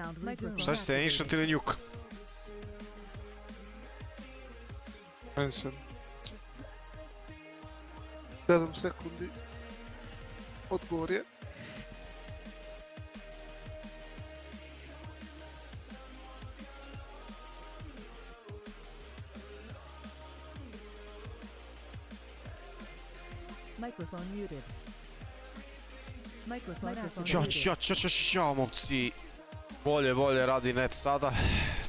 sound resumed. Šta će se, Ancient ili Nuke? Ancient. 7 sekundi. Odgovor je. Microphone muted. Microphone, Microphone Ćao, muted. ćao, ćao, ćao, ćao, momci. Bolje, bolje radi net sada.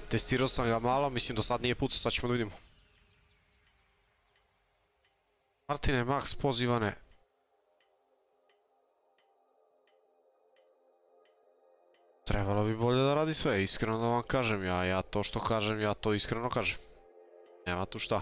Testirao sam ga malo, mislim do sad nije pucao, sad ćemo da vidimo. Martine, Max, pozivane. Trebalo bi bolje da radi sve, iskreno da vam kažem ja, ja to što kažem, ja to iskreno kažem. Nema tu šta.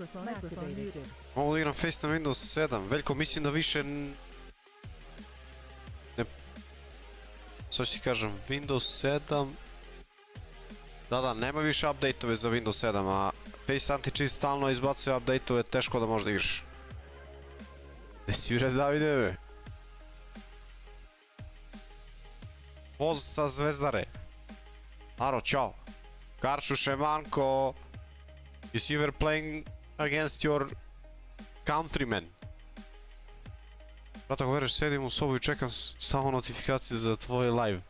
Microphone, da igram Face na Windows 7. Veljko, mislim da više... Ne... Sad ti kažem, Windows 7... Da, da, nema više update-ove za Windows 7, a Face Anti-Cheat stalno izbacuje update-ove, teško da možda igraš. Gde si bre, Davide, bre? Voz sa Zvezdare. Aro, čao. Karšu Šemanko. Is you were playing against your countrymen? Brate, ako vereš, sedim u sobu i čekam samo notifikaciju za tvoj live.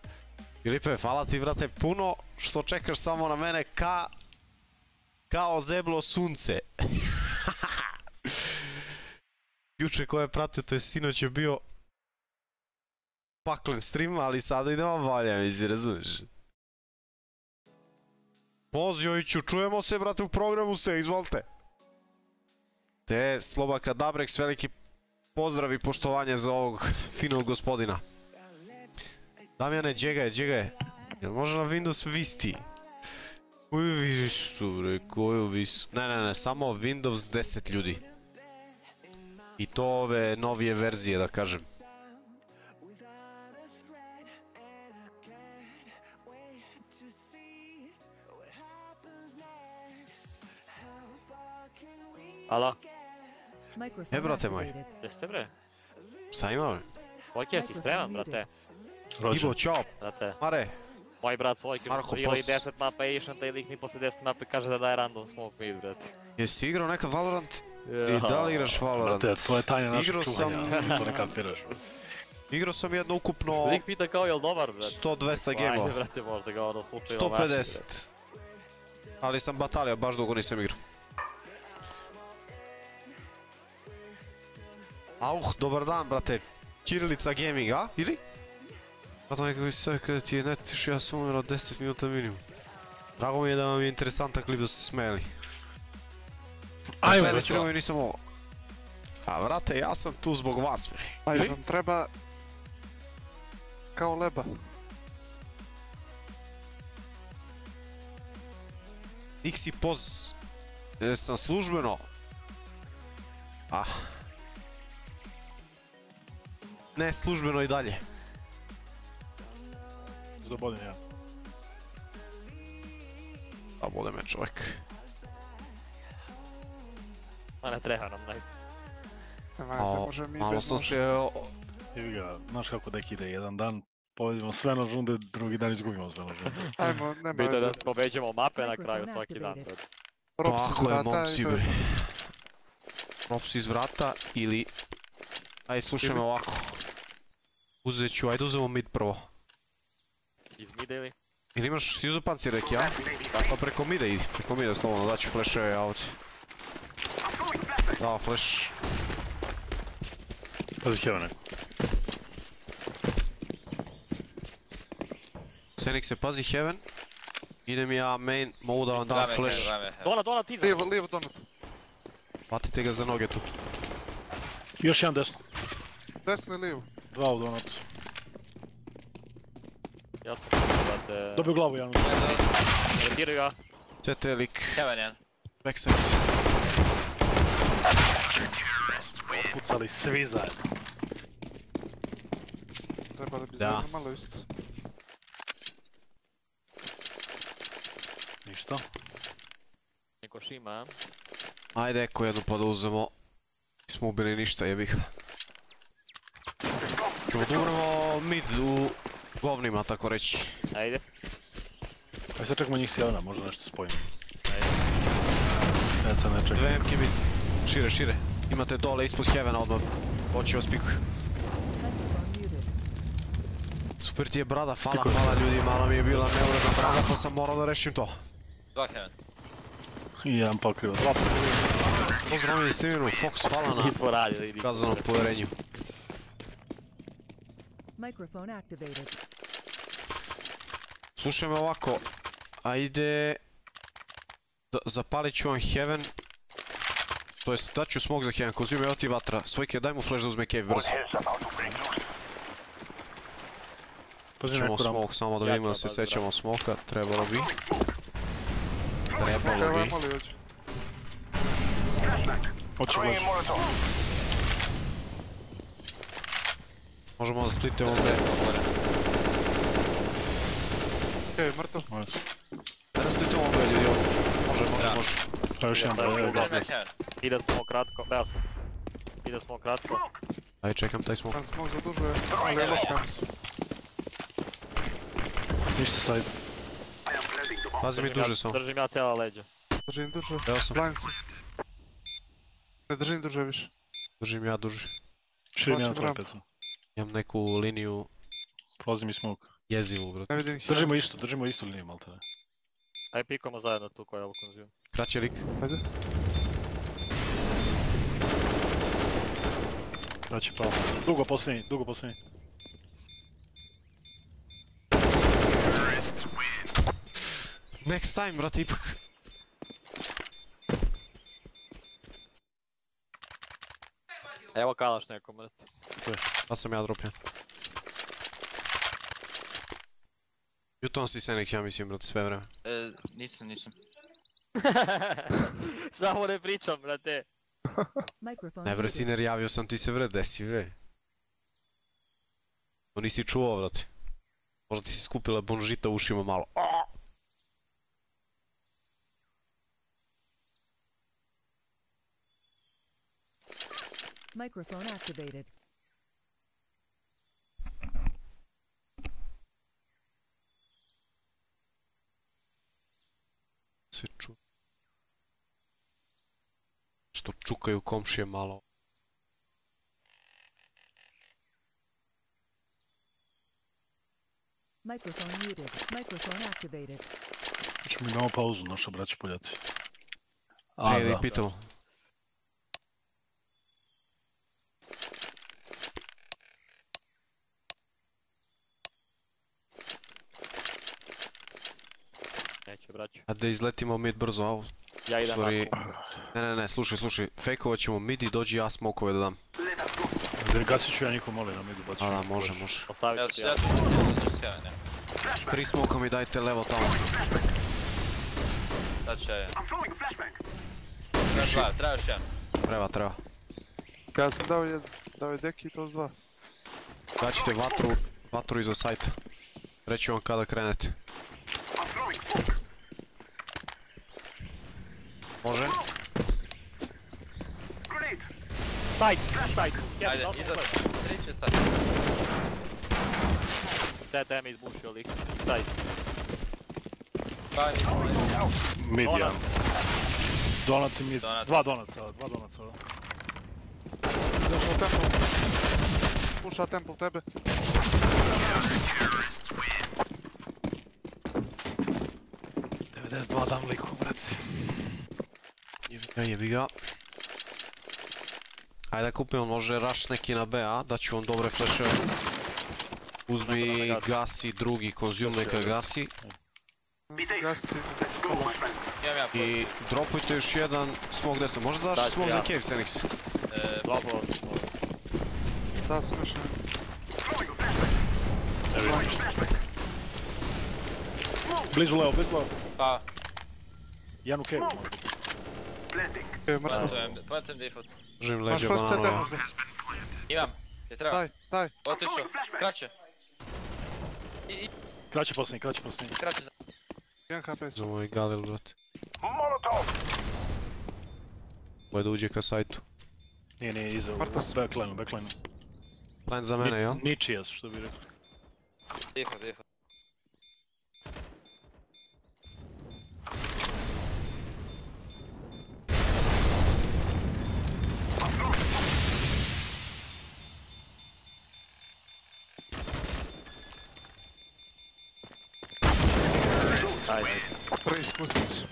Filipe, hvala ti, brate, puno što čekaš samo na mene ka... Kao zeblo sunce. Juče ko je pratio, to je sinoć je bio paklen stream, ali sada idemo bolje, mislim, razumiješ? Jojiću, čujemo se, brate, u programu se, izvolite. Te, Slobaka Dabrex, veliki pozdrav i poštovanje za ovog finog gospodina. Damjane, džega je, džega je. Jel može na Windows Visti? Koju Vistu, bre, koju Vistu? Ne, ne, ne, samo Windows 10 ljudi. I to ove novije verzije, da kažem. Alo, Microphone E, brate moj. jeste bre? Šta ima, bre? Svojke, si spreman, brate? Ibo, čao, Brate, Mare. moj brat što ima i pos- 10 mapa Asian, taj lik ni posle 10 mape kaže da daje random smoke mid, brate. Jesi igrao nekad Valorant? I da li igraš Valorant? Brate, to je tajna našeg Igrao sam, čuvanja, to ne kapiraš. bro. igrao sam jedno ukupno Lik pita kao jel dobar, brate? 100-200 Ajde, gemova. brate, možda ga ono slučajno 150. Ali sam batalio, baš dugo nisam igrao. Auh, dobar dan, brate. Kirilica Gaming, a? Ili? Brate, nekako mi sve kada ti je net tiš, ja sam umirao 10 minuta minimum. Drago mi je da vam je interesantan klip da se smijeli. Ajmo, Sve ne brate. streamujem, nisam ovo. A brate, ja sam tu zbog vas, bre. Ajde, nam treba... Kao leba. Nixi Poz. Jesam službeno. Ah. Ne službeno i dalje. Zabodim ja. A bode me čovjek. Ma ne treba nam naj... Malo bez sam se... Evi ga, znaš kako dek ide, jedan dan pobedimo sve na žunde, drugi dan izgubimo sve na žunde. Ajmo, nema Bito je da pobeđamo mape na kraju svaki dan, iz Tako je, vrata i momci, to je bre. to. Props iz vrata ili... Ajde, slušaj me ovako. Uzet ću, ajde uzemo mid prvo. Iz mida ili? Ili imaš si uzeo pancir neki, ja? Pa preko mida idi, preko mida slobodno, daću flasheve ovdje. Dao flash. Pazi Heaven neko. Senik se pazi Heaven. Idem ja main, mogu da vam dam flash. Donat, donat, ti Lijevo, lijevo donut. Patite ga za noge tu. Još jedan desno. Desno i lijevo. Dva u donatu. Ja sam brate... Dobio glavu jedan. Retiraju ga. CT lik, Heaven jedan. backside. Pucali svi zajedno. Trebali bi zajedno malo isto. Ništa. Niko šima, a? Ajde, eko jednu pa da uzmemo. Nismo ubili ništa, jebih. Umremo mid u govnima, tako reći. Ajde. Aj sad čekamo njih s Heavena, možda nešto spojimo. Ajde. Ja sad ne čekam. Dve MK mid. Šire, šire. Imate dole ispod Heavena odmah. Hoće vas pikuju. Super ti je brada, hvala, hvala ljudi, malo mi je bila neuredna brada pa sam morao da rešim to. Dva heaven. I jedan pokriva. Dva Pozdrav mi Stevenu, Fox, hvala na kazanom poverenju. Microphone activated. Slušaj me ovako, ajde... Da, zapalit ću vam Heaven. To jest, daću smog za Heaven, konzumi evo ti vatra. Svojke, daj mu flash da uzme cave brzo. Ćemo smoke, samo da vidimo da se sećamo smoka, trebalo bi. Trebalo bi. Hoću. Možemo da splitemo ovdje. Okej, mrtav. Može. Da ne splitemo ovdje ljudi, ovo. Može, može, Da. može. Pa još jedan Ja, broj. da, da. da. Ide smo kratko, ja sam. Ide smo kratko. Ajde, čekam taj smoke. Tam smog zadužuje, ali je loš Ništa side. Pazi mi Držim ja- duže samo. Držim ja cijela leđa. Držim duže. Evo sam, Blinci. Ne držim duže više. držim ja duže. Širim Hoću rampu. trapezu. Imam neku liniju Prolazi mi smoke. jezivu. Ne ih. Držimo isto, držimo istu liniju malte. Aj pikamo zajedno tu koja je ovo konzum. Kraće lik. Ajde. Znači pravo. Dugo posljednji, dugo posljednji. Next time, brate, ipak. Evo kalaš nekom, brate. Pa sam ja dropio. Juton si Senex, ja mislim, brate, sve vreme. E, nisam, nisam. Samo ne pričam, brate. Ne bre, muted. Siner, javio sam ti se, bre, desi, bre. To nisi čuo, brate. Možda ti si skupila bonžita u ušima malo. Microphone activated. Se ču... Što čukaju komšije malo. Microphone muted. Microphone activated. Ćemo mi imamo pauzu, naša braća Poljaci. A, Čekaj da ih da. pitamo. Neće, braću. A da izletimo mid brzo, au. Ja idem Sorry. na Ne, ne, ne, slušaj, slušaj. Fejkovat ćemo mid i dođi ja smokove da dam. Gasit ću ja njihov moli na midu, bacit ću A da, može, može. Ostavit ću ja. Tri smoka mi dajte levo tamo. Sad ću ja jedan. Treba dva, treba još jedan. Treba, treba. Ja sam dao jedan. Dao je deki i to s dva. Daćete vatru, vatru iza sajta. Reću vam kada krenete. Može? Side, side. Ajde, iza, tri će sad. TTM izbušio lik. Side. Dva nisam. Mid Donat. jedan. Donat i mid. Donat. Dva donat sada, dva donat sada. Došao temple. Puša temple tebe. Jebi 92 dam liku, braci. Jebi ga, jebi ga. Ajde da kupimo, može rush neki na B, a? Daću vam dobre flasheve. Uzmi gasi drugi, konzum neka gasi. I dropujte još jedan smog desno. Možda daš smog ja. za cave, Senix? E, Dobro, Da, ne. Ne vidim. Blizu leo, blizu leo. pa, Jedan u cave plantujem, plantujem default. Držim leđa bananova. možda. Imam, je treba. Daj, daj. Otišao, kraće. Kraće posljednji, kraće posljednji. Kraće za... 1 HP. Za moj Galil, brate. Ovo da uđe ka sajtu. Nije, nije, iza, u backline, backline. Plan za mene, jel? Ničijas, što bi rekao. Default, default. Ajde. Prvi spustit.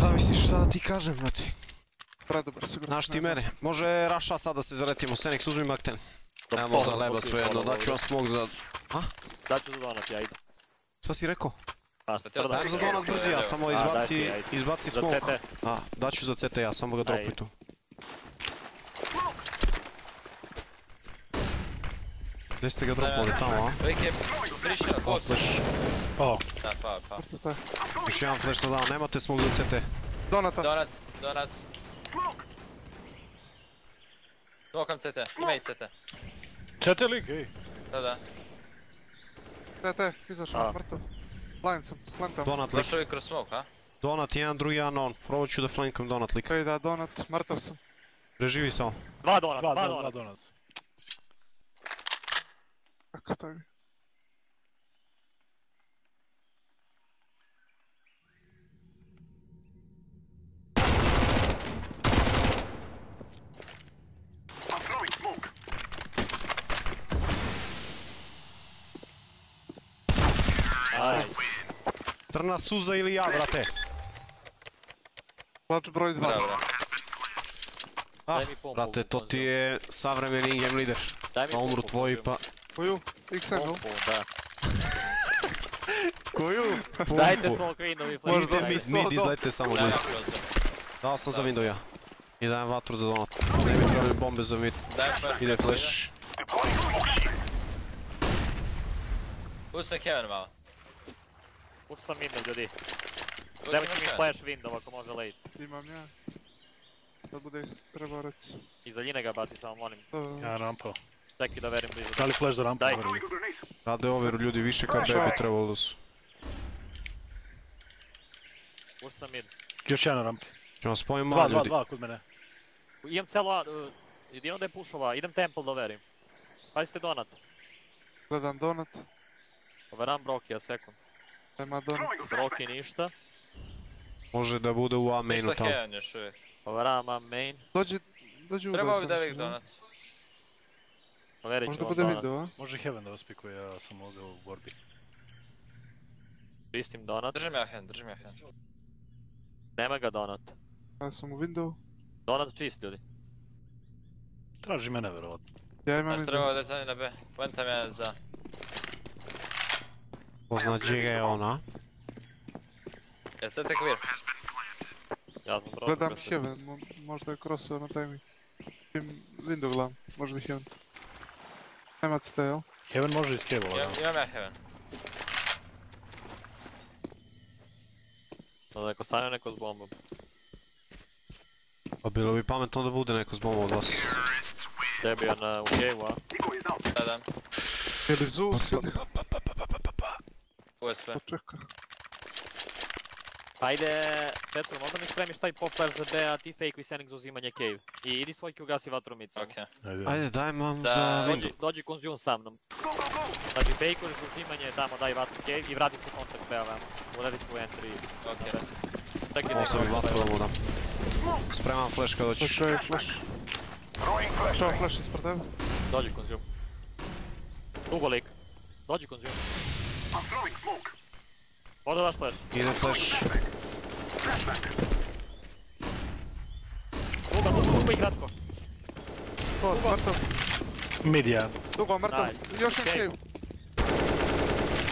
Pa misliš šta da ti kažem, brate? Predobar, sigurno. Znaš ti mene. Može Raša sad da se zaletimo. Senix, uzmi Makten. Nemamo za leba svejedno, daću vam smog za... Daću za donat, ja idem. Šta si rekao? A, ti sprda. Daj za donat brzi, ja samo A, izbaci, izbaci smog. A, daću za CT, ja samo ga dropuj tu. Gdje ste ga dropali tamo, a? Uvijek je prišao, boss. Flash. O, Da, pa, pa. Još jedan flash sam dao, nemate smog za CT. Donata. Donat, donat. Smokam CT, ima i CT. čete lik, ej. Da, da. TT, izašao, mrtav. Blind sam, plantam. Donat lik. Došao je kroz smoke, a? Donat jedan, drugi jedan on. Probat ću da flankujem donat lik. Okej, da, donat, mrtav sam. Preživi samo. Dva donat, dva donat. Taj? Ajde. Crna suza ili ja, brate? Plač broj 2. Bravo, bravo. Ah, brate, to ti je savremeni. Daj mi Pa umru tvoji, pa... Koju? X-Angle. Da. Koju? Dajte smoke window i flash. Možda mi- mid, izlete samo ljudi. Dao sam za window ja. I dajem vatru za donat. Ne mi trebaju bombe za mid. Flash. Ide flash. Pustim Heaven malo. Pušta sam window, ljudi. Dajmo mi Heaven. flash window ako može late. Imam ja. Da bude trebao reći. Iza ljine ga bati samo molim. Ja rampao. Čekaj da verim blizu. Da li flash za rampu? Daj. Rade overu ljudi više kao bebi trebalo da su. Sam mid. Još jedan na rampi. Ćemo spojimo Dva, malo dva, ljudi. dva kod mene. Idem celo, uh, idem da je pušova, idem temple da verim. Pazite donat. Gledam donat. Overam Brokija, sekund. Nema donat. Broki ništa. Može da bude u A mainu tamo. Heaven još uvijek. Overam a main. Dođi, dođi u Trebao bi da uvijek ne? donat. Overit ću Možda vam bude donat. video, a? Može Heaven da vas pikuje, ja sam ovdje u borbi. Čistim donat. Držim ja Heaven, držim ja Heaven. Nema ga donat. Ja sam u window. Donat čist ljudi. Traži mene verovatno. Ja imam window. trebao da je zadnji na B. Plantam ja za... Pozna gdje ga je ona. Jel CT clear? Ja sam. Gledam Heaven, mo- možda je crossao na timing. Tim window gledam, možda i Heaven. Nema CT, jel? Heaven može iz cave Imam, lagano. imam ja Heaven. Da neko stavio neko s bombom. Pa bilo bi pametno da bude neko s bombom od vas. Gdje je na u cave-u, a? Da, da. Ili Zeus ili... USP. Počeka. Ajde, Petro, možda mi spremiš taj pop flash za B, a ti fake resenning za uzimanje cave. I idi svoj Q gasi samo. Okej. Ajde. Ajde, dajem vam Da, za Dođi, window. dođi konzum sa mnom. Znači fake za uzimanje, tamo daj vatru cave i vrati se kontakt B-a vam. Uradit ću entry. Okej. Čekaj, Ovo sam i neko- vatru da mu dam. Spremam flash kad doćeš. Počeo je flash. Čao flash ispred tebe. Dođi konzum. Dugo lik. Dođi konzum. Možda daš flash. Ide flash. Dugo i kratko. To, mrtav. Mid jedan. Dugo, mrtav. Još jedan Cave. cave.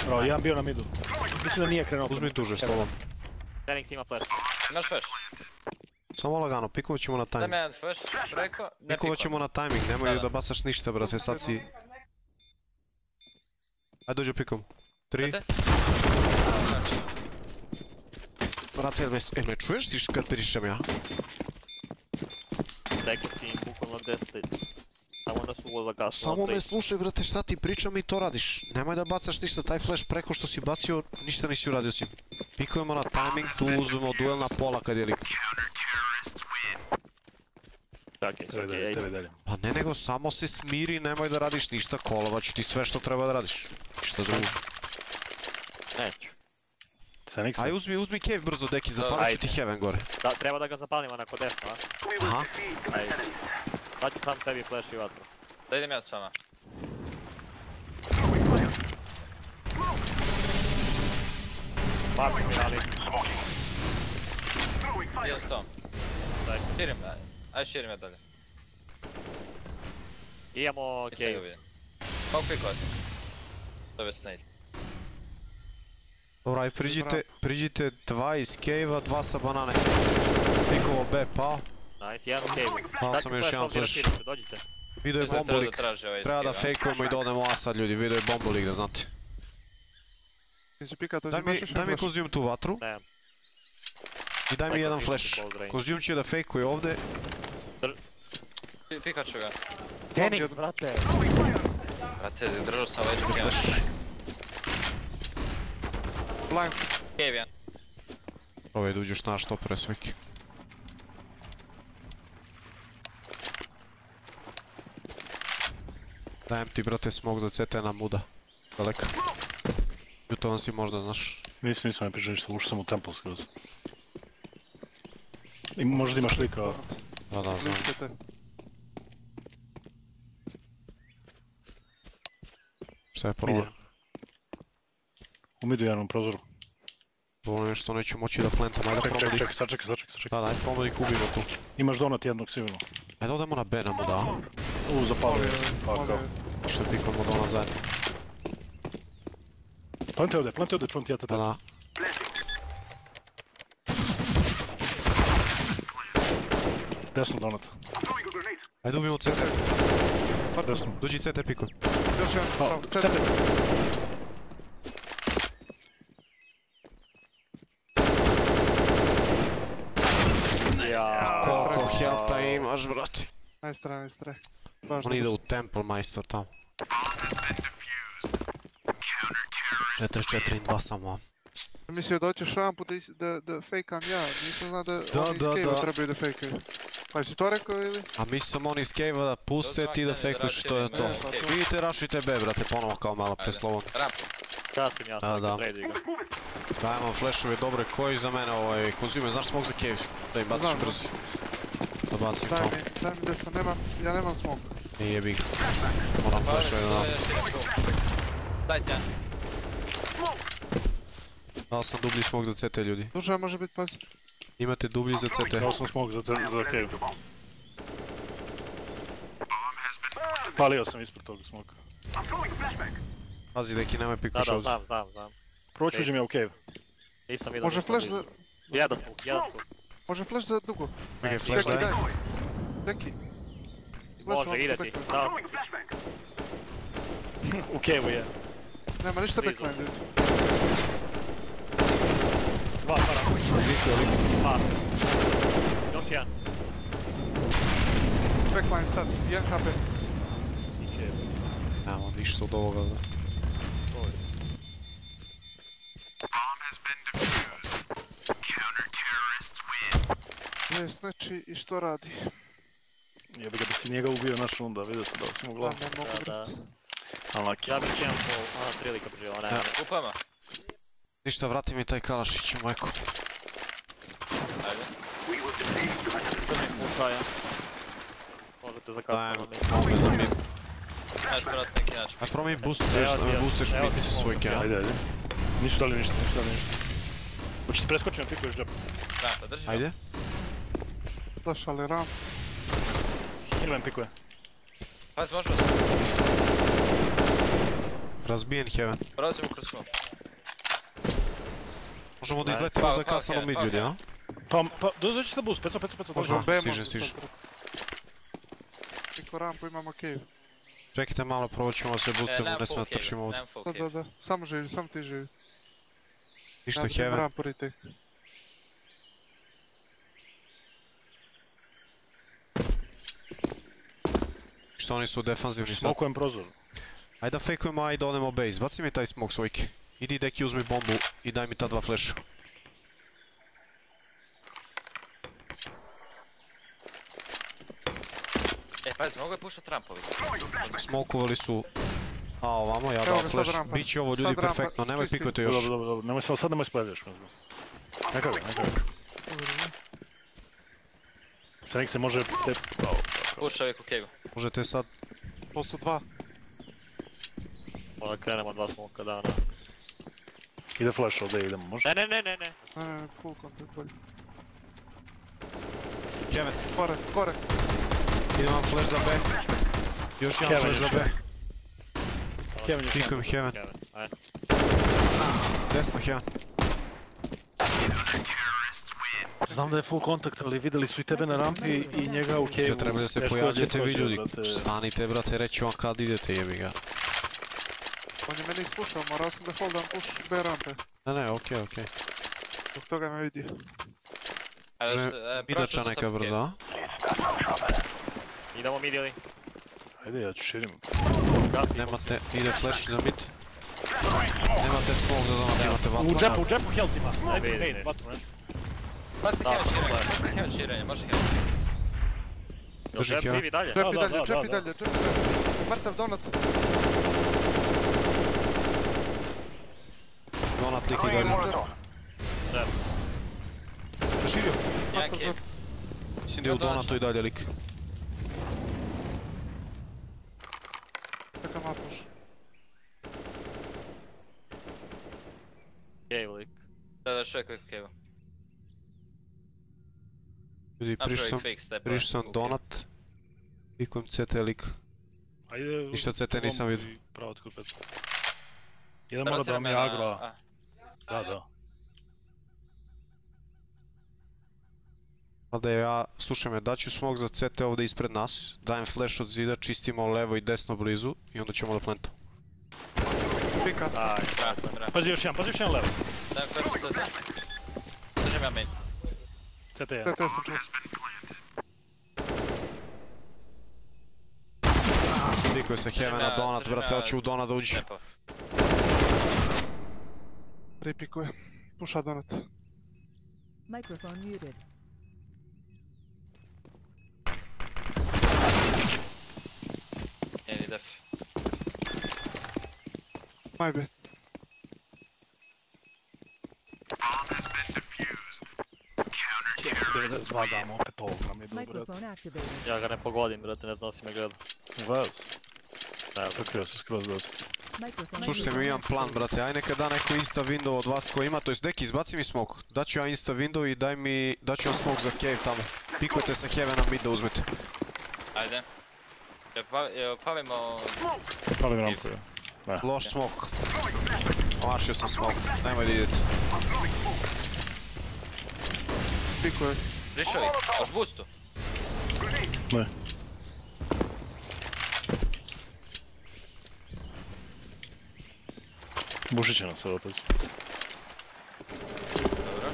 Bravo, jedan bio na midu. Mislim da nije krenuo. Uzmi duže, slobodno. Phoenix ima flash. Imaš flash? Samo lagano, pikovat ćemo na Daj timing. me jedan flash preko. Ne Pikovat ćemo na timing, nemoj Da, bacaš ništa, brate, sad si... Ajde dođe pikom. Tri, brate, jel me, jel me čuješ ti kad pričam ja? Rekao si im bukvalno 10. Samo da su uvoza gas. Samo me slušaj, brate, šta ti pričam i to radiš. Nemoj da bacaš ništa, taj flash preko što si bacio, ništa nisi uradio si. Pikujemo na timing, tu uzmemo duel na pola kad je lik. Čakaj, čakaj, tebe dalje. Pa ne, nego samo se smiri, nemoj da radiš ništa, kolovat ću ti sve što treba da radiš. Ništa drugo. Fenix. Aj uzmi, uzmi cave brzo, deki, zapalit ću ti heaven gore. Da, treba da ga zapalimo onako desno, a? Aha, Ajde. Sad ću sam tebi flash i vatru. da idem ja s vama. Papi mi rali. Idem s tom. Daj. Širim, aj- aj širim ja dalje. Imamo cave. Mogu pikovat. To je snake. Dobra, aj priđite, priđite dva iz cave-a, dva sa banane. Pikovo B pao, Nice, jedan u cave. Dao sam još jedan flash. Dođite. Video je Mislim da bombu treba da lik. traži ovaj Treba da fejkujemo i da odemo A sad ljudi, video je bombu lik da znate. Daj mi, daj mi Kozijum tu vatru i daj mi jedan flash. Kozijum će da fejkuje ovdje, Pi- Pikat ću ga. Phoenix, brate. Brate, držao sam ovaj Blind. Cave jedan. ovaj da uđeš na što pre sveki. Dajem ti brate smog za CT na muda. Daleka. Jutovan si možda, znaš. Nisam, nisam ne pričao ništa, ušao sam u temple skroz. I možda imaš lika, Da, da, znam. Šta je problem? U midu jedan u prozoru. Problem je što neću moći da plantam, ajde Čekaj, probamo čekaj, da ih... čekaj, sačekaj, sačekaj, sačekaj. Da, daj, probamo da ih ubijemo tu. Imaš donat jednog sigurno. Ajde odemo na B na muda, a? U, zapalio je. Pa Ovdje. kao. Što pikamo do nas zajedno. Plante ovdje, plante ovdje, čuvam ti ja te Da, da. Desno donat. Ajde ubijemo CT. Desno. Dođi CT pikuj. Još jedan. CT. Ja. Koliko helta imaš, brate? Najstre, najstre. Baš On ide u temple majstor tamo. 4-4 2 samo. Mislio da hoćeš rampu da, da, da fejkam ja, nisam znao da, Da, oni iz da. trebaju da fejkaju. Pa si to rekao ili? A mi sam oni iz cave da puste ti da fejkuješ to je to. Vidite rašite B brate ponovo kao malo pre. Rampu. Kasim ja da. kad trade ga. Dajem vam flashove dobre koji za mene ovaj konzume. Znaš smog za cave? Da im baciš brzo. Da bacim Daj to. mi, daj mi da sam, nemam, ja nemam smog. I jebi ga. Moram flashove da dam. Dajte jedan. Dao sam dublji smog za CT ljudi. Duža može biti pas. Imate dublji za CT. Dao sam smog za, za cave. Palio sam ispred toga smoka. Pazi deki nemoj Da, pikuš da, ovdje. znam, znam, znam. Proći uđem ja u cave. Nisam vidio Može flash za, Jedan jedan može flash za dugo. Čekaj, flash. Deki. Flash Može, ide za ti. Dao sam. U cave-u je. Nema ništa backline, ljudi. Dva, para. Vidite li? Par. Još jedan. Backline sad, 1 HP. Nemam ništa od ovoga. da. Gdje je Sneči i što radi? Jebi ga da si njega ubio naš onda, vidio sam da si mu Da, glavu. ne mogu Da, da. brati. Alaki. Ja bih jedan ona prilika preživio, ona je. Ja. Ništa, vrati mi taj kalašić, majko. Ajde. To mi puša, ja. Možete zakasniti. bombe za mid. Znaš, brat, neki način. Aj probaj mi boost, Evo da ti me ja- boostuješ mid svoj kill. Ajde, ajde. Nisu dali ništa, nisu dali ništa. Hoćete preskočiti na pikuješ džep. Rampa, drži. Ajde. Flash, ali ram. Heaven pikuje. Pazi, možemo se. Razbijen Heaven. Prolazimo kroz smoke. Možemo da izletimo za kasano mid ljudi, a? Pa, pa, do- dođi sa boost, 500, 500, 500. Možemo stiže. sad. Preko rampu imamo cave. Čekajte malo, prvo ćemo se E, boostujemo, nemam ne smemo da trčimo ovdje. Da, da, da. Samo živi, samo ti živi. Ništa Heaven. rampu retake. Što oni su defanzivni sad. Smokujem prozor. Ajde da fejkujemo, ajde odemo base. Baci mi taj smoke svojki. Idi deki uzmi bombu i daj mi ta dva flasha. E, pazi, mogu je pušat rampovi. Smokovali su... A ovamo, ja dao flash. Biće ovo ljudi Sad perfektno, nemoj čisti. pikujte Dobro, još. dobro, dobro. Nemoj sad, sad nemoj spavljaš. Neka ga, neka ga. Senik se može... Te... Oh, fuck. Puša uvijek u cave Možete sad... To su dva. Onda krenemo dva smoka dana. Ide flash ovdje, idemo, može? Ne, ne, ne, ne, ne. Ne, ne, ne, full contact bolje. Heaven, Gore, gore. idem vam flash za B. Još jedan flash za još. B. Heaven je Pikujem Heaven. Desno Heaven. Znam da je full kontakt, ali vidjeli su i tebe na rampi i njega u cave Sve treba da se pojavljate vi ljudi. Stanite brate, reću vam kad idete jebi ga. On je meni ispušao, morao sam da holdam push B rampe. Ne ne, okej okej. Zbog toga me vidio. Može Midača neka brzo? Idemo mid ili? Ajde, ja ću širim. Nemate, ide flash za mid. Nemate smoke za donat, imate U vatru. džepu, u džepu health ima. Ajde, Vidi, vidi. vatru nešto. Pazite Da, heaven širenje, problem. pazite heaven širenje, može heaven. Jel Drži dalje? Džep i dalje, da, džep i da. dalje, džep i dalje. Mrtav donat. Donat lik i dalje. Mrtav cave. džep. Mislim da je u donatu i dalje lik. Čekam A push. Cave lik. Da, da, u cave Ljudi, prišao sam, donat. Pikujem CT lik. Ajde, Ništa CT nisam vidio. Pravo otkud pet. Jedan mora da vam je agro, da, da. Ali da ja, slušaj me, daću smog za CT ovdje ispred nas, dajem flash od zida, čistimo levo i desno blizu i onda ćemo da plantamo. Pika. Pazi još jedan, pazi još jedan levo. Dajem flash za te. Držim ja main. CT1. TT sam čuo. Dikuje se Heavena, ja- donat, brate, ja- hoću u donat da uđe. Tempo. Ripikuje. Puša donat. Microphone muted. Nije def. My bad. Dva damo opet ovog nam je dobro. Ja ga ne pogodim, brate, ne znam da si me gledao. Vas, Ne sakrio se skroz dosta. Slušajte mi, imam plan, brate, aj neka da neko insta window od vas ko ima, to jest deki, izbaci mi smoke. Daću ja insta window i daj mi, daću vam smoke za cave tamo. Pikujte sa Heavena mid da uzmete. Ajde. Jel pa- palimo... Palim rampu, ja. Loš smoke. Omašio sam smoke, nemoj da idete. Pikuje. Prišao ih, boostu. Ne. Bušit će nas sad opet. Dobro.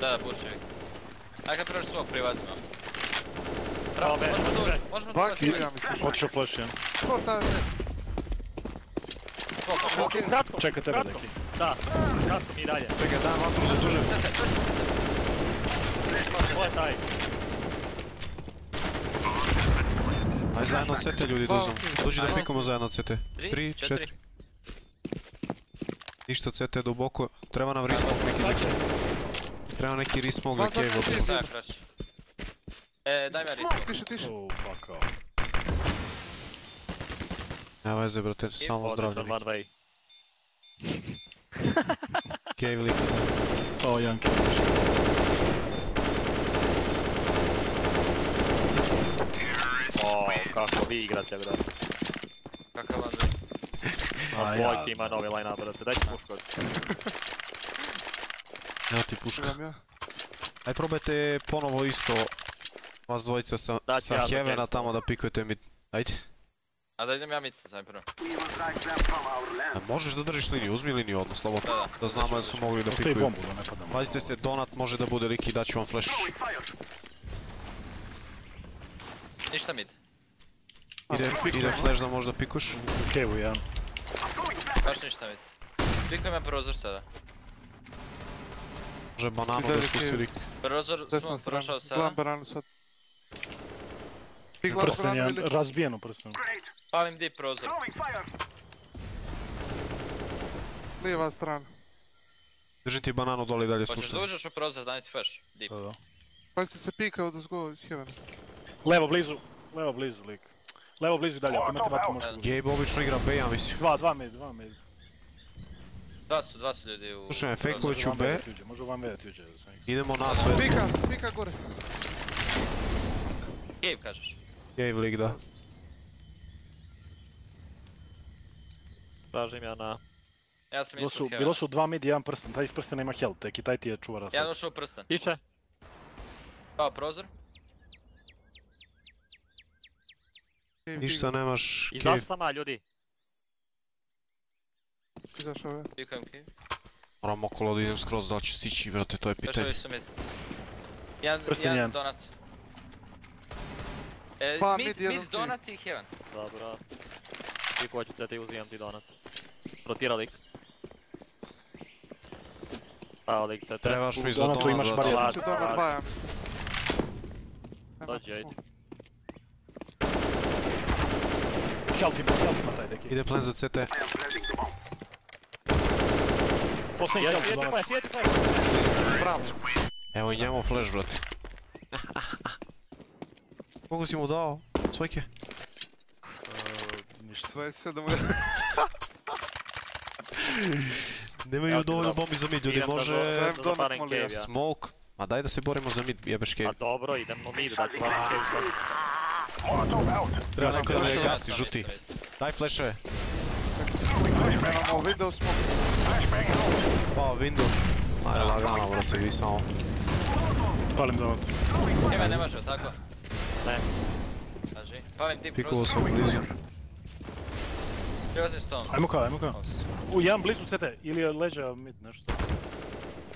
Da, da, puši ih. Ajde kad prođeš svog. Bravo, Bravo, Ben, možemo možemo doći, možemo doći. kill ja mislim. Otišao flash jedan. Čeka tebe neki. Da, kratko mi dalje. Čekaj, dajem vatru za duže. Ko je taj? Aj zajedno CT ljudi okej. Dođi da pikamo zajedno CT. Tri, 3, četiri. 4. Ništa CT duboko. Treba nam resmoke neki za cave. Treba neki resmoke za Pa, cave. zato ovdje. ti- Da, kraš. E, daj mi ja risk. Tiše, tiše. Oh, fuck off. Nema veze brate, samo zdravlje. Odličan one way. Cave lik. Oh, jedan kill. O, kako vi igrate, brate. Kakav vam On A, svojki ima novi line-up, brate. Daj ti pušku. Evo ti puška. Aj probajte ponovo isto vas dvojica sa, sa ja Heavena. tamo da pikujete mi. Ajde. A da idem ja mica sam prvo. A možeš da držiš liniju, uzmi liniju odmah slobodno. Da, da. Da znamo da su mogli da pikuju. bombu da ne padamo. Pazite se, donat može da bude lik i daću vam flash. Ništa mid. Ide, ide flash da možda pikuš. U kevu jedan. Baš ništa mid. Pikujem ja prozor sada. Može bananu da spusti ti- lik. Prozor smo prošao sada. Gledam bananu sad. Prsten ili... razbijeno prsten. Palim deep prozor. Lijeva strana. Držim ti bananu dole i dalje Hoćeš da spuštam. uđeš u prozor, daj ti flash. Deep. Da, da. Pazite se pika od uzgo iz Heavena. Levo blizu, levo blizu lik. Levo blizu dalje, ako imate vatru možete. Gabe obično igra B, ja mislim. Dva, dva mid, dva mid. Dva su, dva su ljudi u... Slušaj me, ću Može B. vam vedeti uđe, može vam vedeti uđe. Idemo na sve. Pika, pika gore. Gabe kažeš. Gabe lik, da. Tražim ja na... Ja sam Bilo ispod bilo su dva mid i jedan prsten, taj iz prstena ima health, tek i taj ti je čuva Jedan rasad. ušao u prsten. Tiše. Pao prozor. Ništa nemaš, Gabe. Izašao sam, a ljudi. Izašao je. Pikujem cave. Moram okolo da idem skroz da ću stići, brate, to je pitanje. Flashovi su mid. Jedan, jedan jedan. donat. E, Pa, mid, mid, mid, jedan donat i heaven. Dobro. Pikovat ću CT i uzimam ti donat. Rotira lik. Pao lik CT. Trebaš mi za donat, imaš brate. ja mislim. Nema Dođi, ajde. Smoke. Health ima, health ima taj deki. Ide plan za CT. Posljednji donat. flash, jedi flash. Bravo. Evo i njemu flash, brate. Koliko si mu dao? Svojke? Ništa. 27 Nemaju dovoljno bombi za mid, ljudi, može... Smoke. Ma daj da se borimo za mid, jebeš Pa cave. dobro, idemo mid, da cave. Treba neko da me Donat gasi, sam žuti. mid. Daj. Imamo smoke. Pao window. Ajde, lagano, brate, vi samo. Palim donat. Heaven ne može, tako? Ne. Kaži. Palim deep Pikovo prozor. sam blizu. Prilazim stone. Ajmo ka, ajmo ka. U, jedan blizu CT, ili je leđa mid, nešto.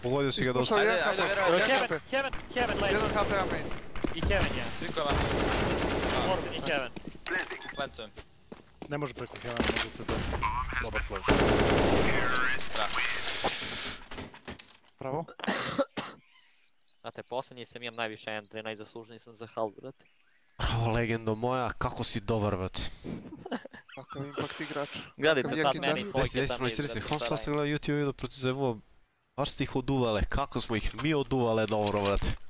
Pogodio si ga dosta. Ajde, ajde. Jedan Heaven. Heaven, Heaven leži. Jedan HP, ja main. I Heaven je. Vam. Orphan i Heaven. Plantujem. Ne može preko heaven, može CT. Dobar flash. Bravo. Znate, posljednji sam imam najviše entry, najzaslužniji sam za halv, brate. Bravo, legendo moja, kako si dobar, brate. Kakav impact igrač. Gledajte sad meni desi, tamo moj iza, srce, brate, on sad šta se gleda YouTube video protiv zevo. Baš ste ih oduvale, kako smo ih mi oduvale dobro, brate.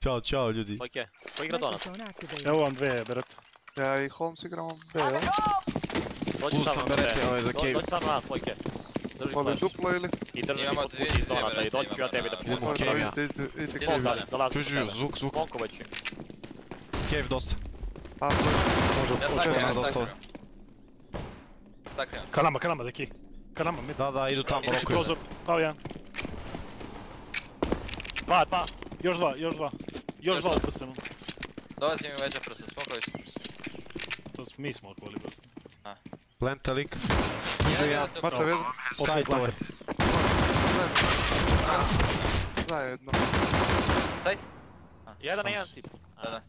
Ćao, čao ljudi. Svojke, ko igra donat? Microphone activated. Evo vam dve, beret. Ja i Holmes igramo B, jel? Dođi Plus sa sam mnom, berete, bre. ovo je za Do- cave. Dođi sa mnom na svojke. Drži Voli flash. duplo ili? I drži mi Imamo pod dvije- put iz dvije donata i berete, doći ću ja imamo tebi da na- Idemo pomogu. cave, ja. Idite, idite, idite Idemo cave. dalje. Dolazim Čuj, kod živ, tebe. zvuk, zvuk. Smonkovat ću. Cave dosta. A, to je. Ja Očekujem sakrijem, sad dosta. sakrijem. Sakrijem se. Ka nama, ka nama, deki. Ka nama, mid. Da, da, idu tamo, Ideš Znači rokuju. prozor, pao jedan. Dva, dva. Još dva, još dva. Još dva dva. u prstenu. Dolazim i veća prsa, smokovi su prsa. To s- mi smo prsten. Planta lik. Može ja, Mata jedan. side ovaj. Zajedno. Daj. Jedan na jedan si. Da, da.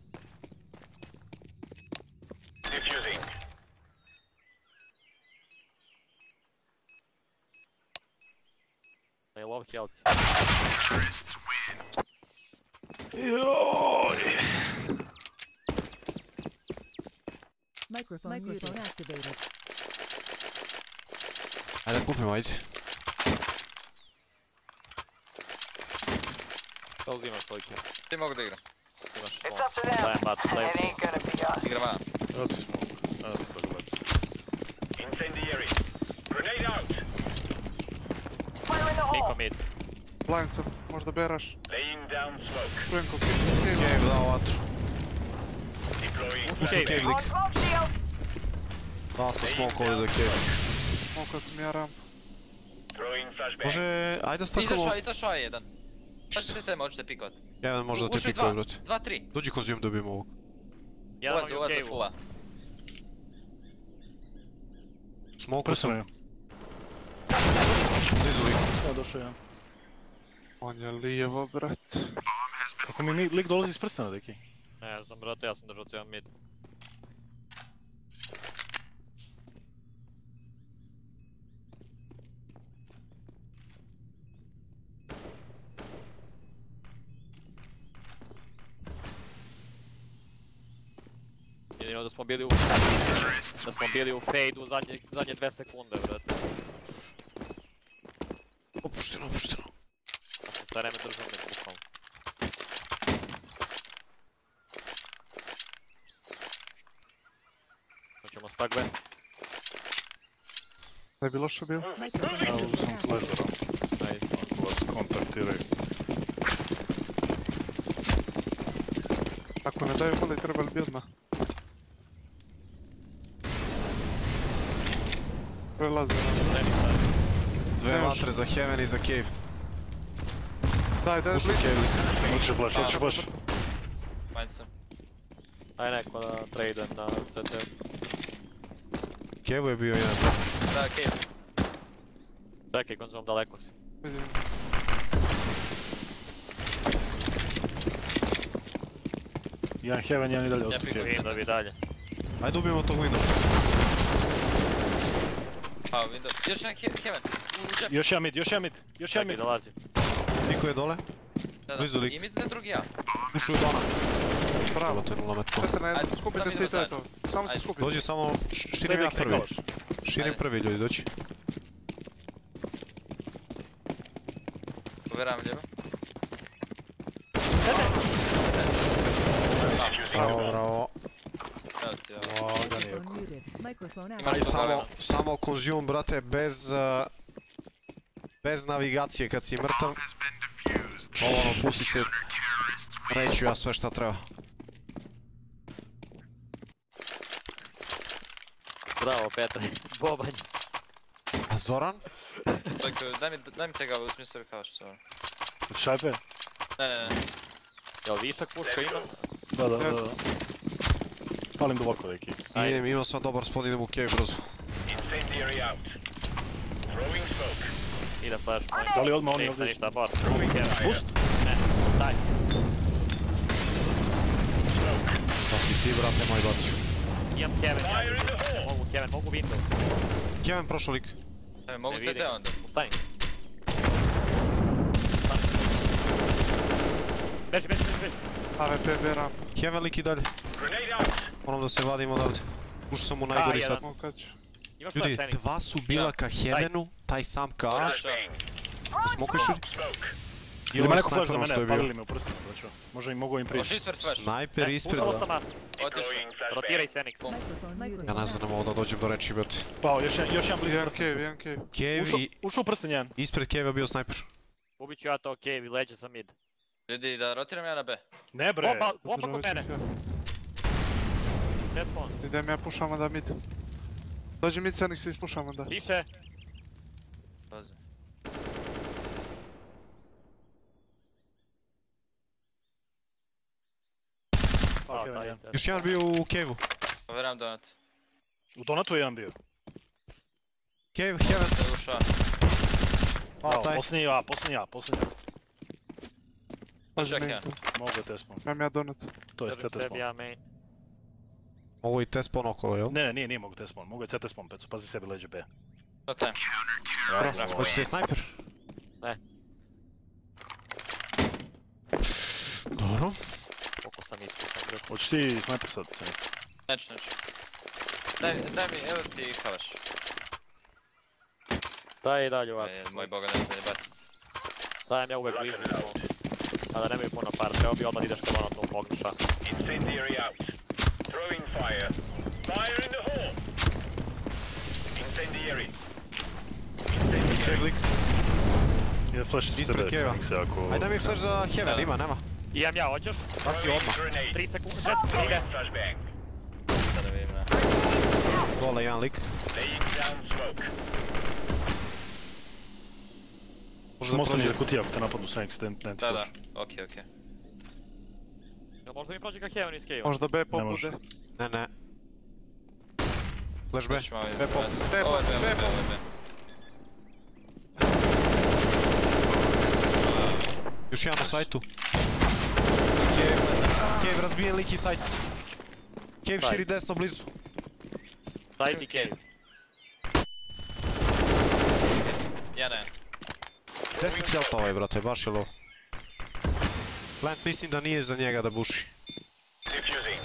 I love health. Microphone, Microphone activated. Ajde, kupimo, ajde. Šta uzimaš svojke? Ti mogu da igram. Imaš smok. Dajem bat, dajem smok. Igram van. Evo ti smo. Evo ti to gledaj. Niko mid. Blind sam, možda beraš. Čujem ko pisa cave. Dao vatru. Ušao Cave. lik. Da, sam smoke ovdje za cave. Smokao sam ja ramp. Može, ajde Izašao, je, izašao je jedan. Pa ćete te možete pikovat. Jedan možda te Ušli pikuje, dva, brate. dva, tri. Dođi konzum dobijemo ovog. Ulazi, ulazi fulla. Smoku sam, blizu lik. došao jedan. On je lijevo, brat. Kako mi ni- lik dolazi iz prstana, deki? Ne znam, brate, ja sam držao cijel mid. Jedino da smo bili u... Da smo bili u fade u zadnje, zadnje dve sekunde, brate. Opušteno, opušteno. Bukvalno. Hoćemo stagbe. Ne bi loše bilo. Microphone Ja muted. sam flasherao. Nice. Vas kontaktiraju. Ako ne daju voli, trebali bi odmah. Prelaze. Dve vatre za heaven i za cave. Daj, daj, Ušao cave lik. Hoće flash, hoće flash. Manj sam. Daj neko da tradujem na CT. Cave je bio jedan. Da, cave. Čekaj, konzum, daleko si. Vidim. Jedan heaven, jedan i dalje. Vidim da bi dalje. Ajde ubijemo tog window. A, window. Još jedan he- heaven. Još jedan mid, još jedan mid, još jedan Čekaj, mid. dolazi. Niko je dole. Da, da. blizu lik. I mislim da je drugi ja. Ušao je dona. Bravo. Te nula metko. Čete na jednu, Ajde, skupite sad se i idemo to je to. Samo se skupite. Dođi samo, širim ja prvi. Širim prvi ljudi, dođi. Uveravam lijevo. Bravo, bravo. Aj samo, samo konzum, brate, bez... uh, bez navigacije kad si mrtav. Ovo ono, pusti se. Reću ja sve šta treba. Bravo, Petre. Bobanj. A Zoran? Čekaj, daj mi, daj mi tega u smislu kao što je. Šajpe? Ne, ne, ne. Jel višak puška ima? Da, da, da. da. Palim duboko. Ajde. Idem, imam sam dobar spot, idem u cave brzo. Ide flash point. Da li odmah oni ovdje? ništa, bot. Boost? Ne, daj. Šta si ti, brate moj, bacit ću. Imam Kevin. Mogu Kevin, mogu window. Kevin prošao lik. Ne, mogu CT onda. Ustani. Beži, beži, beži, beži. AWP, B ramp. Kevin lik i dalje. Moram da se vadim odavde. Ušao sam u najgori sad. Smokać. Imaš Ljudi, dva su bila ka Heavenu, taj sam ka? I Ili ima neko flash za ono je mene, palili me u prstanu, braćo. Možda im mogu im prići. Snajper ispred. uzelo sam A. Otišao. Rotiraj muted. Ja ne znam, mogu da dođem do reči, brate. Pao, još jedan, još jedan blizu Jedan prsten. cave, jedan cave. Cave Ušao, i ušao u prsten jedan. ispred Cave bio snajper. Ubit ću ja to cave i leđe sam mid. Ljudi, da rotiram ja na B. Ne bre. Bomba, bomba kod mene. Spawn? Idem ja pušam onda mid. Dođi mid, Senix se ispušam onda. Više. Pazi. Još jedan bio u Cave-u. Uveravam donat. U donatu je jedan bio. Cave, Heaven. Bravo, taj. posljednji A, posljednji A, posljednji A. Pazi Čekaj. main tu. Mogu te spom. Imam ja donut. To je Držim CT sebi spom. ja main. Ovo i te spawn okolo, jel? Ne, ne, nije, nije mogu te spom. Mogu je CT spom, pecu, pazi sebi leđe B. To time. Bravo. Hoćete snajper? Ne. Dobro. Koliko sam iskusan, bre. Hoćeš ti sniper sad? Neću, neću. Daj, daj mi, evo ti kalaš. Daj i dalje ovako. Aj, Moj boga ne znam je baciti. Dajem ja uvek blizu. A da nemaju puno par, treba bi odmah ideš kad ono tu pognuša. Incendiary out. Throwing fire. Fire in the hole. Incendiary. Lik. Ide flash Ispred Keva. Ako... Ajde mi flash za Heaven, Da. ima, nema. Imam ja, hoćeš? Baci odmah. Grenade. 3 sekunde, 10 sekunde, ide. Throwing flashbang. Dole jedan lik. Da Možda prođe. mi kutija ako te napadnu sa extent, ne Da, da. Okej, okej. Jel možda mi prođe ka Heaven iz Cave? Možda B može. popude. Ne, ne. Flash B. B pop, B pop, B, pop. Još jedan na sajtu. Cave, Cave razbijen lik i sajt. Cave Sajt. širi desno blizu. Side i Cave. Jedan. 10 health ovaj, brate, baš je low. Plant mislim da nije za njega da buši. Diffusing.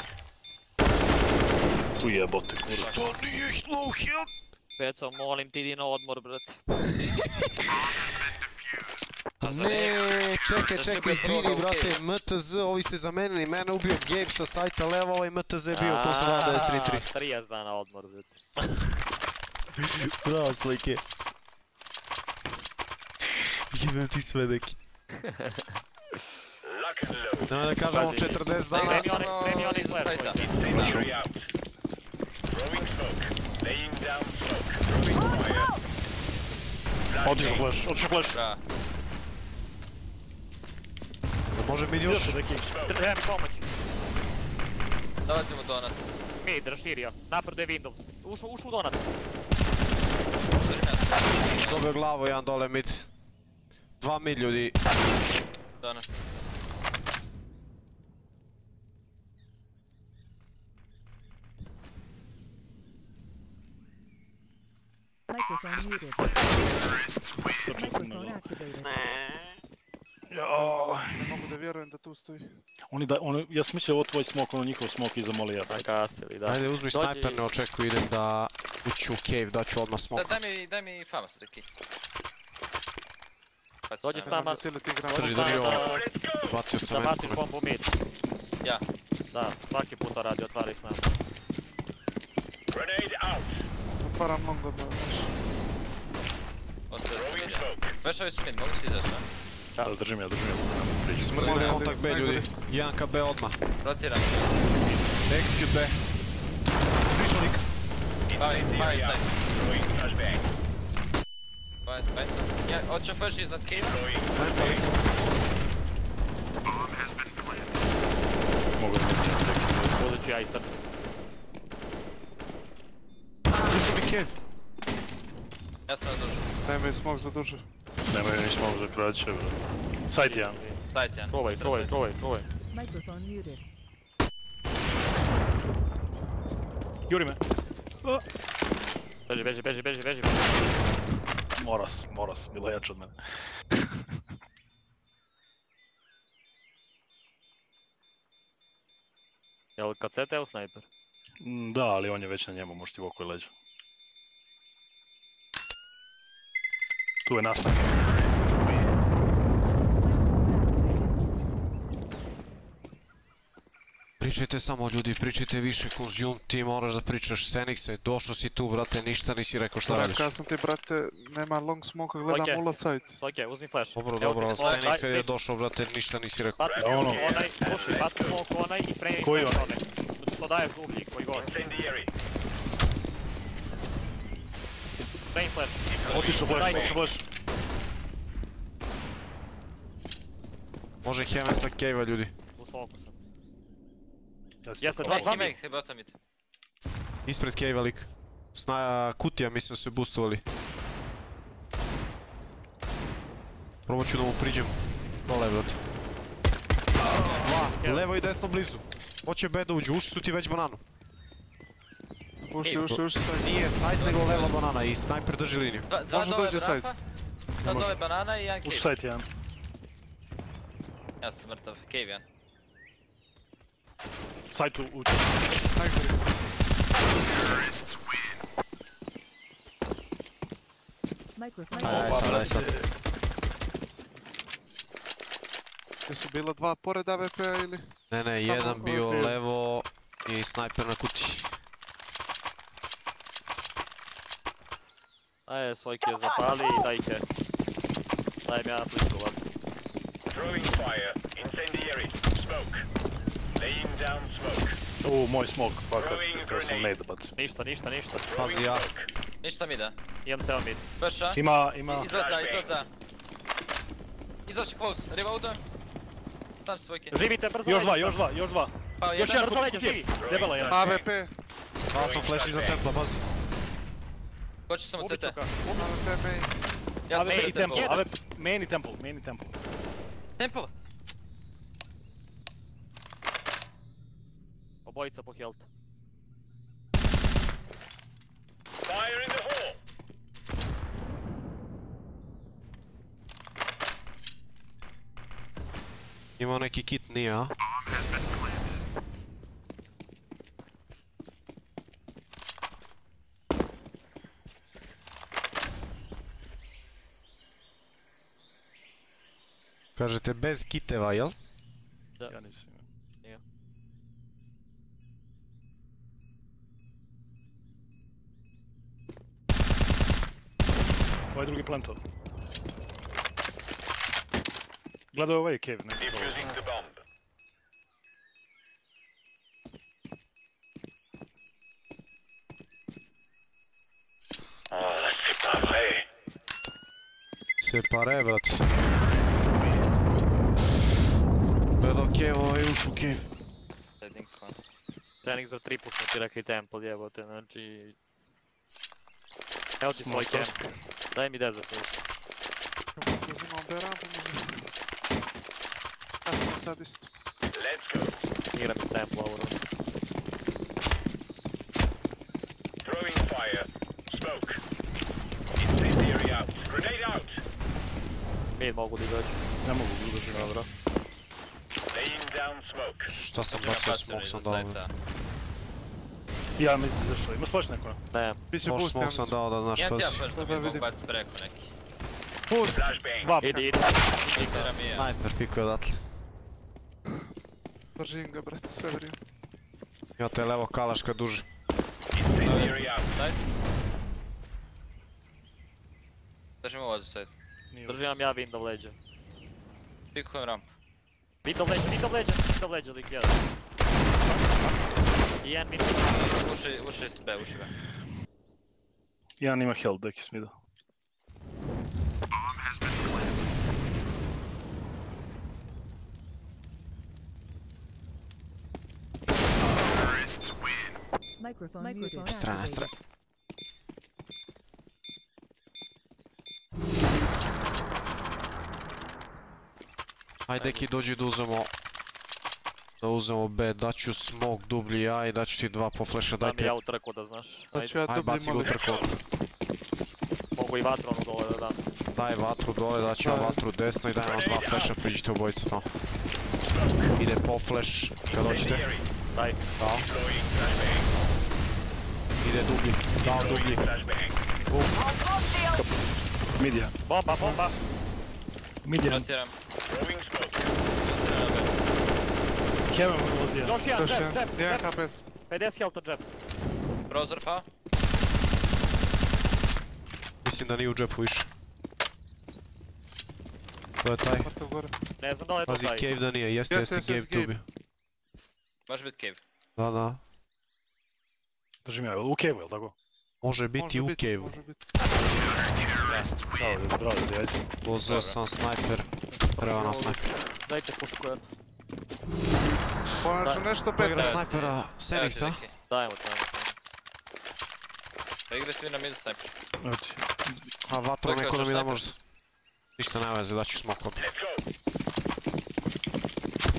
Tu jebote, kurva. To nije low health! Peco, molim ti idi na odmor, brate. Ne, čekaj, Da čekaj, izvini, u brate, MTZ, ovi se zamenili, mene ubio Gabe sa sajta leva, ovaj MTZ je bio posle 2.93. 30 dana odmor, brate. Bravo, slike. Jebem ti sve, deki. Nemoj da kažemo Pazi. 40 dana. Spremi. Throwing fire. Otišao flash, otišao flash. Bra. Može mi još? Treba mi pomoć. Dolazimo donat. Mid, raširio. Napredo je window. Ušao, ušao u donat. Dobio glavu, jedan dole mid. Dva mid ljudi. Donat. Microphone muted. Microphone activated. Jao. Ne mogu da vjerujem da tu stoji. Oni da, oni, ja sam mislio ovo tvoj smok, ono njihov smok iza molija. Nakasili, da. Ajde, uzmi Dođi. snajper, ne očekuj, idem da ući u cave, daću odmah Da, smoke. daj mi, daj mi famas, Riki. Pa Dođi s nama. Drži, drži da- ovo. Bacio sam Da baciš bombu mid. Ja. Da, svaki put to radi, otvaraj s nama. Grenade out. para mogę dać. Ostrzec midzie. Weszło jeszcze mid, mogę się zeszła. Ale držím ja, držím ja. Smrdi kontakt B ljudi. 1k B odmah. Rotiram. Execute B. Prišovnik. Bajs, bajs. Bajs, bajs. Ja, hoće first iznad cave. Mogu sam ti. Budući ja i sad. Cave. Ja sam na dužu. Nemaju smog za duže. Nemoj ni smok za kraće, bro. Sajt jedan. Sajt jedan. Čuvaj, čuvaj, čuvaj, čuvaj. Microphone muted. Juri me. Beži, beži, beži, beži, beži. Mora se, mora se, bilo je jače od mene. Jel kad CT u snajper? Mm, Da, ali on je već na njemu, možeš ti u oko leđa. Tu je nastavak. Pričajte samo ljudi, pričajte više konzum, ti moraš da pričaš Senikse, došao si tu brate, ništa nisi rekao šta radiš. Sam ti, brate, nema long smoka, gledam ula side. Okej, uzmi flash. Dobro, Evo dobro, daj, je došao brate, ništa nisi rekao. Baci Da, ono. onaj, slušaj, baci smoke onaj i spremi onaj? onaj. Što daje dublji, koji god. Incendiary. Spremi flash. Otišao flash, Daj. otišao flash. Može Heaven sa cave ljudi. U smoku sam. Jeste, dva, dva bota mid. Ispred cave lik. Sna kutija mislim su je boostovali. Probat ću da mu priđem. Dole brate. Dva, levo i desno blizu. Hoće B da uđu, ušli su ti već bananu. Uši, uši, uši side. Nije side nego leva banana i snajper drži liniju. Dva, dva Može dole dođe side. brafa. Dva dole banana i jedan cave. sajt jedan. Ja sam mrtav, cave jedan. Sajt u, u... Najgori. Microphone Aj, aj sad, aj sad. Jesu bila dva pored AWP-a ili? Ne, ne, jedan bio levo i snajper na kutiji. Ajde, svojke zapali i daj će. Dajem ja pliku, vat. Throwing fire. Incendiary. Smoke. Laying down smoke. U, moj smoke, fakat, to sam nade bacio. Ništa, ništa, ništa. Pazi ja. Ništa mi da. Imam ceo mid. Prša. Ima, ima... Izlaza, izlaza. Izaši close, reloadujem. Tam su svojke. Živite, brzo Još dva, još dva, još dva. Pa Još jedan. kod živi. Debela jedan. AVP, Dao sam flash iza templa, pazi. Hoću samo CT. main. Ja sam CT. temple. AWP, main temple, main temple. Temple. Obojica po health. Fire in the hole. Imao neki kit, nije, a? Kažete bez kiteva, jel? Da. Ja nisam. Nije. Ovaj drugi planto. Gledaj ovaj cave, ne. Defusing the bomb. Oh, c'est pas vrai. Se pare, brate. Gledao cave, ovaj ušu cave. Trening za tri put ti rekli temple, jebote, znači... Evo ti svoj camp. Daj mi desert please. Uzimam B rampu, možda. Ja sam sad isto. Let's go. Igram iz temple ovu rundu. Throwing fire. Smoke. Incendiary out. Grenade out. Mid mogu da dođu. Ne mogu drugo živjeti. Dobro. Smoke. Šta sam bacio, smog sam dao. Ja mi ti zašao, imaš flash neko? Biće boost, smog ja sam dao da znaš Jedan ti ja first, da bi mogu bacit preko neki. Boost! Flashbang. Dva. Idi, idi. Nikera mi je. Sniper pikuje odatle. Držim ga, brate, sve vrijeme. Levo duže. Incendiary out. Side. Držimo ovo za side. Nije. Držim vam ja window leđa. Pikujem ramp. Window leđa, window leđa, window leđa, lik jedan. I jedan mid. Uši, uši s B, uši B. Jedan ima health, deki smida. Microphone, Microphone muted. Strana, activated. strana. Ajde ki dođi da uzmemo da uzmemo B, daću smoke dublji ja i daću ti dva po flasha, Daj mi dajte. ja u trku da znaš. Da Ajde, ja Aj dublji baci ga u trku. mogu i vatronu dole da dam. Daj vatru dole, daću ja Da. vatru desno i daj nam dva flasha, priđite obojica tamo. Ide po flash, kad hoćete. Incendiary. Daj. Dao, flashbang. ide dublji, dao dublji. Flashbang. Mid je. Bomba, bomba. Mid je. Rotiram. Heaven ulazio. Još jedan, Još jedan. jab, Jedan jab. HPS. 50 health jab. Prozor pa. Mislim da nije u džepu više. To je taj. Mrtav gore. Ne znam da li je to Pazi, taj. cave da nije, jeste, Jeste, jeste, jeste, cave cave. tu bi. Može bit cave. Da, da. Držim ja, u cave, jel tako? Može biti u biti, cave biti. Bravo, bravo, ajde. Vozio sam sniper. Treba nam sniper. Dajte pušku jednu. Konačno nešto Ko igra peta. snajpera? Evo ti Seniksa? neki. Dajmo to. Pa igre svi na midu sniper. Evo ti. A vatro Ko igra neko da mi da može. Ništa ne veze, daću smokom.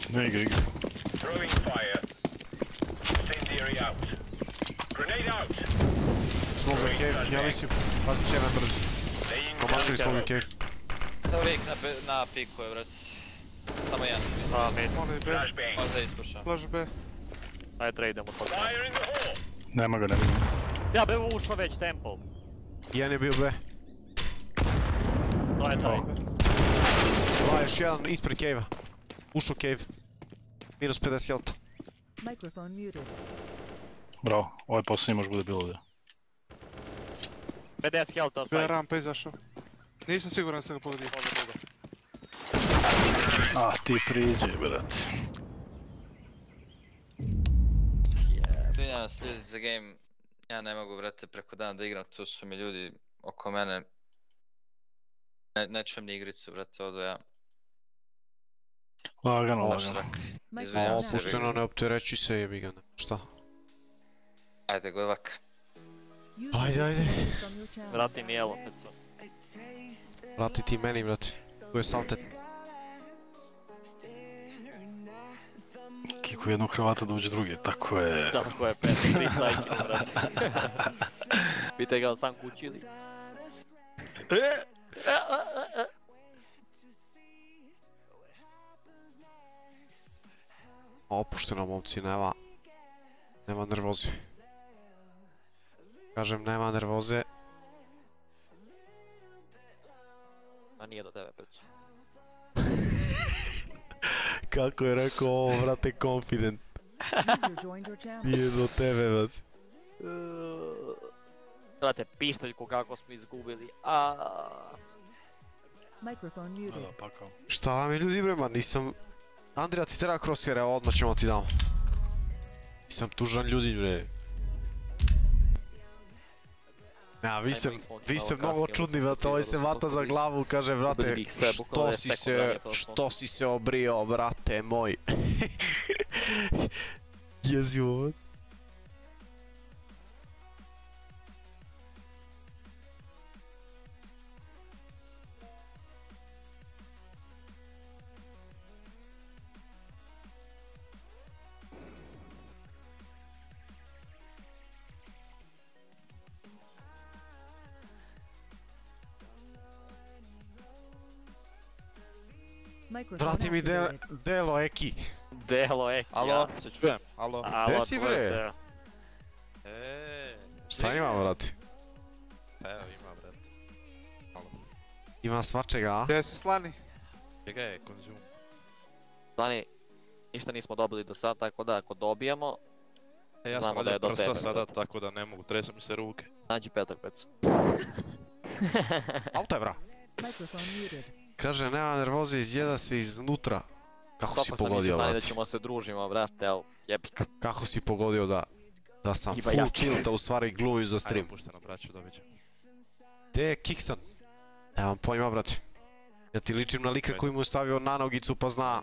Ne igra, igra. Throwing fire. Incendiary out. Grenade out. Smog za cave, ja mislim. Pazi brzi. Laying Promašili smo u smoke. cave. Da uvijek na, pe- na piku je, vrat. Samo jedan. A, mid. Molim B. Možda ispuša. Flash B. Ajde, to. In the hole. Nema ga, ne vidim. Ja bi ušao već temple. Jedan je bio B. To je taj. Dva, još jedan ispred cave-a. Ušao cave. Minus 50 health. Microphone muted. Bravo, ovaj posljednji može bude bilo ovdje. 50 health, a B rampa izašao. Nisam siguran da sam ga pogodio. Može drugo. A, ti priđe, brat. dana slijedit za game, ja ne mogu, brate, preko dana da igram, tu su mi ljudi oko mene. Ne, ne čujem ni igricu, brate, ovdje ja. Lagano, lagano. se, opušteno, ne opterećuj se, jebi ga. Šta? Ajde, good luck. Ajde, ajde. Vrati mi jelo, peco. Vrati ti meni, brate. Tu je saltet. Kiko jednog Hrvata dođe drugi, tako je. Tako je, pet, tri stajkinu, brate. Pite ga sam kući ili? Opušteno, momci, nema... Nema nervoze. Kažem, nema nervoze. Ma nije do tebe, peco. Kako je rekao ovo, brate, confident. Nije do tebe, brate. Brate, pištaljku kako smo izgubili. A Microphone Da, muted. da, pakao. Šta vam je ljudi bre, ma nisam... Andrija ti treba crosshair, evo odmah ćemo ti damo. Nisam tužan ljudi bre. Ja, vi ste, vi ste mnogo čudni, odnosno brate, ovaj se vata za toliko glavu, kaže, brate, sve, bukvalno što si se, što si se obrio, brate moj. Jezivo. Vrati mi de, delo, Eki. delo eki, Alo, se čujem, alo. Gde si, bre? Eee, Šta ima, brate? pa evo ima, brate. Alo. Ima svačega, a? Gdje si slani? Čega je konzum? Dani, ništa nismo dobili do sada, tako da ako dobijemo, E, ja sam da je ovdje do prsa tebe, sada, tako da ne mogu, tresu mi se ruke. nađi petak pecu. Auto je, bra. Microphone muted. Kaže, nema nervoze, izjeda se iznutra. Kako si pogodio, Dani da brate? ćemo se družimo, brate, ali jebik. Kako si pogodio da... Da sam full jači. tilt, a u stvari glumim za Ajde, stream. pušteno, braću, doviđa. Gdje je Kiksan? Nemam pojma, brate. Ja ti ličim na lika koji mu je stavio nanogicu pa zna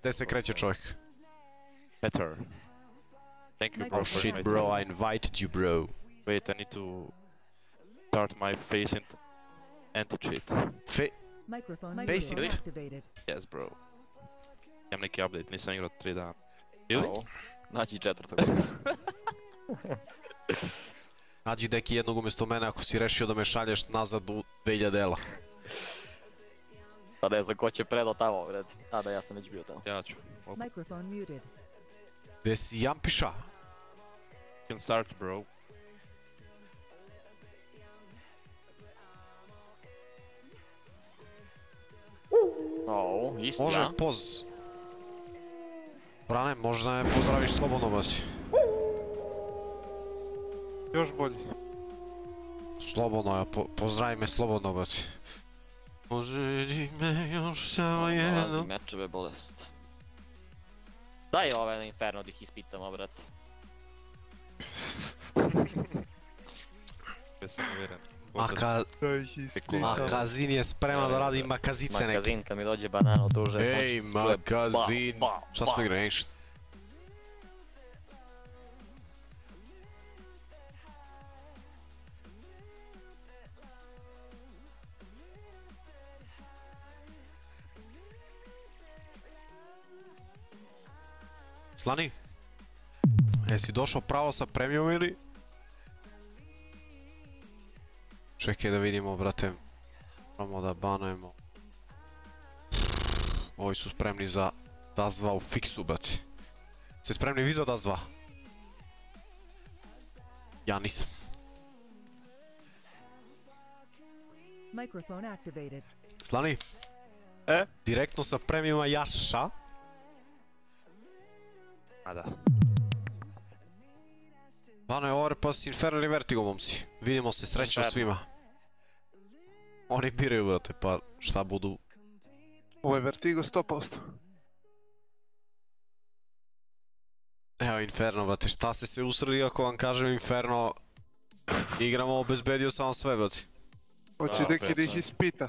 gdje se kreće čovjek. Better. Thank you, bro. Oh for shit, bro. I invited you, bro. Wait, I need to start my face int anti-cheat. Fe... Microphone Basic. microphone activated. Yes, bro. Imam neki update, nisam igrao 3 dana. Ili? Ili? Nađi četvrtog. Nađi deki jednog umjesto mene ako si rešio da me šalješ nazad u 2000 dela. Pa ne znam ko će predo tamo, brate. A da, ja sam već bio tamo. Ja ću. Opet. Microphone muted. Gdje si jampiša? Can start, bro. O, isti, Može, poz. Brane, možda me pozdraviš slobodno, basi. Još bolji. Slobodno, ja, po, pozdravi me slobodno, basi. Pozdravi me još samo jedno. Dolazi mečeve bolest. Daj ove na Inferno da ih ispitamo, brate. Ja sam uvjeren. Maka, makazin je spreman da radi makazice neke. Magazin kad mi dođe banano duže. Ej, magazin. Šta smo igrali, ništa. Slani? Jesi došao pravo sa premium ili? Čekaj da vidimo, brate. Moramo da banujemo. Ovi su spremni za DAS 2 u fiksu, brate. Ste spremni vi za DAS 2? Ja nisam. Microphone activated. Slani? E? Direktno sa premiuma Jaša. A da. Plano je Overpass Inferno ili Vertigo, momci. Vidimo se, srećno svima. Oni biraju, brate, pa šta budu... Ovo je Vertigo 100%. Evo Inferno, brate, šta ste se usrali ako vam kažem Inferno? Igramo, obezbedio sam vam sve, brate. Hoće Deki da ih ispita.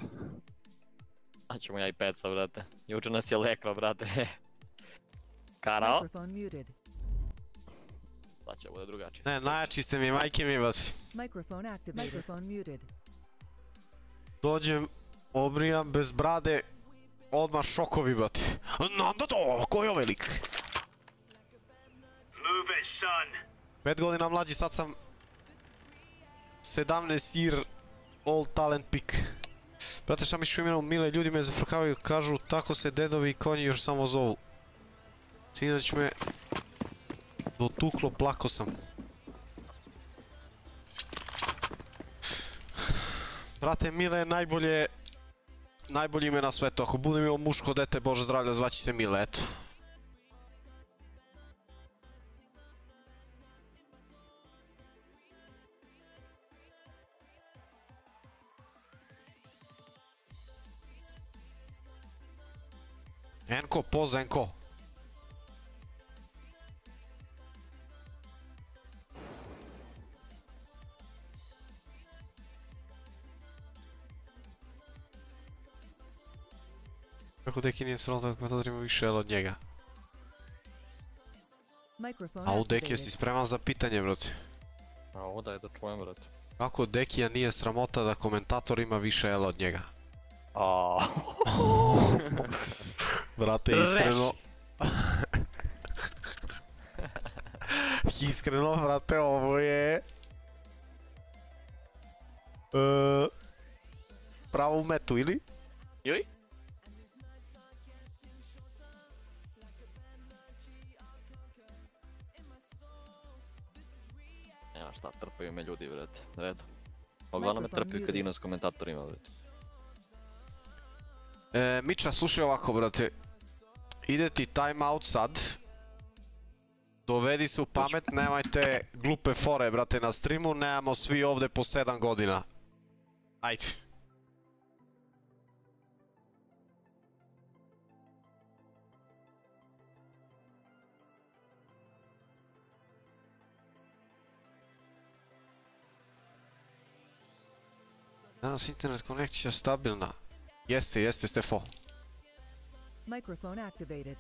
Znači mu ja i peca, brate. Jučer nas je leklo, brate. Karao. Sad će bude drugačije. Ne, najjači ste mi, majke mi, brate. Microphone activated. Microphone muted. Dođem, obrijam bez brade, odmah šokovi, brate. Nanda to, ko je ovaj lik? Move it, son. Pet godina mlađi, sad sam 17 year all talent pick. Brate, šta misliš imenom Mile, ljudi me zafrkavaju, kažu tako se dedovi i konji još samo zovu. Sinoć me dotuklo, plako sam. Brate, Mile je najbolje, najbolje ime na svetu. Ako budem imao muško dete, Bože zdravlja, zvaći se Mile, eto. Enko, poza Enko. Kako deki nije sralo da komentator ima više L od njega. A u deki activated. jesi spreman za pitanje, brate. A ovo da je da čujem, brate. Kako dekija nije sramota da komentator ima više L od njega? Aaaa. Brate, iskreno... iskreno, brate, ovo je... E, pravo u metu, ili? Ili? Šta, trpaju me ljudi, brate. Redu. Uglavnom me trpaju kad igram s komentatorima, brate. E, Miča, slušaj ovako, brate. Ide ti timeout sad. Dovedi se u pamet, nemajte glupe fore, brate, na streamu. Nemamo svi ovde po 7 godina. Ajde. Danas internet konekcija stabilna. Jeste, jeste, Stefo. Microphone activated.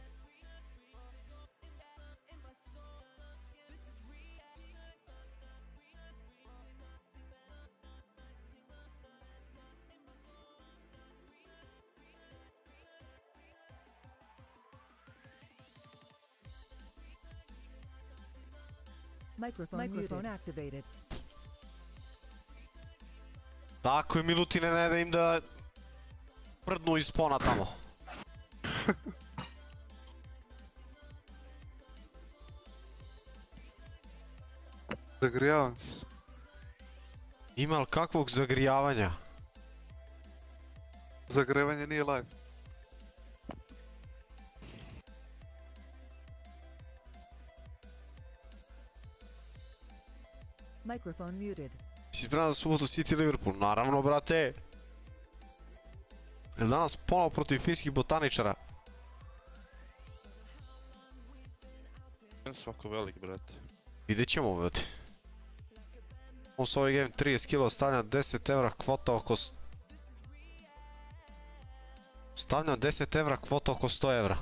Microphone, Microphone activated. Tako je, Milutine, ne da im da prdnu iz spona tamo. Zagrijavam se. Ima li kakvog zagrijavanja? Zagrevanje nije live. Microphone muted. Si spreman za subotu City Liverpool? Naravno, brate. Jel danas ponovo protiv finskih botaničara? Svako velik, brate. Vidjet ćemo, brate. On s ovaj game 30 kilo stavlja 10 evra kvota oko... Stavlja 10 evra kvota oko 100 evra.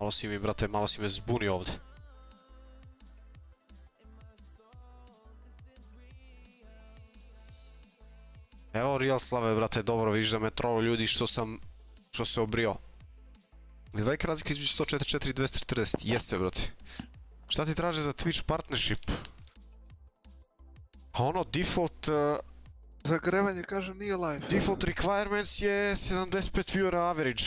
Malo si mi, brate, malo si me zbunio ovdje. Evo Real Slave, brate, dobro, vidiš da me trolu ljudi što sam... Što se obrio. Je velika razlika između 144 i 240, jeste, brate. Šta ti traže za Twitch partnership? A ono, default, uh, Zagrevanje kaže nije live. default requirements je 75 viewer average.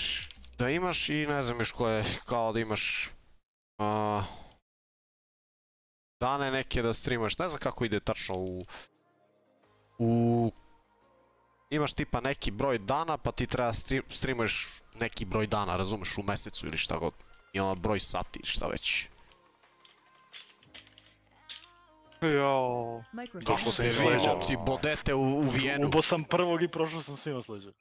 Da imaš i ne znam još koje, kao da imaš... Uh, dane neke da streamaš, ne znam kako ide tačno u... U... Imaš tipa neki broj dana, pa ti treba stream, streamuješ neki broj dana, razumeš, u mesecu ili šta god. I onda broj sati, šta već. Jao. Microphone Kako se vi, momci, bodete u, u Vijenu. Ubo sam prvog i prošao sam svima sleđa.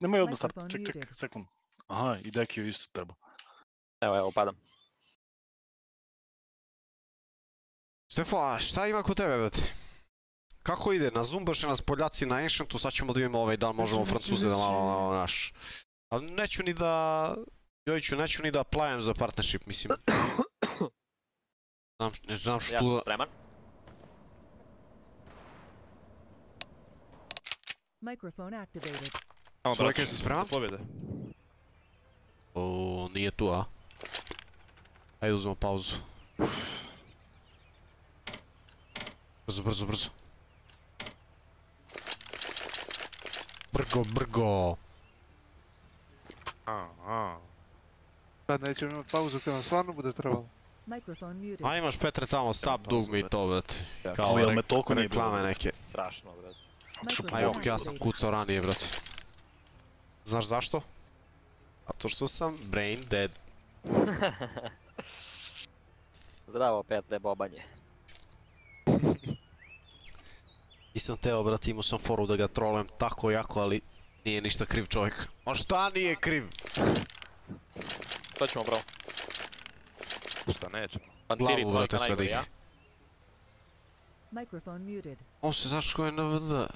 Nemoj odmah start, ček, ček, sekund. Aha, i Dekiju isto treba. Evo, evo, padam. Stefo, a šta ima kod tebe, brate? Kako ide? Na Zumbrše nas Poljaci na Ancientu, sad ćemo da vidimo ovaj, da li možemo Neću Francuze da malo, malo naš. Ali neću ni da... Jojiću, neću ni da plajem za partnership, mislim. Znam, ne znam Ja što... sam spreman. Microphone activated. Čovjek, jesi spreman? pobjede. O, nije tu, a? Ajde uzmemo pauzu. Brzo, brzo, brzo. Brgo, brgo. A, a. Sad nećemo imati pauzu kad nam stvarno bude trebalo. A imaš Petre tamo sub dugme i to, brate. Kao Ali jel me rek- toliko reklame neke. Strašno, brate. Microphone A evo, ja sam kucao ranije, brate. Znaš zašto? Zato što sam brain dead. Zdravo, Petre Bobanje. Nisam teo, brate, imao sam foru da ga trolujem tako jako, ali nije ništa kriv čovjek. A šta nije kriv? To ćemo, bro. Šta nećemo? Panciri, Glavu, brate, sve da najgori, ih. ja? Microphone muted. On se znaš ko je NVD?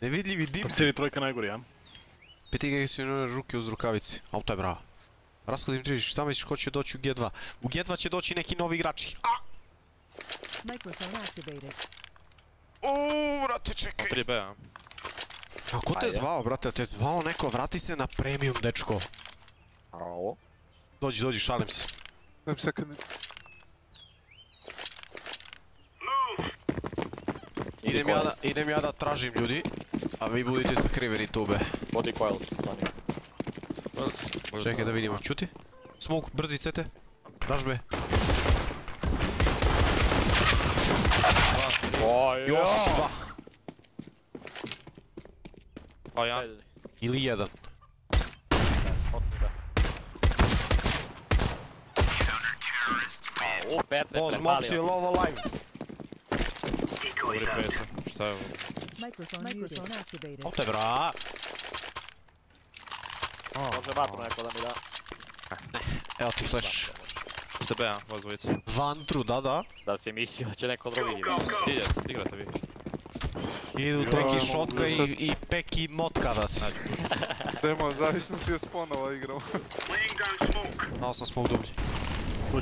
Nevidljivi dim. Pa Siri trojka najgori, ja? Peti ga si ruke uz rukavici. Auto je bravo. Rasko Dimitrijević, šta misliš ko će doći u G2? U G2 će doći neki novi igrači. A! Microphone activated. Uuu, brate, čekaj. 3B, a? A ko te Ajde. zvao, brate? Te zvao neko? Vrati se na premium, dečko. A ovo? Dođi, dođi, šalim se. Daj mi sekund. Idem ja, da, idem ja da tražim ljudi, a vi budite sakriveni tube. Body coils, Sonic. Čekaj da vidimo, čuti? Smoke, brzi CT. Daš be. Oj, Još dva. Pa ja, Ili jedan. Posljednji da. O, Petre, O, Smoke si je prepalio. lovo live. dobri peta. Šta je ovo? Microphone, Microphone activated. Auto je bra. Može vatru neko da mi da. Evo ti flash. Ste B, a? Vas dvojica. Vantru, da, da. Da si mislio da će neko drugi Ide, igrate vi. Idu Peki šotka da i, i Peki motka da si. Demo, zavisno si je sponova igrao. Dao sam smoke dublji.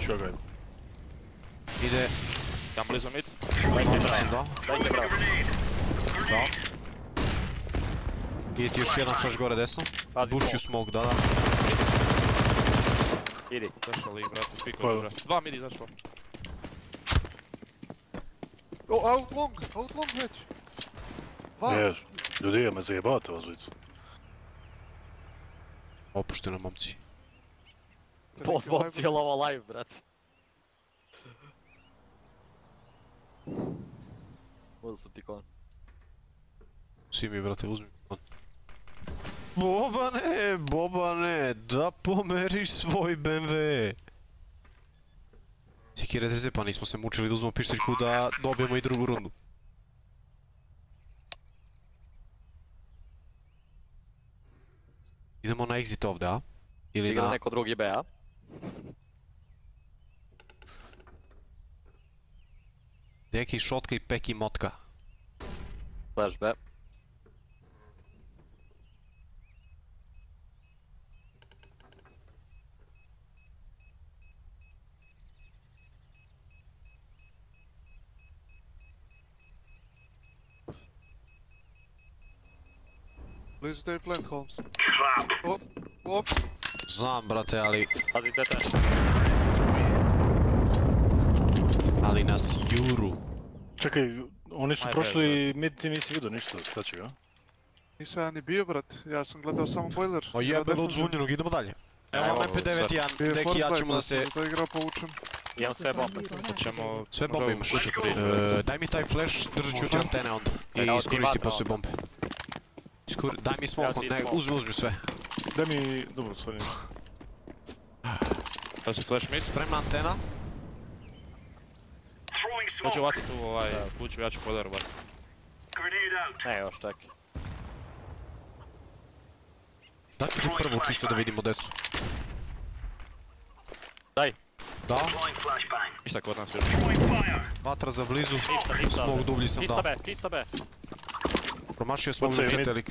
Ja ga Ide, Jam blizu mid. sam dao. Dajte bravo. Dao. Ide ti još jedan flash gore desno. Pazi Buš smoke. you smoke, da, da. Idi. Zašao lik, brate, piko Koju? duže. Dva mid izašlo. O, out long, out long već. Va, Je, ljudi, jel me zajebavate vas dvojicu. Opušteno, momci. Post bom cijelo ovo live, brate. Uzeo sam ti kon. Svi mi, brate, uzmi. Bobane, Bobane, da pomeriš svoj BMW. Sikirete se, pa nismo se mučili da uzmemo pišteljku da dobijemo i drugu rundu. Idemo na exit ovdje, a? Ili Igra na... neko drugi B, a? Deki šotka i Peki motka. Flash B. Blizu tebi plant, Holmes. Op, op. Znam, brate, ali... Pazi CT. Ali nas juru. Čekaj, oni su Aj, prošli mid, ti nisi vidio ništa, šta će ga? Nisam ja ni bio, brat. Ja sam gledao samo boiler. O jebe lud zvunjenog, idemo dalje. Evo Evo, vam MP9 Bio je neki ja ćemo da se... zato je igrao poučen. Imam sve bombe. Microphone Ćemo... Sve bombe imaš. E, daj mi taj flash, držat ću ti antene onda. I Evo ti iskoristi poslije bombe. Iskor... Daj mi smoke, Ja ne, uzmi, uzmi sve. Daj mi, dobro, stvarno. Da se flash mid. Spremna antena. Throwing Ja ću smoke. vatiti tu ovaj kuću, ja ću. Grenade out. Ne, još čekaj. Daću ti prvu čisto da vidimo gdje su. Daj. Da, Ništa kod nas još. vatra za blizu. Smog dublji sam dao. B, čisto B. Promašio smog za Pucaju mid. cetelik.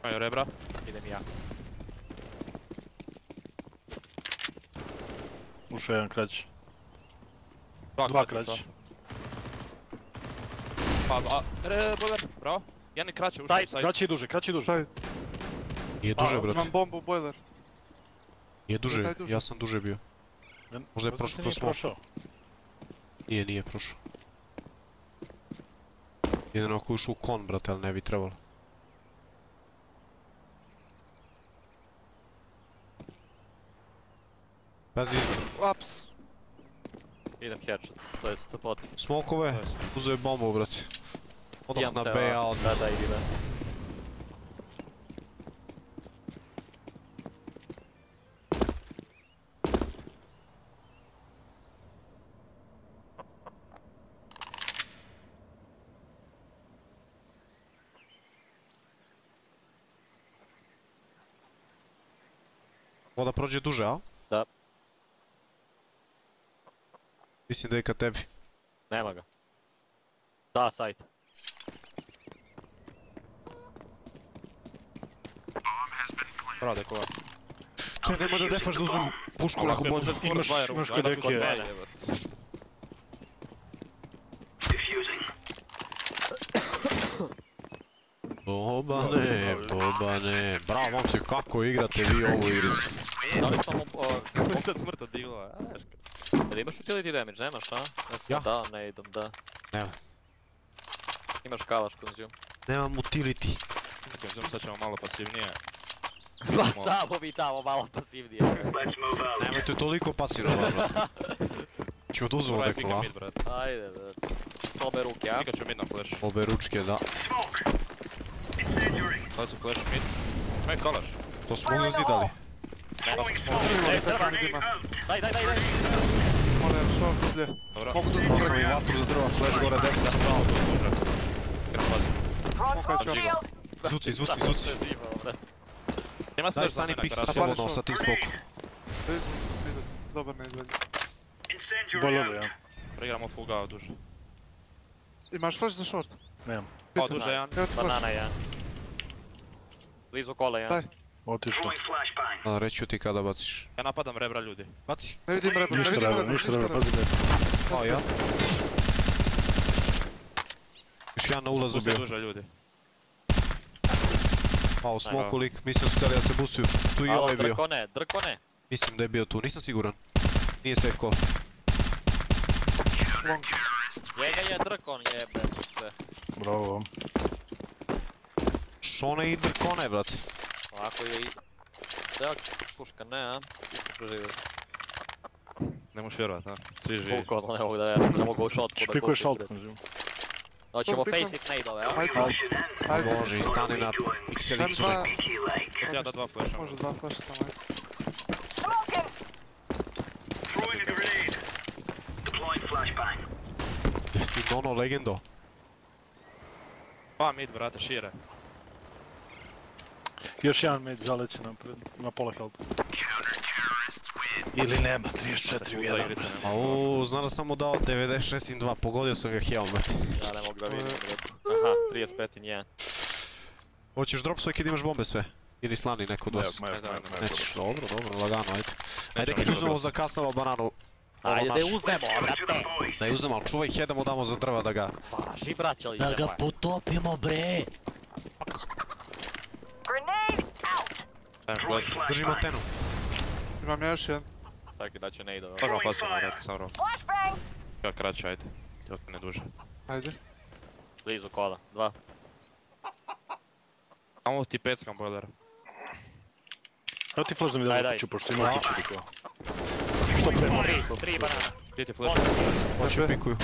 Imaju rebra. Idem ja. Ušao jedan krać. Dva, Dva kraća. krać. Pa, a, re, boiler, bravo. Jedan je kraće ušao u Side. side. Kraći i duže, kraći i duže. Šta je? Nije Pa, duže, brat. Imam bombu, boiler. Nije duže, Daj duže. ja sam duže bio. Možda je prošao Nije kroz smog. Jedino ako je ušao u kon, brate, ali ne bi trebalo. Pazi, Ups. Idem headshot, to jest to pot. smokove, uzeo je bombu, brate. Odoh Imam na B, a od... Da, da, idi B. Voda prođe duže, a? Da. Mislim da je ka tebi. Nema ga. Da, side. Bravo, dekova. Če, nemoj da defaš da uzmem pušku lako Ako bolje. uzeti Imaš- Fire, imaš ajde, kod ajde, Ekije. kod mene, Bobane. Bravo, momci, kako igrate vi ovu igricu? Da li sam o... Kako sad mrtvo diglo, a? Znaš. Jel imaš utility damage, nemaš, a? Ja sam Ja? dao, ne idem, da. Nema. Imaš kalaš konzum. Nemam utility. Konzum, sad ćemo malo pasivnije. Pa samo mi tamo malo pasivnije. Nemojte toliko pasivno, brate. Ćemo da uzmemo neko, pika a? mid, brat. Ajde, da. Sobe ruke, a? Pikat ću mid na flash. Obe ručke, da. Ću flash mid. Imaju kalaš. To smo uzeli zidali. Daj, daj, daj, daj! Molim, short dublje. Dobro. Mogu sam i vatru za drva, flash gore desno sam dao. Žigao. Zuci, zuci, zuci. Daj, stani sa karate. slobodno sa tim smokom. Dobar ne izgleda. Boiler, ja. Preigramo full gao duže. Imaš flash za short? Nemam. Pa Bitan. duže jedan. Banana, ja. Blizu kola, ja. Daj. Otišlo. A, reću ti kada baciš. Ja napadam rebra ljudi. Baci. Ne vidim rebra, ne vidim rebra, rebra, ništa rebra, pazi ne. Kao ja. Još jedan na ulazu bio. duže ljudi. Pao smoku lik, mislim da su htjeli da se boostuju. Tu i ovaj bio. drkone, drkone! Mislim da je bio tu, nisam siguran. Nije safe call. Long. Njega je drkon, jebe. Bravo. Šone i drkone, brat. Ovako je i... Deo puška, ne, a? Isto preživio. Ne možeš vjerovat, a? Svi živi. Bukvalno ne mogu da ne mogu u shotku da kupim, alt bre. konzum. Hoćemo face it nade-ove, a? Ajde. Ajde. bože, i stani na neku. Ja da dva flasha. Može dva flash samo ajde. Gdje si Nono legendo? Dva mid, brate, šire. Još jedan mid zaleće napred, na pola health. Ili nema, 34 u jedan. igrice nema. A u, zna da sam mu dao 96 in 2, pogodio sam ga helmet. Ja ne mogu da vidim. Aha, 35 in 1. Hoćeš drop svoj kad imaš bombe sve? Ili slani neko ne, majo. Nećeš, dobro, dobro, lagano, ajde. Ajde kad uzmemo za kasnalo bananu. Ajde da je uzmemo, brate! Da je uzmemo, ali čuvaj heada mu damo za drva da ga... Paži, braće, ali Da ga potopimo, bre! Držimo antenu. Imam ja još jedan. Tako da će nade-ove. Možemo pasivno, brate, sam rok. Ja kraće, ajde. Dok ne duže. Ajde. Blizu kola, dva. Samo ti peckam boiler. Evo ti flash da mi da kuću, pošto ima Da. kiću diko. Što pre? Tri, tri banana. Gdje ti flash? Hoće pikuju.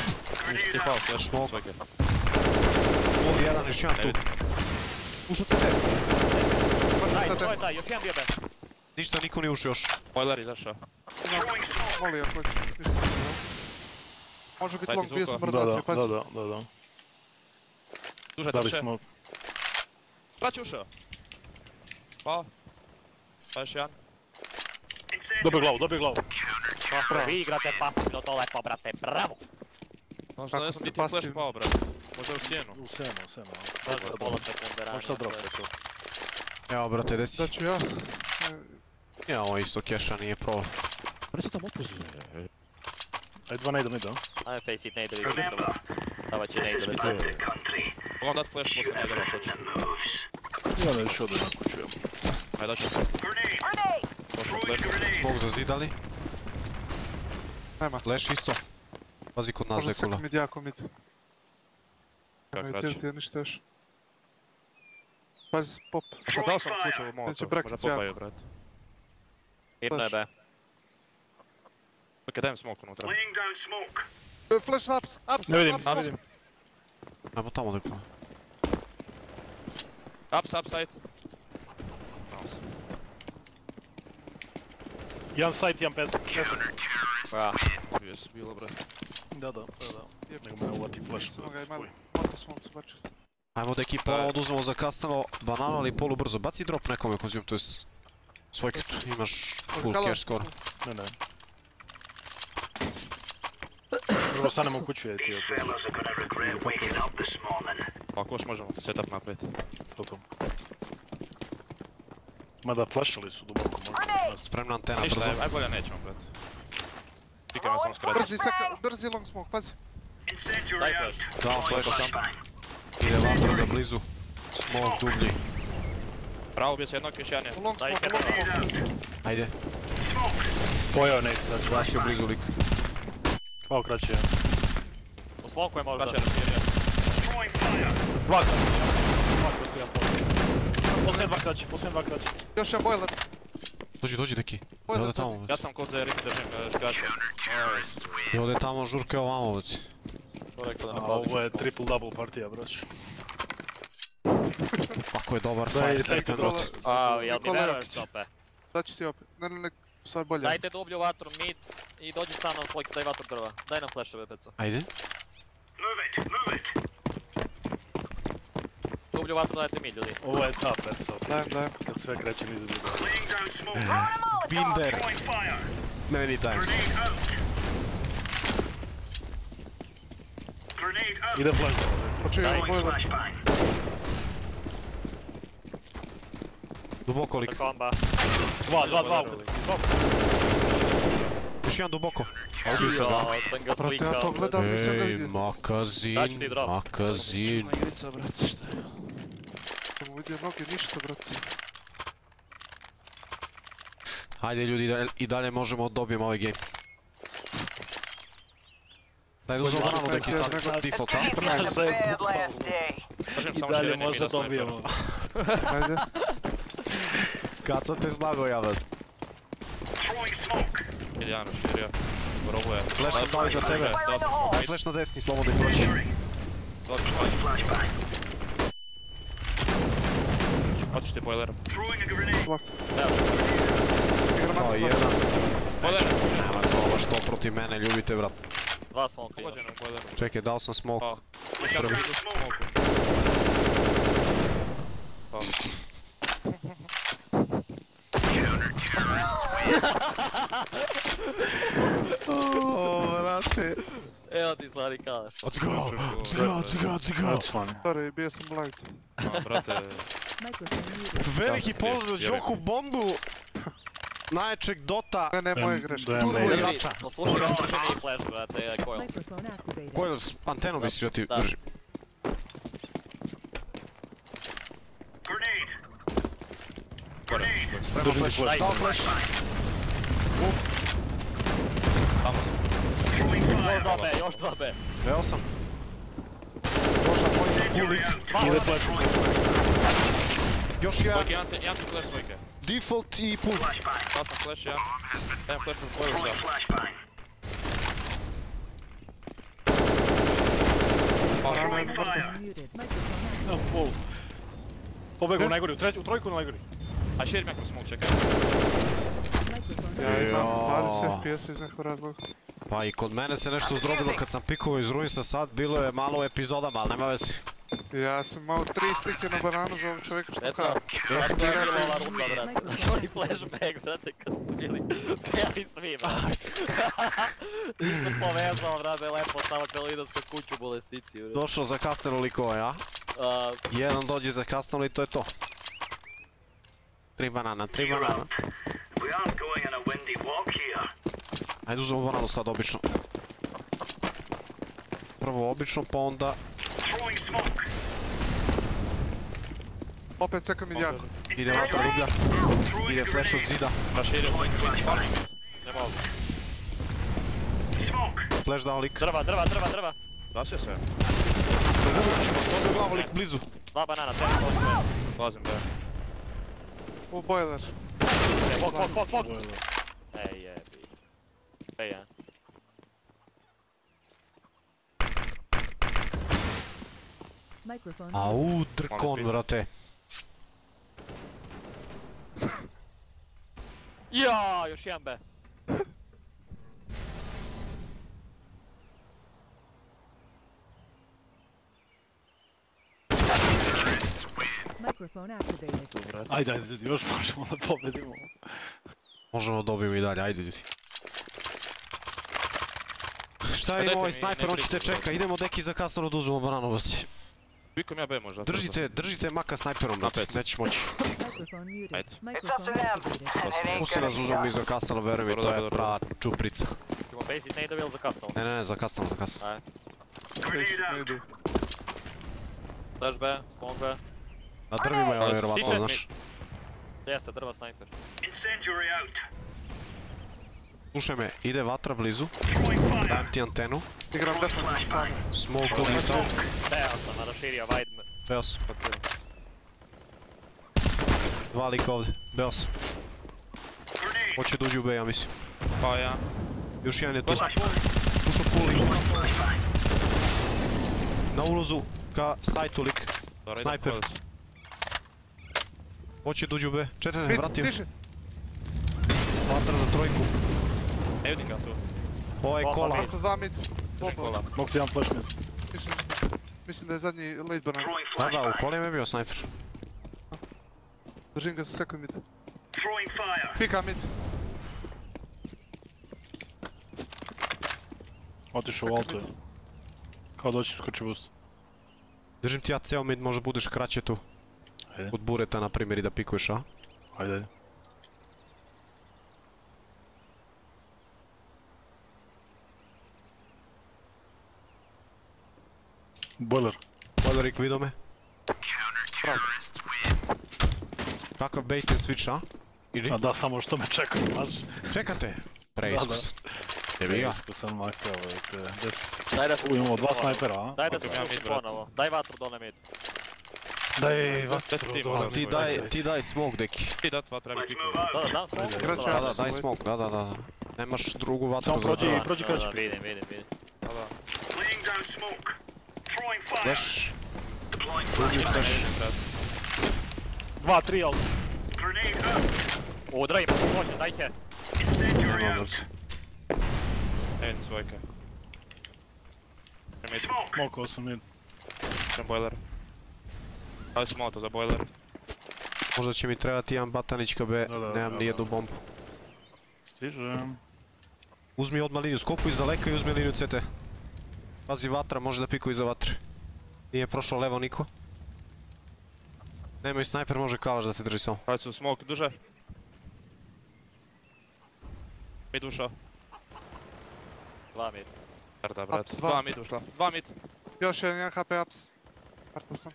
Ti pao flash. Smoke. Ovdje jedan, još jedan Ne tu. Ušao CT. To je taj, još jedan bio B. Ništa, niko nije ušao još. Boiler izašao. Moli. Može biti long, bio sam zvuka. Da, da, da, pazi. da, da, da. Duže smo... Kraće ušao. Pao. Pa još jedan. Dobio glavu, dobio glavu. Kako vi igrate pasivno dole pa brate, bravo! Možda ste sam ti flash pao, brat. Možda u sjenu. U senu, u senu. Sad za pola sekunde ranije. Možeš sad drop. Je. Evo, brate, desi. Da ću ja. Ja, ovo isto keša, nije problem. Reci tam opoziv. Ajde, dva ne idem, idem. Ajde face it, ne ide vidjeti se Dava će ne ide već. Mogu dat flash poslije ne idemo hoće. Ja ne još ode na kuću, ja. Ajde, daću se. Došao flash. Smog zazidali. Nema. Leš isto. Pazi kod nas Možda dekula. sek mid, jako mid. Kako Ne kraće. tilti, ništa još. Pazi, pop. Šta dao sam kuću u motor, brakic možda popaju, brat. Mirno je be. Ok, dajem smoke unutra. E, Flash ups, ups, Ne vidim, ne vidim. Ajmo tamo dekula. Ups, ups, side. Nice. Jedan site, jedan pes. Bra. Ubio se bilo, brat. Da, da, da, da. Nego me uvati flash. Nismo ga brate, imali. spoj. Motor smoke su bačili. Ajmo deki ponovo oduzmemo za kastano bananu, ali polu brzo. Baci drop nekome konzum, to jest svoj kitu. Imaš full cash skoro. Ne, ne. Prvo stanemo u kuću je ti ako još možemo setup napraviti. To to. Mada flashali su duboko možda. Spremna antena, Ništa, brzo. aj- aj bolje nećemo, brat. Čekaj me samo skrati. Brzi, brzi long smoke, pazi. Daj flash. Dao flash. Vatra za blizu. Smoke dublji. Bravo, bio se jednog, još jedan je. Daj. Ajde. Pojao Nate, znači. Gasio blizu lik. Kao kraće. U smoku je možda. Kraće je raspirio. Dva kraće. Dva kraće, ja Posljednje dva kraće, posljednje dva kraće. Još jedan boiler. Dođi, dođi deki. Ne Boiler ode tamo. Ja sam kod za rim držim eh, škraće. Ne ode tamo žurke ovamo. već. To rekao da A ne ovo je triple double partija, brać. Ako je dobar Da, fire i second second rot. A, jel mi veruješ tope? Daću ti opet. Ne, ne, ne, sad bolje. Dajte dublju vatru mid i dođi sa mnom Flake, daj vatru drva. Daj nam flashove peco. Ajde. Dublju vatru dajte mid ljudi. Ovo je ta peca. Dajem, dajem. Kad sve kreće nizu ljudi. Been there. Many times. Ide flash. Počekaj, boiler. Duboko lik. Komba. Dva, dva, dva. Još jedan duboko. A ubio se za. Ga Brate, ja to gledam, nisam ga Ej, vidio. makazin, ti drop. makazin. igrica, brat, šta je? Sam vidio noge, ništa, brate. Ajde ljudi, i dalje- i dalje možemo dobijemo ovaj game. Daj Bolje bananu deki sad, nego- default, a? Naš da je bukvalno. Držim I dalje možda dobijemo. Ajde. Kad sam te slago ja, brate. Ilijano širio. Robuje. Flash sam dao iza tebe. Smoke. Flash na desni, slobodno i proći. Sam smoke. Otiš ti boiler. Kao jedan. Boiler! Nema to baš to protiv mene, ljubite, brat. Dva smoka imaš. Čekaj, dao sam smoke. Pa. Još jedan Prvi. u smoku. Pa. O, brate. Evo ti stvari kale. Let's go, let's go, let's go, let's go. Bio sam blind. Ma, brate. Veliki pozdrav je Đoku Bombu. Najjačeg Dota. Ne, ne, moje greške. da, Turbo. Poslušaj i flash, brate, antenom misliš da ti drži? Sprema Držim flash. flash. Dao flash. Još dva B, još dva B. Evo sam. Došla dvojica puli. Ide flash. Još jedan. Dvojke, jedan ti, jedan ti flash dvojke. Default i pull. Dao sam flash jedan. Dajem flash u boiler da. Microphone muted. Microphone No, pol. Pobegao u najgori, u, treću, u trojku na najgori. A širim ako smoke, čekaj. Ja imam Jao. 20 FPS iz nekog razloga. Pa i kod mene se nešto zdrobilo kad sam pikovao iz ruinsa sad, bilo je malo u epizodama, ali nema veze. Ja sam imao tri slike na bananu za ovog čovjeka što kao. ja sam ti rekao, ova runda, brate. Oni flashback, brate, kad su bili beli svi, brate. Nisam povezao, brate, lepo, samo kao idem sa kuću bolestici, brate. Došao za kastanu likova, ja? A, Jedan dođe za kastanu i to je to. Tri banana, tri banana. We aren't going on a windy walk here. Ajde uzmemo bananu sad obično. Prvo obično, pa onda Throwing smoke. Opet sekam mid jako. ide vatra rublja, ide flash od zida, Raširio sam ne mogu. smoke. flash dao lik. Drva, drva, drva, drva. Zasio se. Dobio glavu lik blizu. Dva banana, treba postoje. Dolazim B. U boiler. E, bok, bok, bok, bok. Ej, jebi. Ej, ja. Microphone. Au, drkon, brate. Ja, još jedan Microphone activated. Ajde, ajde ljudi, još možemo da pobedimo. Možemo dobijemo i dalje, ajde ljudi. Šta je ovaj snajper, on će te čeka, idemo deki za kasno da uzmemo bananu, bosti. Pikom ja B možda. Držite, držite maka snajperom, brate, nećeš moći. Ajde. Pusti nas uzmemo mi za kastano, veruj mi, to je prava čuprica. Ćemo basic nade ili za custom? Ne, ne, ne, za kastano, za kastano. Ajde. Flash B, smoke B. Na drvima je ovaj Tiše, vjerovatno, znaš. Jeste, drva sniper. Incendiary out. Slušaj me, ide vatra blizu, dajem ti antenu, Igram defensivno stvarno. smoke do blizu, Teo sam, raširio, wide me. Beos. Dva lika ovdje, Beos. Grenade. Hoće da uđe u B, ja mislim. Pa ja. Još jedan je tu. Ušao puli. Na ulazu ka sajtu lik. Snajper. Hoće da uđe u B. Četiri, Mid, vratio. diže. Vatra za trojku. Ne vidim ga tu. Ovo je kola. Sa dva mid. Kola. Mogu ti jedan flash mid. Mislim da je zadnji late. Throwing Da, da, u kolima je bio snajper. Držim ga sa second mid. Pika mid. Otišao u altu. Kao doći skoči boost. Držim ti ja ceo mid, možda budeš kraće tu. Ajde. Od bureta, na primjer, i da pikuješ, a? Ajde, ajde. Boiler. Boilerik, vidio me. Kakav bait and switch, a? Ili? A da, samo što me čeka, znaš. Čekate! Preiskus. Je Jebi ga. sam makao, brate. Des... Daj da U, imamo dva snajpera, a? Daj da brate. ponovo. Daj vatru dole mid. Daj, vatru dole. A ti daj, ti daj smoke, deki. Ti dat va treba Let's piku. move out. Da, da, smoke. Da, Da, daj smoke, da, da, da. da. Nemaš drugu vatru Samo za prođi, kraće. vidim, vidim, vidim. Da, da. Laying down smoke. Throwing fire. Flash, Deploying drugi flash. Dva, tri, ali... Grenade out. U, drvima, složen, daj. Incendiary Nema. Idem mid, Smoke. Mokao sam mid. Daj su molotov za boiler. Možda će mi trebati jedan batanić KB, nemam ni jednu bombu. Stižem. Uzmi odmah liniju skopu iz daleka i uzmi liniju CT. Pazi vatra, može da pikuje iza vatre. Nije prošao levo niko. Nemoj snajper, može kalaš da te drži samo. Daj su smoke duže. Mid ušao. Dva mid. Arda, brat. dva. Mid ušla. Dva mid. Još jedan, HP ups. Kartal sam.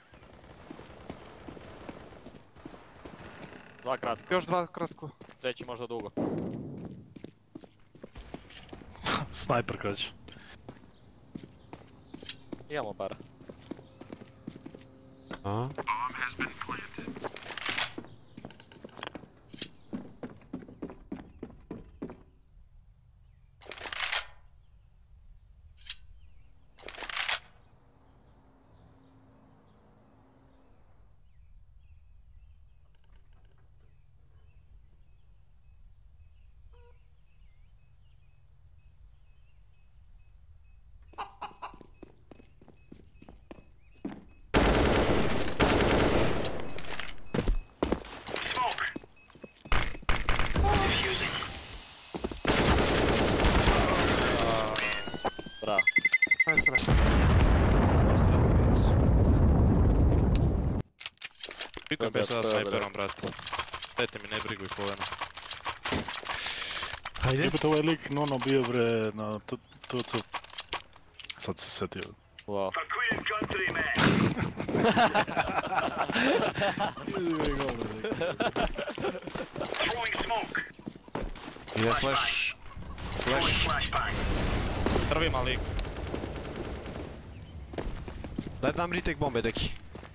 Dva kratka, Još dva kratko. treći možda dugo. Snajper kreće. Imamo para. A? Ajde. Jebote, ovaj lik Nono bio bre na tucu. Sad se setio. Wow. For Queen Country, man. Throwing smoke. Ide flash. Flash. Prvi malik. Daj dam retake bombe, deki.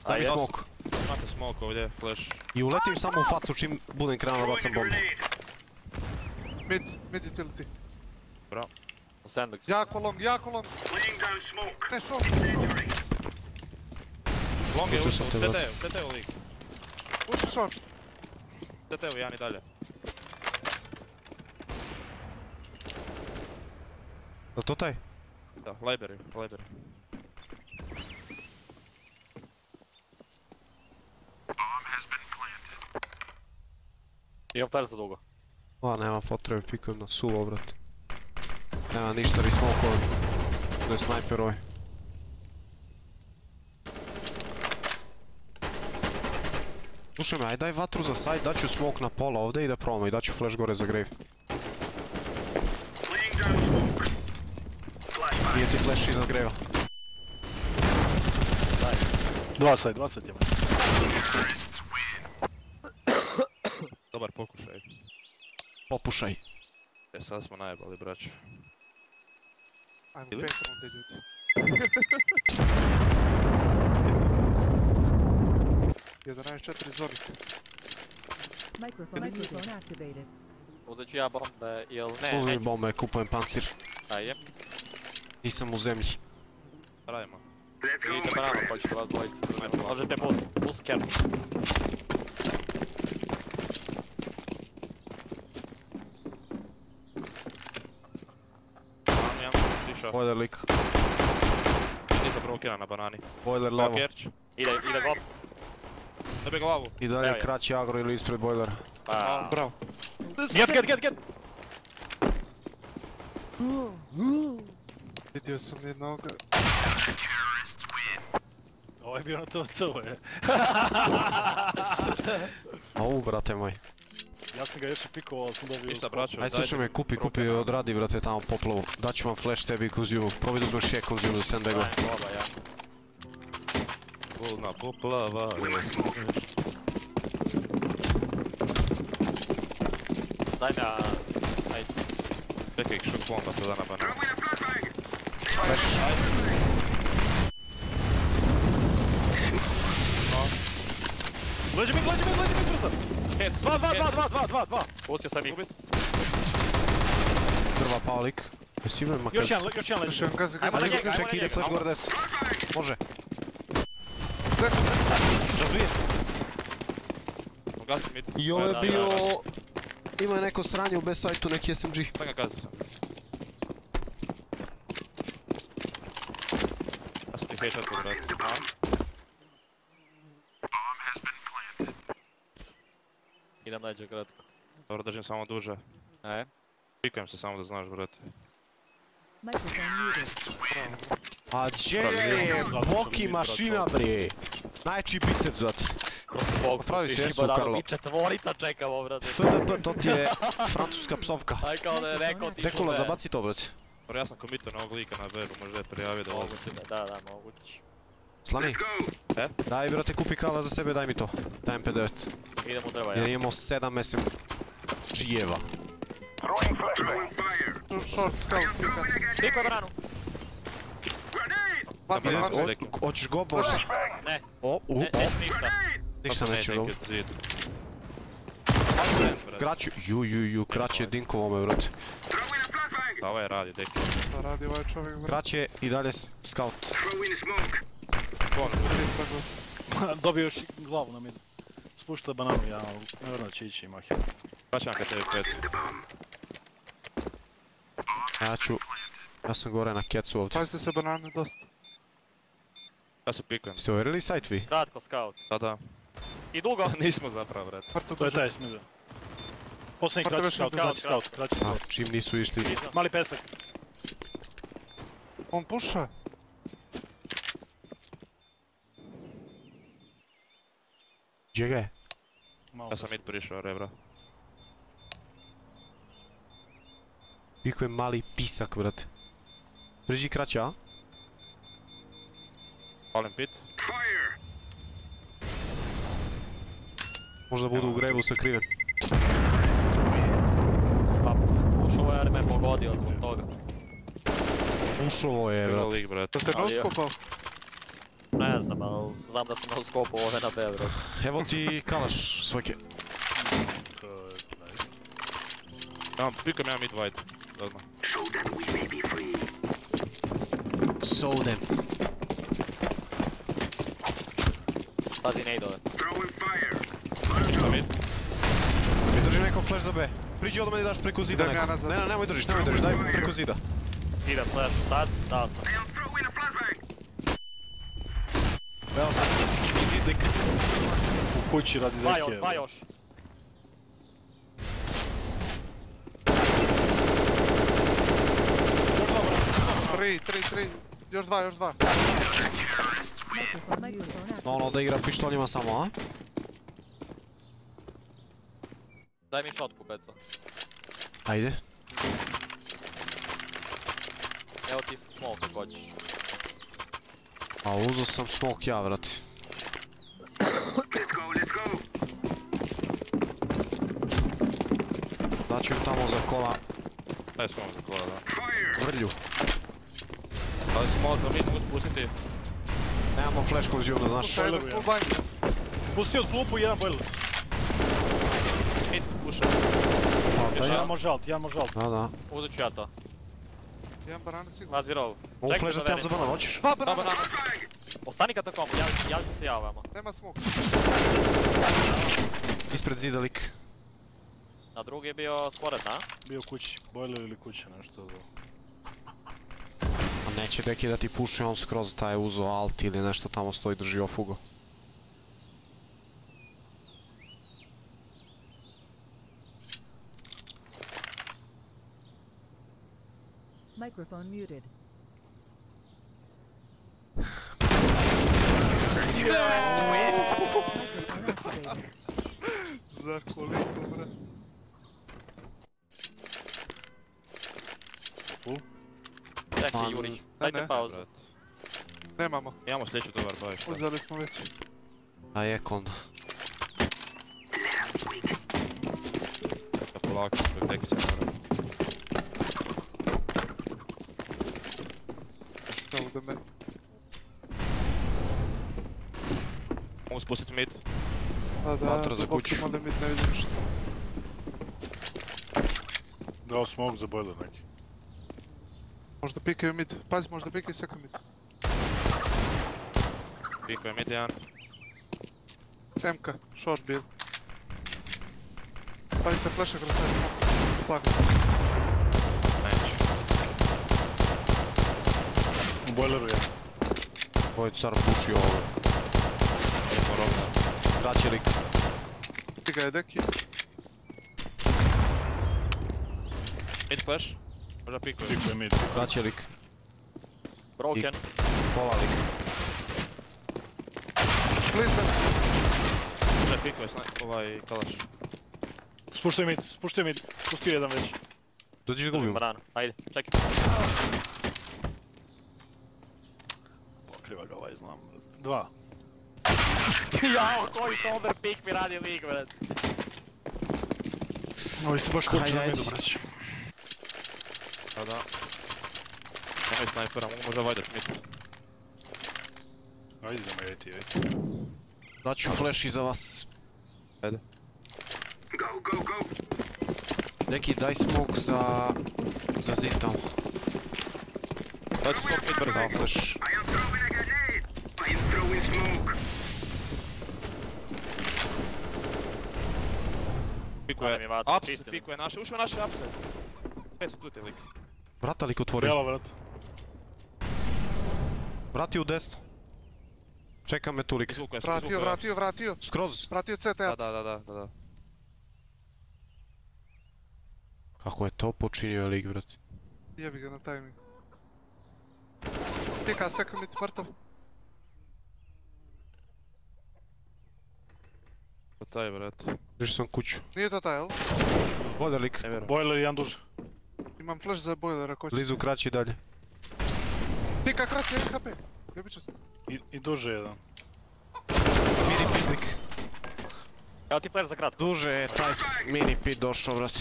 Daj mi smoke. Imate smoke ovdje, flash. I uletim samo u facu čim budem krenuo da bacam bombu. Mid, mid utility. U sandbox. Jako long, jako long. Laying down smoke. Ne, short. Long je Pustio u te, u. TT-u, TT-u lik. Puši short. TT-u, jedan i dalje. Jel to taj? Da, library, library. Imam fer za dugo. A, nema potrebe, pikujem na suvo, brate. Nema ništa, ni smokovi. Da je snajper ovaj. Slušaj me, aj daj vatru za side, daću smoke na pola ovdje i da probamo i daću flash gore za grave. Nije ti flash iznad grave Dva side, dva side ima. Dobar pokušaj. Popušaj. E, sad smo najebali, braću. Ajmo pet runde, ljudi. Jedan četiri zori. Microphone, microphone activated. Uzet ću ja bombe, jel ne? Uzmi ne. bombe, kupujem pancir. Ajde. Nisam u zemlji. Radimo. Idite friend. pa ćete vas dvojica. Možete boost cap. Bananu tiša. Boiler lik. Nisam provokiran na banani. Boiler Levo. Ide, ide gop. Dobije glavu. I dalje kraći agro ili ispred boilera. Pa, Bravo. Get, get, get, get! Vidio sam jednog. Ovo je bio na tucu, je. Au, brate moj. Ja sam ga još pikovao, ali sam dobio... Ništa, braću. Aj slušaj me, kupi, kupi, odradi brate tamo poplavu. Daću vam flash tebi i konzumu. Probaj da uzmeš je konzumu za sandbagova. Dajem oba, ja. Bulna poplava. Daj mi, a... Ajde. Čekaj, šuk bomba sada na bananu. Throwing a flashbang. Leži mi, leži mi, leži mi, brzo! Head, Dva, dva, dva, dva, dva, dva, dva! Pustio sam ih. Drva pao lik. Jesi imao makar... Još jedan, još jedan. Ajmo na njega, ide flash gore desno. Može. Desno. I ovo je da, bio... Ima neko sranje u B-sajtu, neki SMG. Sam ga gazio sam. Ja sam ti headshot brate. Idem nađe kratko. Dobro, držim samo duže. E, Pikujem se samo da znaš, brate. A gdje je Boki mašina bre? Najjači biceps, brate. Pravi se, jesu, Karlo. Mi četvorica čekamo, brate. FDP, to ti je francuska psovka. Aj kao da je rekao ti Dekula, zabaci to, brate. Ja sam commitao na ovog lika na veru, možda je prijavio da ovo. Moguće da, da, da, moguće. Slani, go. daj brate, kupi kala za sebe, daj mi to. Daj MP9. Idemo drva, Jer ja. imamo 7 SMG-eva. Throwing flashbang. Fire. Short, scout, pika. Tipa branu. Grenade. Hoćeš go? Flashbang. Ne, O, u, o, ništa. Neću zid. Kraću, ju, ju, ju, kraće dinkovo me, brate. Throwing a flashbang. Da, ovaj radi, deki. Šta radi ovaj čovjek, brate? Kraće i dalje scout. Dobio još glavu na midu. Spušta bananu, ja, vjerno će ići ima hit. vraćam ka tebi pet. Ja ću... Ja sam gore na kecu ovdje. Pazite se banane dosta. Ja se pikujem. Ste overili site vi? Kratko, scout. Da, da. I dugo. Nismo zapravo. Mrtav To je taj smidu. Posljednji kraći scout, kraći scout, kraći A, scout. čim nisu išli. Mali pesak. On puša. Gdje ga je? Malo Ja sam mid prišao, rebra. Iko je mali pisak, brate. Priđi kraće, a? Palim pit. Možda budu u grevu sakriven. Pa ušao je jer me pogodio zbog toga. Ušovo je, brate. Da te noskopao? Ne znam, ali znam da sam na skopu ove na B, bro. Evo ti kalaš svojke. To je nice. Ja, pikam ja mid white. Odmah. So them. Pazi ne ide ove. Ništa mid. Mi drži neko flash za B. Priđi od mene daš preko zida neko. nazad. Ne, ne, nemoj držiš, nemoj držiš, daj preko zida. Ide flash, sad, dao sam. Evo sad, i zidlik. U kući radi Dva deke. još, dva još. Tri, tri, tri. Još dva, još dva. Ono da igra pištoljima samo, a? Daj mi šotku, Beco. Ajde. Evo ti smoke ako hoćeš. A uzo sam smoke ja, brate. Daću im tamo za kola Daj smo za kola, da. vrlju. Ali smo za mid mogu spustiti. Nemamo flash konziju, da znaš. Pustio slupu i jedan boiler. Mid puša. Pa, Jedan može alt, jedan može alt. Da, da. Uzet ću ja to. Jedan banana sigurno. Pazi row. Mogu flash da te verim. za banan, hoćeš? Dva Da, banana. banana. Ostani katakombu, javi, javi ću se ja ovamo. Nema smoke. Ispred zida lik. Na drugi je bio spored, na? Bio kući, boiler ili kuća, nešto za... A neće deki da ti puši on skroz taj uzo alt ili nešto tamo stoji drži ofugo. Microphone muted. Microphone activated. Za koliko, bre? Čekaj, Pa, Jurić, ne, dajte ne. pauzu. Brat. Nemamo. Imamo sljedeću dobar baš. Uzeli smo već. A je onda. Da polako, zbog neki će mora. Da ovdje me. Mogu spustiti mid. Da, da, Vatra za kuću. ima limit, ne vidim ništa. Dao smoke za boiler neki. Možda pikaju mid. Pazi, možda pikaju second mid. Piko je mid jedan. MK, short bil. Pazi se flasha kroz taj smoke. Neću. U boileru je. Ovo je car pušio ovo. Idemo robno. Kraće lik. Ti ga je deki. Mid flash. Možda pikuje. Piku je mid. Kraće lik. Broken. Kola lik. Please, da. Možda pikuje snaj- ovaj kalaš. Spuštaj mid, spuštaj mid. Spustio jedan već. Dođi Držim gubimo. Ajde, čekaj. Ovaj, znam. Dva. Jao, koji sober pick mi radi lik, bret. Ovi se baš kurče na midu, brać. Da, da. Nemoj snajpera, mogu možda vajdat mid. Ajde idemo jeti, ajde. Daću flash iza vas. Ajde. Neki daj smoke za... Za zid tamo. Daj svog mid brzo. Flash. Pikuje. Upset pikuje naše, ušao naše upset. Gdje su tu ti lik? Vrata lik otvori. Bela, vrat. Vrati u desno. Čeka me tu lik. Vratio, vratio, vratio. Skroz. Vratio CT Da, apps. da, da, da, da, da. Kako je to počinio lik, brate. Jebi ga na tajming. Pika second mid mrtav. Taj, brate. Viš sam kuću. Nije to taj, jel? Boiler lik. Bojler jedan duž. Imam flash za boiler ako hoćeš. Blizu kraći dalje. Pika kraće, 1 HP. Ljubičast. I, i duže jedan. Mini pit lik. Evo ti flash za kratko. Duže je taj mini pit došao, brate.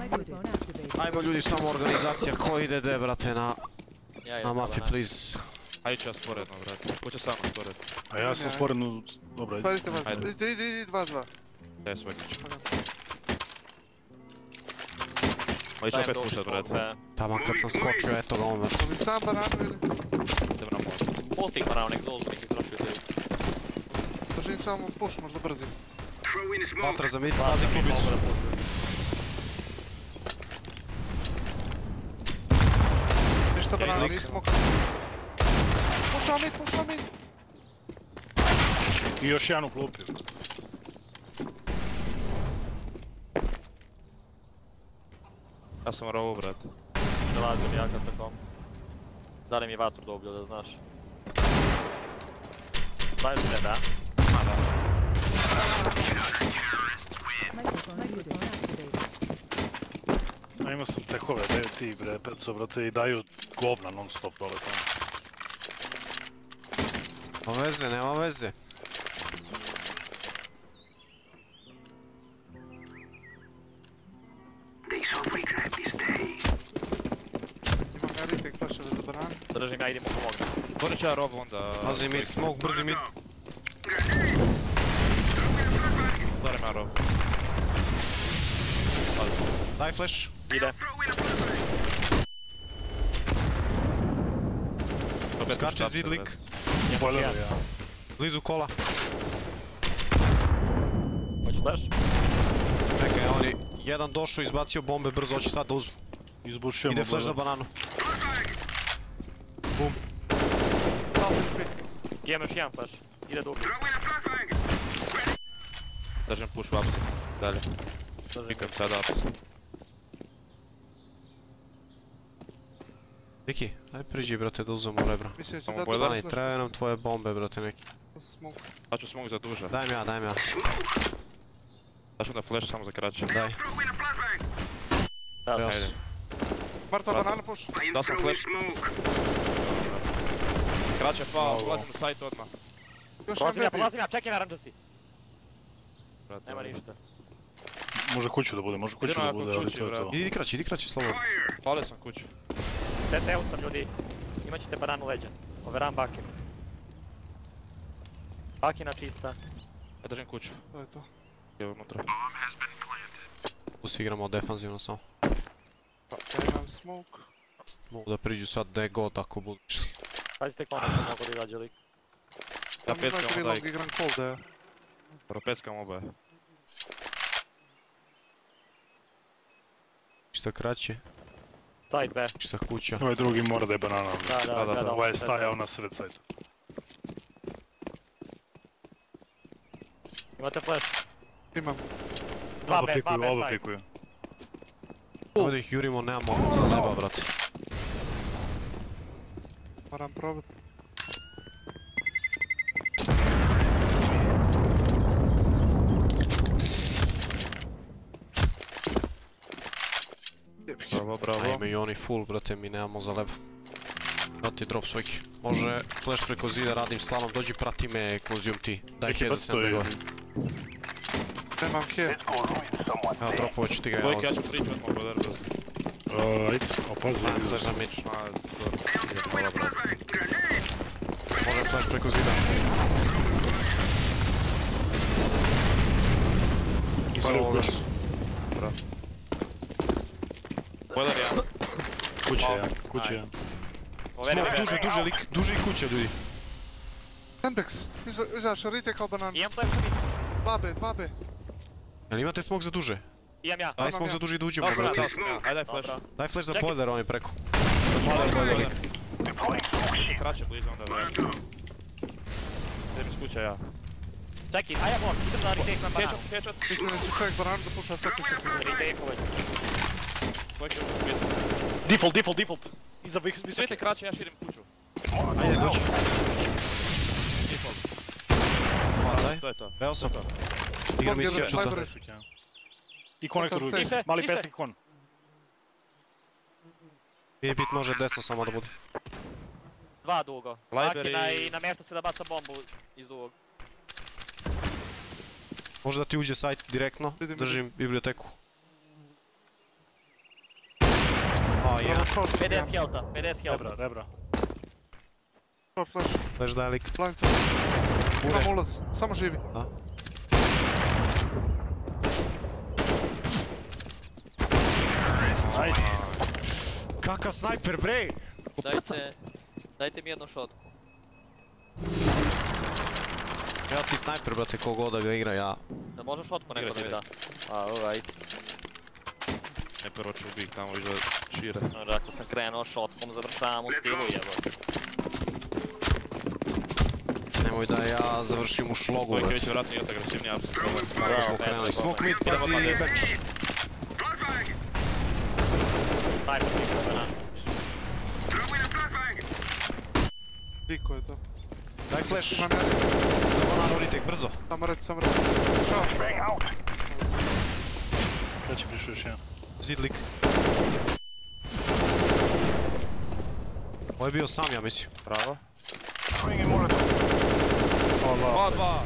Microphone activated. Ajmo ljudi, samo organizacija ko ide de, brate, na, Ja na mapi, please. Ajde ću ja stvoreno, brate. Hoće samo stvoreno. A ja sam stvoreno, dobro, ajde. Pazite vas, ide, ide, ide, dva, dva. Ja svoj neću. Ovo će opet pušat, brate. Tamo kad sam skočio, eto ga on, brate. Ovi sam baranu ili? Idemo na most. Posti ih baranu, nek dozme, nek ih troši u tebi. Drži samo push, možda brzi. Patra za mid, pazi kubicu. Ništa baranu, nismo kako. Pušao mid, pušao mid! I još jedan uklopio. Ja sam rovo, brate. Dolazim ja kad tako. Dali mi vatru doblju, da znaš. Daj se da. Microphone activated. A imao sam tekove, de ti bre, peco, brate, i daju govna non stop dole tamo. Nema veze, nema veze. Imam ja retake flasheve za bananu. Držim ja, idem mu pomognem. Govorit ću ja rovo onda... Pazi mid, smoke, brzi mid. Udarim ja rovo. Daj flash. Ide. Opet Skače zid lik. ja. Blizu kola. Hoćeš flash? Čekaj, on je jedan došao, izbacio bombe, brzo hoće sad da uzmu. Izbušujemo Ide flash za bananu. HP. Imam još jedan flash. Ide dugo. Držim push u apsu. Dalje. Pikam sad apsu. Eki, aj priđi brate da uzmemo ole bro. Mislim će dati... Stani, traje nam tvoje bombe brate neki. Da ću smog za duže. Dajem ja, dajem ja. Da ću na flash samo za kraće. Daj. Da, ajde. Mrtva banana push. Da sam flash. Kraće pao, ulazim u sajt odmah. Prolazim ja, prolazim ja, čekaj na randosti. Nema ništa. Može kuću da bude, može kuću Idemo da bude, ali kući, to je to. Idi kraći, idi kraći, slobodno. Palio sam kuću. TT-u sam ljudi. Imat ćete bananu leđa. Overam bakin. Bakina čista. Ja držim kuću. To je to. Je unutra. Pusti igramo defanzivno samo. Pa, ja imam smoke. Mogu da priđu sad gdje god ako budu išli. Pazite konek da mogu da izađe lik. Ja peckam onda i igram cold, ja. propeckam oboje. Šta kraće, Side B. šta kuća. Ovaj drugi mora da je banana. Da, da, Da, da, da, Ovaj je stajao na sred sajta. Imate flash. Imam. Dva Oba B, dva B oba pikuju. Ovdje ih jurimo, nemamo za leba, brate. Moram probat. Jebik. Bravo. A imaju oni full, brate, mi nemamo za leba. Da ti drop svojki. Može flash preko zida, radim slalom, dođi prati me konzum ti. Daj sem to je. nego. Nemam care. Evo dropovat ću ti ga, Dvojke, ja ću prići odmah boiler, brate. Uh, Ajde, opazi. Flash mid. Brate. Može flash preko zida. Ovoga su. Boiler jedan. Kuće, ja. Kuće, Smoke, B. duže, duže lik, duže i kuća, ljudi. Sandbags. Iza, izašao, retake banan. Imam flash za mid. 2B, 2B. Jel imate smoke za duže? Imam ja. Daj ja. za duže i da uđemo, brate. daj flash. Daj flash za boiler, on je preko. Boiler, boiler, boiler. lik. Kraće blizu onda, brate. Idem iz kuće ja. Čekaj, aj ja bok, idem da retake nam bananu. Headshot, headshot. Mislim da će čovjek bananu da puša svaki sekund. Retake ovaj. Dvojke u kuću. Default, default, default. Iza visoke. Stojite kraće, ja širim kuću. Ajde, kuću. Default. Hvala, To je to. Veo sam. Igram mi sjeću to. I konektor drugi. Mali pesnik kon. I bit može desno samo da bude. Dva dugo. Akina i namješta se da baca bombu iz dugog. Možda ti uđe sajt direktno, držim biblioteku. A, jedan. Bravo, short. 50 jedan. helta, 50 helta. Rebra. Short flash. Da je lik. Planica. Imam ulaz. Samo živi. Nice. Kakav snajper, bre! Dajte, dajte mi jednu šotku. Ja ti snajper, brate, kogo da ga igra, ja. Da može šotku neko da mi da. A, alright. Ne prvo ću ubih tamo iza šire. Ako sam krenuo šotkom, završavam u stilu jebo. Nemoj da ja završim u šlogu, Uvijek je brate. već vjerojatno igrati agresivniji apsu. Kako smo krenuli. Smoke mid, pazi, bench. Taj pa ti se na. Diko je to. Daj flash. Za bananu retake, brzo. Samo reći, samo reći. Čao. Treći prišao još jedan. Zid lik. Ovo je bio sam, ja mislim. Bravo. Hvala. Dva, dva.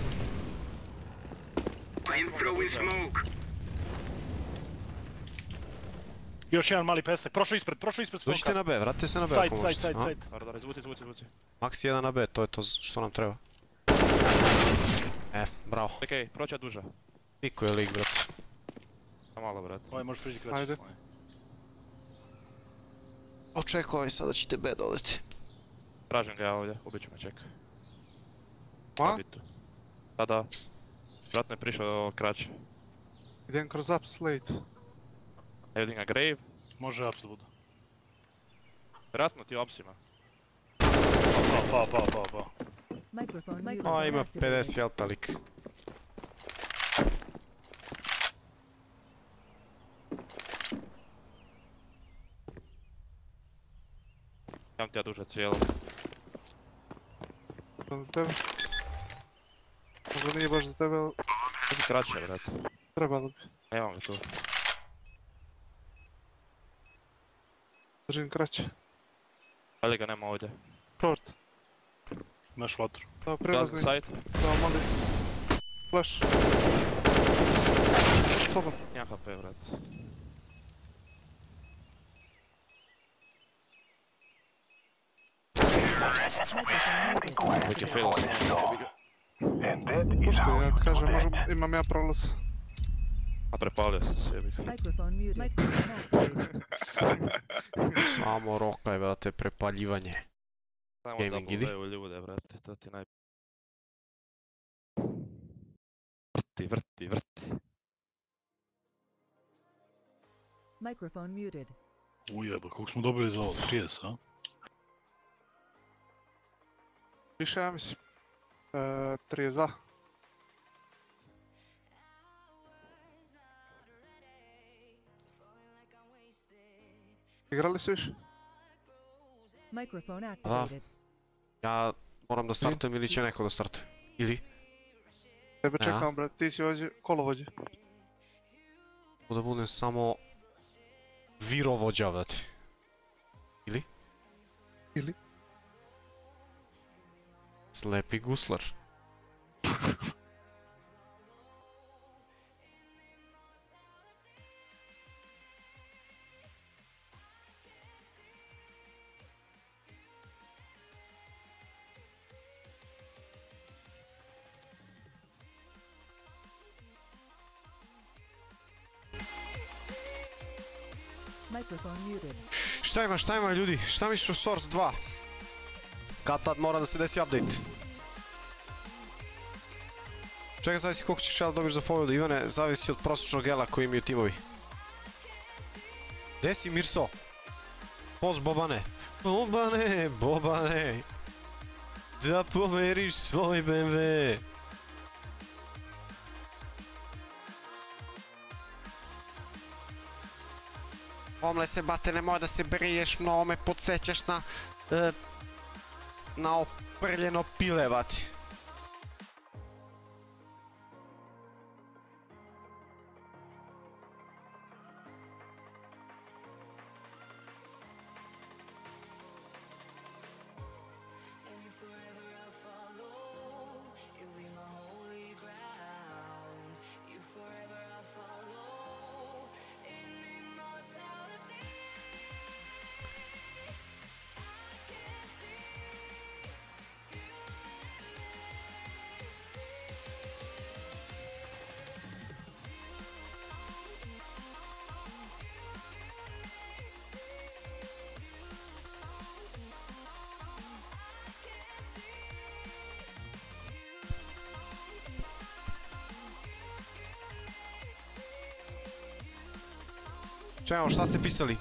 Još jedan mali pesek. Prošao ispred, prošao ispred Dođite smoka. na B, vratite se na B Side, ako side, možete. side. Dobro, dobro, izvuci, izvuci, izvuci. Max 1 na B, to je to što nam treba. E, bravo. Okej, proća duža. Niko je lik, brate. A malo, brat. Ovaj možeš prići kraće. Ajde. Očekao je sada ćete B doleti. Tražim ga ja ovdje, ubit ću me, ček. A? Bitu. Da, da. Vratno je prišao kraće. Idem kroz up slate. Ne vidim ga grave. Može ups da bude. Vjerojatno ti u apsima. Pa, pa, pa, pa, pa. Microphone A, ima 50 jelta lik. Imam ti ja duže cijelo. Sam za tebe. Možda nije baš za tebe, ali Idi kraće, brat. trebalo bi. Nemam ga tu. Držim kraće. Dalje ga nema ovdje. Short. Imaš vatru. Da, Dolazi prelazni. side. Da, mali. Flash. Je fail. Ja ti kažem, možem, imam ja prolaz. A prepalio se s jebik. Microphone muted. Microphone activated. Samo rokaj, brate, prepaljivanje. Samo Gaming, idi. double u ljude, brate, to ti naj... Vrti, vrti, vrti. Microphone muted. Ujeba, koliko smo dobili za ovo? 30, a? Više ja mislim. E, 32. Igrali su više? Microphone activated. Ja moram da startujem ili će neko da startuje? Ili? Tebe Ja. čekam, brat, ti si ovdje kolovođe. Da budem samo... Virovođa, brate. Ili? Ili? Slepi guslar. Microphone muted. Šta ima, šta ima ljudi? Šta misliš o Source 2? Kad tad mora da se desi update. Čega zavisi koliko ćeš ja dobiješ za pobjedu, Ivane, zavisi od prosječnog gela koji imaju timovi. Gde si Mirso? Poz Bobane. Bobane, Bobane. Da pomeriš svoj BMW. Omle se bate, nemoj da se briješ, mnogo me podsjećaš na... e, na oprljeno pile, Čekamo, šta ste pisali?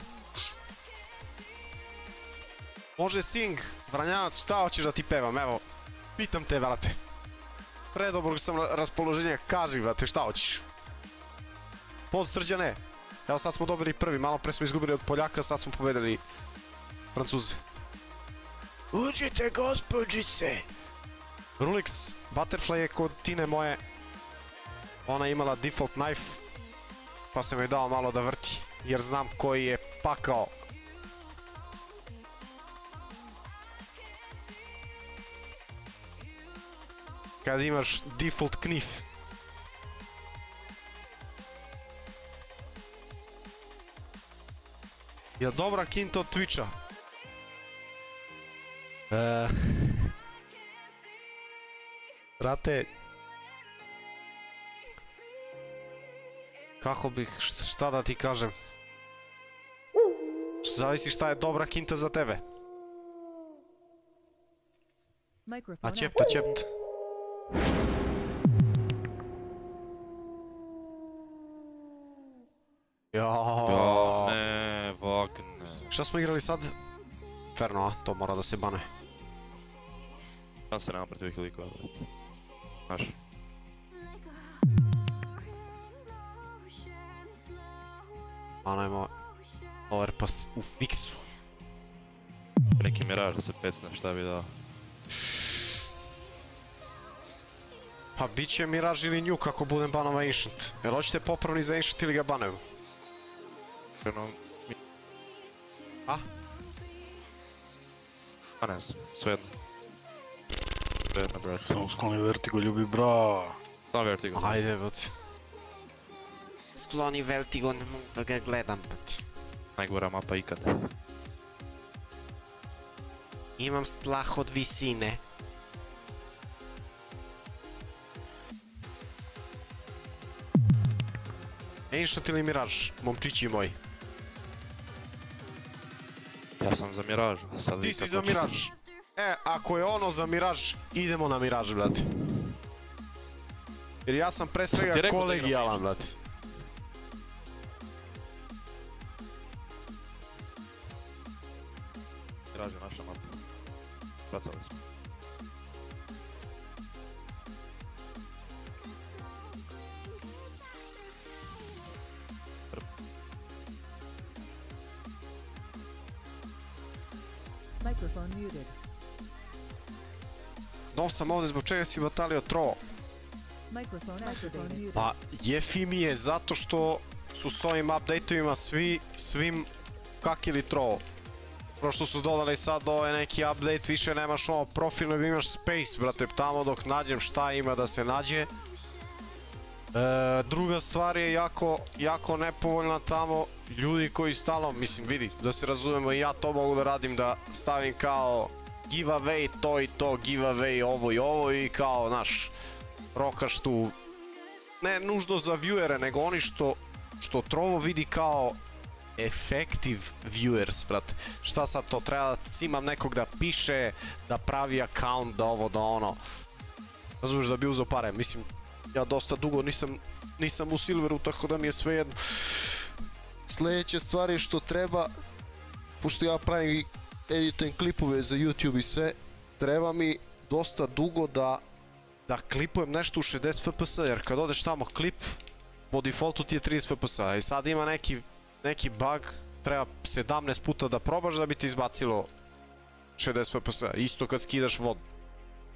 Može Sing, Vranjanac, šta hoćeš da ti pevam, evo. Pitam te, vrate. Predobrog sam ra- raspoloženja, kaži, vrate, šta hoćeš? Poz srđane. Evo sad smo dobili prvi, malo pre smo izgubili od Poljaka, sad smo pobedili Francuze. Uđite, gospođice! Rulix, Butterfly je kod Tine moje. Ona je imala default knife, pa sam joj dao malo da vrti, jer znam koji je pakao. Kad imaš default knif. Je dobra kinta od Twitcha? E... Brate... Kako bih, šta da ti kažem? Zavisi šta je dobra kinta za tebe. A čepta, čepta. Ja, Ja. ne, Wagner. Šta smo igrali sad? Ferno, a? To mora da se bane. Ja se nemam protiv ovih likova. Znaš, Anajmo overpass u fiksu. neki miraž da se pecne, šta bi dao. Pa bit će Mirage ili Nju kako budem banova Ancient. Jel hoćete popravni za Ancient ili ga banuju? Mi... A? Pa ne znam, svejedno. Svejedno, brate. Samo skloni Vertigo ljubi bra. Samo Vertigo. Ajde, brate. Skloni Vertigo, ne mogu da ga gledam, brate. Najgora mapa ikad. Imam strah od visine. Ancient ili Mirage, momčići moji? Ja sam za Mirage. Sad Ti si za. Mirage. E, ako je ono za Mirage, idemo na Mirage, brate. Jer ja sam pre ti svega kolegijalan, brate. Sam ovdje zbog čega si batalio tro. Pa, jefi mi je zato što su s ovim updateovima svi, svim kakili tro. Prošto su dodali sad ovaj neki update, više nemaš ovo profil, nego imaš space, brate, tamo dok nađem šta ima da se nađe. E, druga stvar je jako, jako nepovoljna tamo, ljudi koji stalno, mislim vidi, da se razumemo i ja to mogu da radim da stavim kao giveaway to i to, giveaway ovo i ovo i kao, naš, rokaš tu ne nužno za viewere, nego oni što, što trovo vidi kao effective viewers, brate. Šta sad to, treba da cimam nekog da piše, da pravi account, da ovo, da ono. Razumiješ da bi uzeo pare, mislim, ja dosta dugo nisam, nisam u Silveru, tako da mi je sve jedno. Sljedeće stvari što treba, pošto ja pravim editujem klipove za YouTube i sve, treba mi dosta dugo da da klipujem nešto u 60 fps, jer kad odeš tamo klip, po defaultu ti je 30 fps, i sad ima neki, neki bug, treba 17 puta da probaš da bi ti izbacilo 60 fps, isto kad skidaš vodu.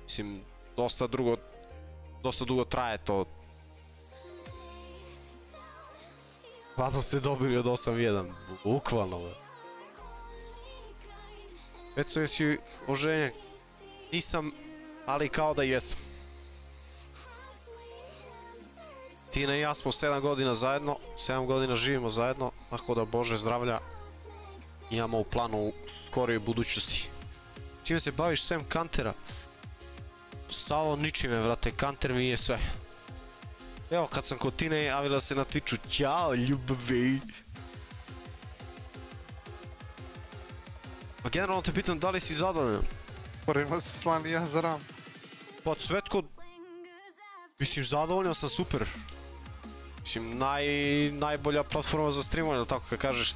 Mislim, dosta dugo, dosta dugo traje to. Hladno ste dobili od 8.1, bukvalno. Eco, jesi oženjen? Nisam, ali kao da jesam. Tina i ja smo 7 godina zajedno, 7 godina živimo zajedno, tako da Bože zdravlja imamo u planu u skorijoj budućnosti. Čime se baviš sem kantera? Savo ničime, vrate, kanter mi je sve. Evo, kad sam kod Tine, javila se na Twitchu, ćao, ljubavi. A generalno te pitam da li si zadovoljan? Prvo se slani ja za ram. Pa Cvetko... Mislim, zadovoljan sam super. Mislim, naj, najbolja platforma za streamovanje, tako kad kažeš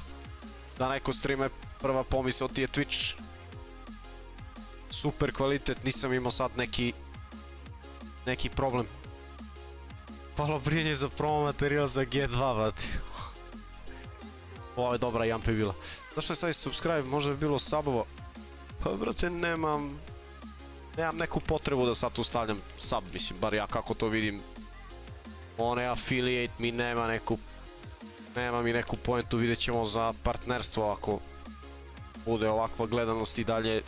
da neko streame prva pomisao ti je Twitch. Super kvalitet, nisam imao sad neki neki problem. Palo brinje za promo materijal za G2, vati. Ovo je dobra jampe bila. Zašto je sad subscribe, možda bi bilo subovo. Pa brate, nemam... Nemam neku potrebu da sad tu stavljam sub, mislim, bar ja kako to vidim. One affiliate mi nema neku... Nema mi neku pointu, vidjet ćemo za partnerstvo ako bude ovakva gledanost i dalje.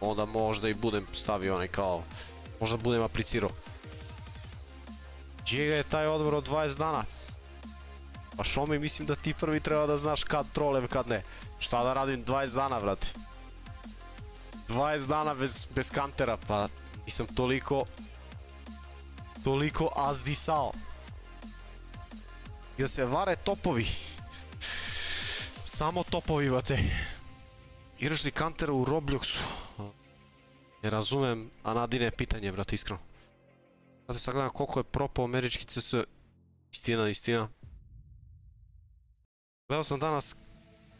Onda možda i budem stavio onaj kao... Možda budem aplicirao. Gdje je taj odbor od 20 dana? Pa Šomi, mislim da ti prvi treba da znaš kad trolem, kad ne. Šta da radim 20 dana, brate? 20 dana bez, bez kantera, pa nisam toliko... Toliko azdisao. I da se vare topovi. Samo topovi, brate. Igraš li kantera u Robloxu? Ne razumem, a nadine pitanje, brate, iskreno. Sada sad gledam koliko je propao američki CS. Istina, istina. Gledao sam danas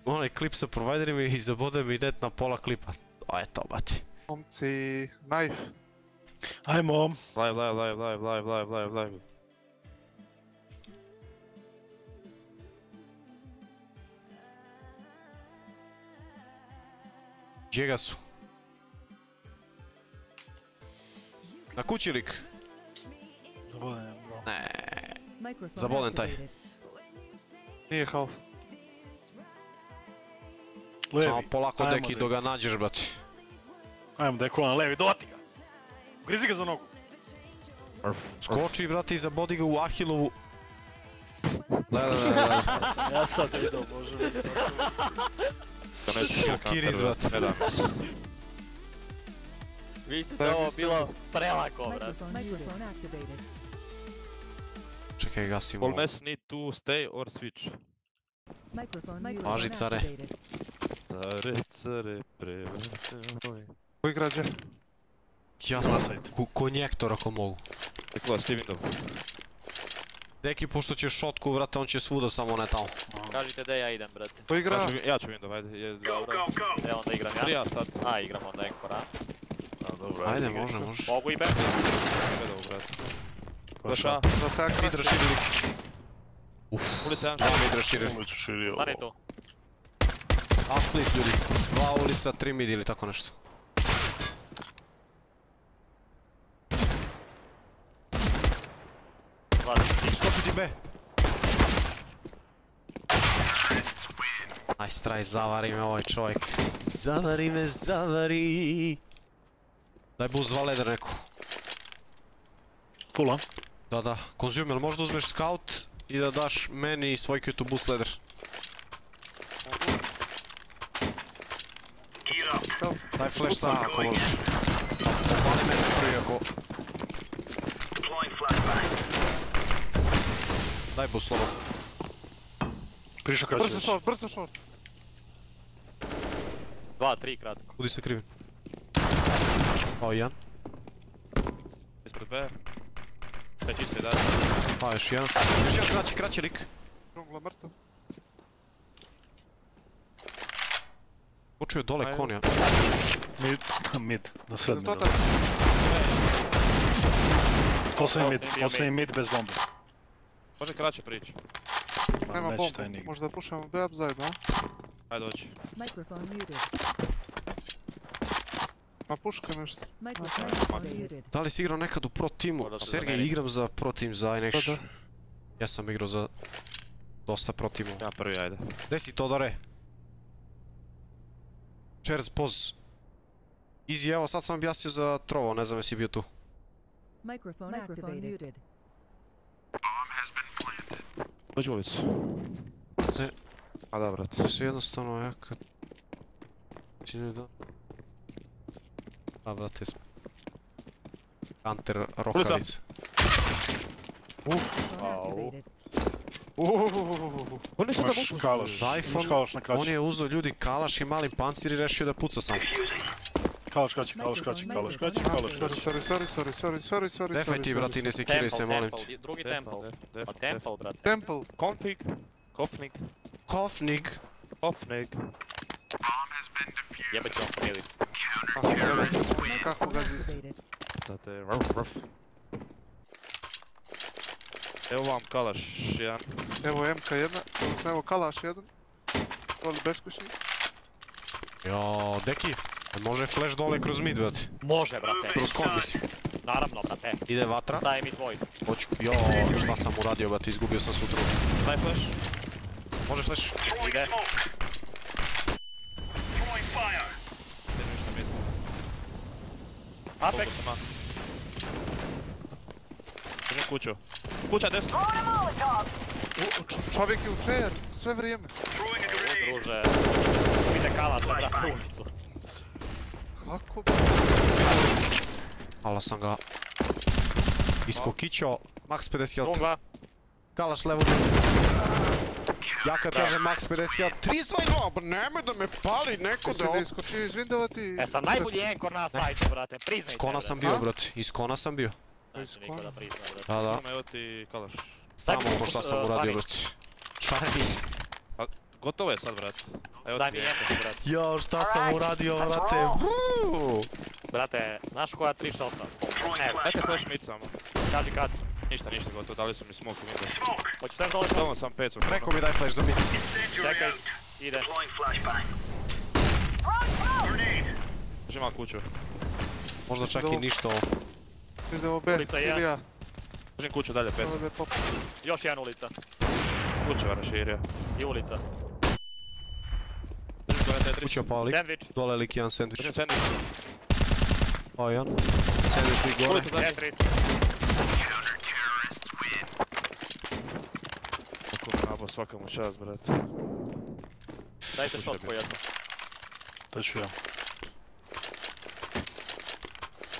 onaj klip sa providerima i zabode mi net na pola klipa. To je to, bati. Momci, knife. Ajmo. Live, live, live, live, live, live, live, live. Gdje ga su? Na kući lik? Zabodem, bro. Ne. Zabodem taj. Nije half. Samo polako deki, dok ga nađeš, brati. Ajmo, deko na levi, doti ga! Grizi ga za nogu! Skoči, brati, i zabodi ga u Ahilovu. Ne, ne, ne, ne. Ja sad vidio, bože mi. Šokir izvat. Vidite da ovo bilo prelako, brati. Čekaj, gasim ovo. All need to stay or switch. Važi care. Care, care, prevrte moj. Koji građe? Ja sam konjektor ako mogu. Nikola, ti window. Deki, pošto će šotku, brate, on će svuda, samo ne tamo. Kažite da ja idem, brate. To igra? Ja ću, ja ajde. Je, go, go, go! E, onda igram ja. Prija sad. A, igram onda Enkora. A, dobro. Ajde, može, može. Mogu i back. Dobro brate. Došao. Zasakra. Idraš ili... Uf. Ulica 1 šalje. Mid raširio. Ulicu širio. Stane to. A ljudi. Dva ulica, tri mid ili tako nešto. Skoči ti B. Aj straj, zavari me ovaj čovjek. Zavari me, zavari. Daj buz dva leder neku. Fula? Da, da. Konzum, jel možda uzmeš scout? I da daš meni svojke tu boost ladder. Daj flash sam ako možeš. Opali mene prvi ako... Daj boost slovo. Prišao kraće. Brzo short, brzo short. Dva, tri kratko. Kudi se krivim. O, jedan. Ispred B. Šta čisto da. Pa još jedan. Još jedan kraći, kraći lik. Krongla mrtav. Počeo je dole konja. Mid, mid, na sred mid. Poslednji mid, poslednji mid bez bombe. Može kraće prići. Nema bombe, možda pušamo B up zajedno. Ajde dođi. Mikrofon muted. Pa puška nešto. Da li si igrao nekad u pro timu? Sergej, igram za pro tim za iNash. Ja sam igrao za dosta pro timu. Ja prvi, ajde. Gde si Todore? Cheers, poz. Easy, evo sad sam objasnio za trovo, ne znam jesi bio tu. Mikrofon activated. Dođi ulicu. Ne. A da, brate. To je jednostavno jaka... Ti ne da... Favoritism. Hunter Rokavic. On je sada kalaš. Zajfon, on je uzao ljudi kalaš i mali pancir i rešio da puca sam. Kalaš kraći, kalaš kraći, kalaš kraći, kalaš kraći. Sorry, sorry, sorry, sorry, sorry, sorry. Defaj ti, brati, ne sekiraj se, molim ti. Drugi temple. Pa temple, brate. Temple. Konfig. Kofnik. Kofnik. Kofnik. Jebać on priliv. Kako gazi, kako gazi. Dat je ruf, ruf. Evo vam kalaš, jedan. Evo MK jedna, odnosno evo Kalaš jedan. Doli beskućni. Jo, deki. Može flash dole kroz mid, brate. Može, brate. Kroz mislim. Naravno, brate. Ide vatra. Daje mi tvoj. Hoću. Jo, šta sam uradio, brate, izgubio sam sutru. Daj flash. Može flash? Ide. Apek. Idem kuću. Kuća desno. Čovjek je u chair, sve vrijeme. Druže. Ide kalaš, u ulicu. Kako? Ala sam ga iskokićao. Max 50 health. Džungla. Kalaš levo. Ja kad kažem max 50 health. 32, pa nemoj da me pali neko Ti da si od... ne iskočio iz windova ti... E sam najbolji enkor na sajtu, brate. Priznajte, Iz kona brate. sam bio, brate. Iz kona sam bio. Niko da prizna, brate. Da, da. Ima evo ti kalaš. Samo ono šta sam uradio, Fani. brate. Šta je? Gotovo je sad, brat. Evo Daj ti mi je. jedan, brate. Jo, šta sam uradio, brate. Brate, znaš koja tri shota? Evo, Dajte flash mid samo. kaži kad. Ništa, ništa gotovo, dali su mi smoke u window. Hoćeš sve dole? Samo sam pet su. Neko mi daj flash za mid. Čekaj. Ide. Drži malo kuću. Možda čak i ništa ovo. Idemo B. Ilija. Držim kuću dalje, top. Još jedan ulica. Kuću vara širio. I ulica. Držim gore Tetris. Kuća pao lik. Sandvič. Dole lik jedan sandvič. Držim sandwich. Pao jedan. Sandvič lik gore. Kako mi nabao svaka mu čast, brat. Dajte shot po jednu. To ću ja.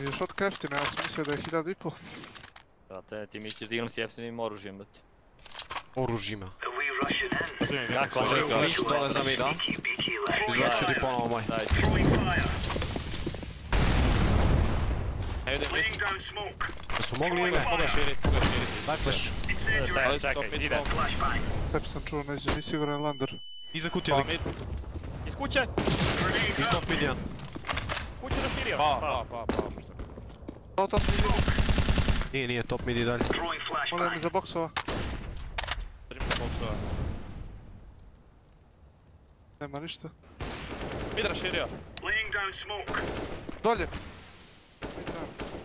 Je šotka jeftina, ja sam mislio da je hiljadu i pol. Brate, ti misliš da igram s jeftinim oružjem, brate. Oružima. Ono? kalaš. Fliš dole za mid, a? Izbacit ću ti ponovo moj. Daj. Idem mid. Jesu mogli ili ne? Mogu ga širit, mogu ga širit. Daj flash. Ali Čekaj, top čekaj, ide. Tep sam čuo, neće, nisi siguran Lander. Iza kutije Pa lik. Iz kuće. I top mid jedan. Kuće raširio. Pa, pa, pa, pa. O, top mid, Nije, nije, top mid i dalje. molim mi za boksova. Boxova. Nema ništa. Mid raširio. Dolje!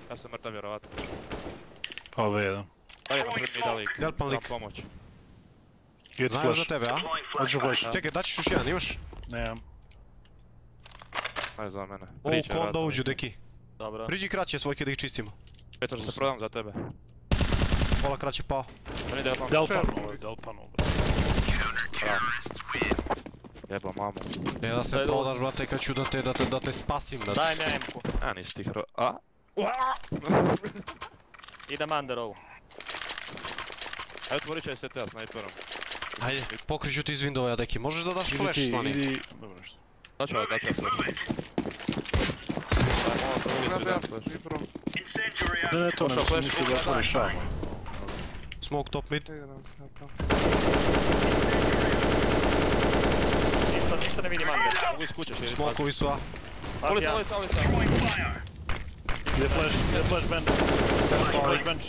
Ja sam mrtav vjerovatno. Ovo je jedan. Da je pred mida lik. Delpan lik. Dam pomoć. Za tebe, a? Hoću flash. Čekaj, daćeš još jedan, imaš? Nemam. Aj za mene. Ovo Priča kon da vjerojatno uđu, lik. deki. Dobro. Priđi kraće svojke da ih čistimo. Petar, da se prodam za tebe. Pola kraće pao. On ide odmah. Delpan, ovo je Delpan, ovo. Jeba mamu. Ne da se prodaš, brate, kad ću da te, da te, da te spasim. Daj mi M-ku. A, nisi ti hro... A? Idem under ovu. Ajde, otvorit će ST-a snajperom. Ajde, pokriću ti iz Windova, deki. Možeš da daš Idi flash, ti, Slani? idi... Dobro ništa. Daću vam, daću vam flash. Ja. Ne, ne, to ne, da kuka, otvoriš šamo. Smoke top mid. Ja. Ništa, ništa ne vidim under. Mogu iz kuće širit. Smokovi su A. Ulica, ja. ulica, ulica. Ide flash, ide flash bench. Flash bench.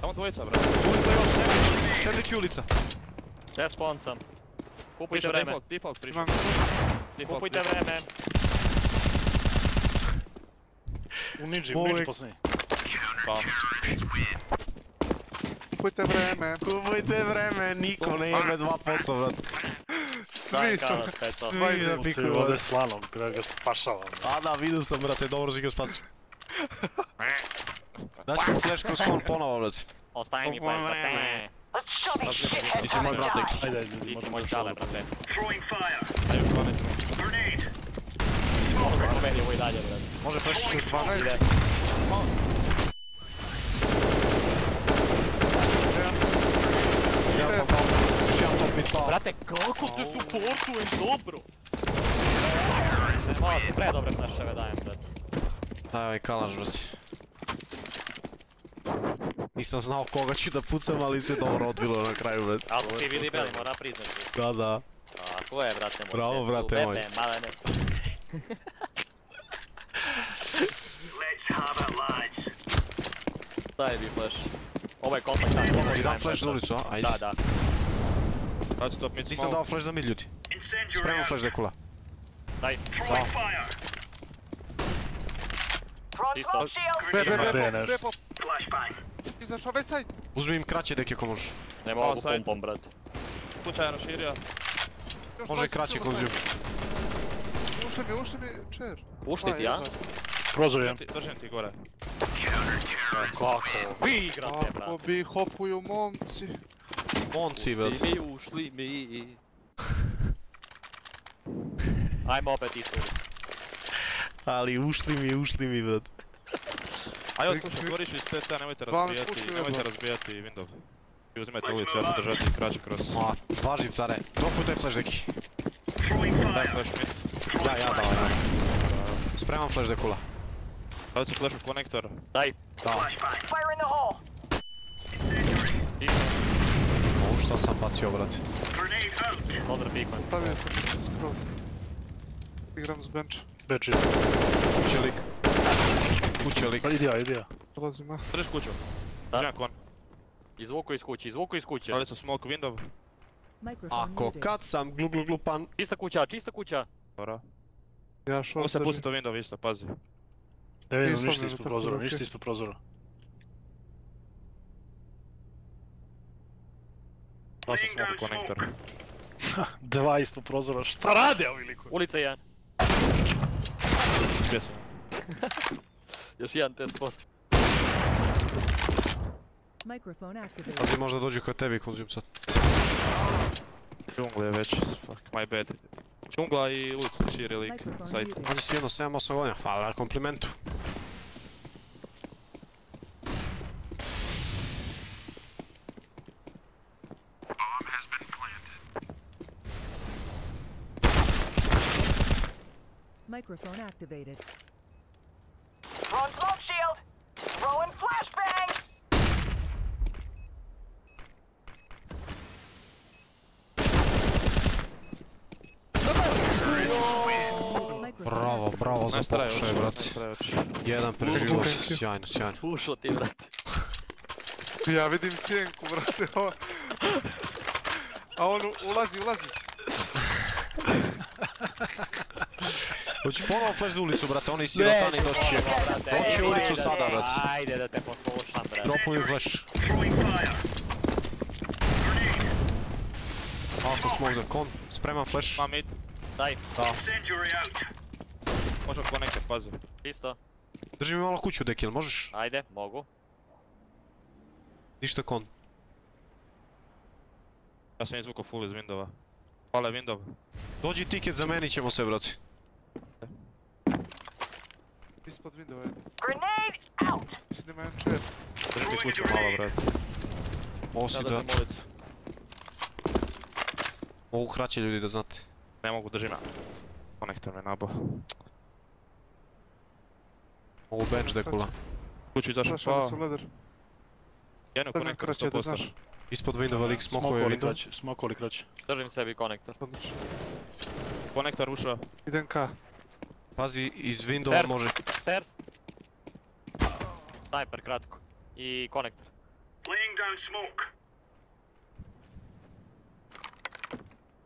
Samo dvojica, brate. Ulica još, sandvič. Sandvič i ulica. Death spawn sam. Kupujte vreme. default, default Default, Kupujte vreme. U ninja posljednji. Pa, Kupujte vreme. Kupujte vreme, niko ne jebe 2%, brate. Svi! Peto. Svi da pikuju ovdje vode. slanom, treba ga spašavam. A da, vidio sam, brate, dobro si ga spasio. Daću mi flash kroz kon ponovo, brate. Ostaje mi pa brate. Ti si moj brat, deki. Ajde, ajde, Ti si možemo moj čale, brate. daju konec. Može flash. 12. Ide. Jedan pao. Još jedan top mid pao. Brate, kako te supportujem dobro? Malo ti pre dobre flasheve dajem, brate. Daj ovaj kalaš, brate. Nisam znao koga ću da pucam, ali se dobro odbilo na kraju, brate. Ali ti vidi beli, mora priznati. Da, da. Tako je, brate moj. Bravo, brate moj. bebe, malene. Let's have it, lads. Daj mi flash. Ovo je kontakt, da, ovo Ti je dam flash za ulicu, a? Ajde. Da, da. Let's stop mid Nisam dao flash za mid, ljudi. Spremam flash dekula. Daj. Fire. Isto. B, B, B, B, B, nešto. B, pop. Flashbang. Izašao već side. Uzmi im kraće deke ako možeš. Ne mogu Outside. pumpom, brate. Slučajno širio. Još Može 20 kraće sekundi. konzum. Ušli mi, ušli mi, čer. Ušli ti, a? Prozor je. Ti, držim ti gore. Kako? Vi igrate, brate. bi hopuju momci. Monci, brate. mi, ušli mi. Ajmo opet isto. Ali ušli mi, ušli mi, brate. Ajde, Klik, slušaj, goriš iz CT, nemojte razbijati, nemojte razbijati window. I uzimajte ulicu, ja ću držati kraće kroz. Ma, važi care. Dropuj taj flash deki. Daj flash mid. Ja, ja, davaj, davaj. Spremam flash dekula. Se flash u konektor. Daj. Da. O, šta sam bacio, brate. Dobar pikman. Stavio sam skroz. Igram s bench. Beči. Kuće lik. Kuće lik. Idi ja, idi ja. Dolazim, a. Drž kuću. Da. Držim kon. Izvuku iz kuće, izvuku iz kuće. Ali su smoke window. Ako kad sam glu glu glupan. Čista kuća, čista kuća. Dobro. Ja Mogu short se pustiti u window isto, pazi. Ne vidim Nisam ništa ispod prozora, ništa ispod prozora. Dao sam Laying smoke down u konektor. Dva ispod prozora, šta rade ovi likovi? Ulica jedan. Gdje su? Još jedan test spot. Pazi, možda dođu kod tebi konzum sad. Džungla je već, fuck, my bad. Džungla i ulicu širi lik, Microphone side. muted. Pazi si jedno 7-8 godina. Hvala na komplimentu. Microphone activated. Throwing smoke shield. Throwing flashbang. Microphone Bravo, bravo za pokušaj, oči. Jedan preživio, sjajno, sjajno. Pušo ti, brate. Ja vidim sjenku, brate. ovo. A on ulazi, ulazi. Hoćeš ponovo flash za ulicu, brate, oni sirotani doći će. Doći u ulicu sada, brate. Ajde da te poslušam, brate. Dropuj mi flash. Malo sam smoke za kon, spremam flash. Ma mid, Daj, Incendiary out. može u konektor, pazi. isto. Drži mi malo kuću, Dekil, možeš? Ajde, mogu. Ništa kon. Ja sam izvukao full iz windova. Hvala window. Dođi tiket, zamenit ćemo se, brate. Ispod window je. Grenade out. Mislim da ima jedan čer. Držim ti kuću malo, brate. Ovo si Sada da, mogu kraće ljudi da znate. Ne mogu, držim. Konektor me nabo. Mogu bench dekula. Kuću izašao su ladder. Jedan konektor, kraće da 100%. znaš. Ispod windova lik smokuje Smokoli window. kraće, smokoli kraće. Držim sebi konektor. Konektor ušao. Idem K. Pazi, iz windova Stairs. može... Stairs. Sniper, kratko. I konektor. Laying down smoke.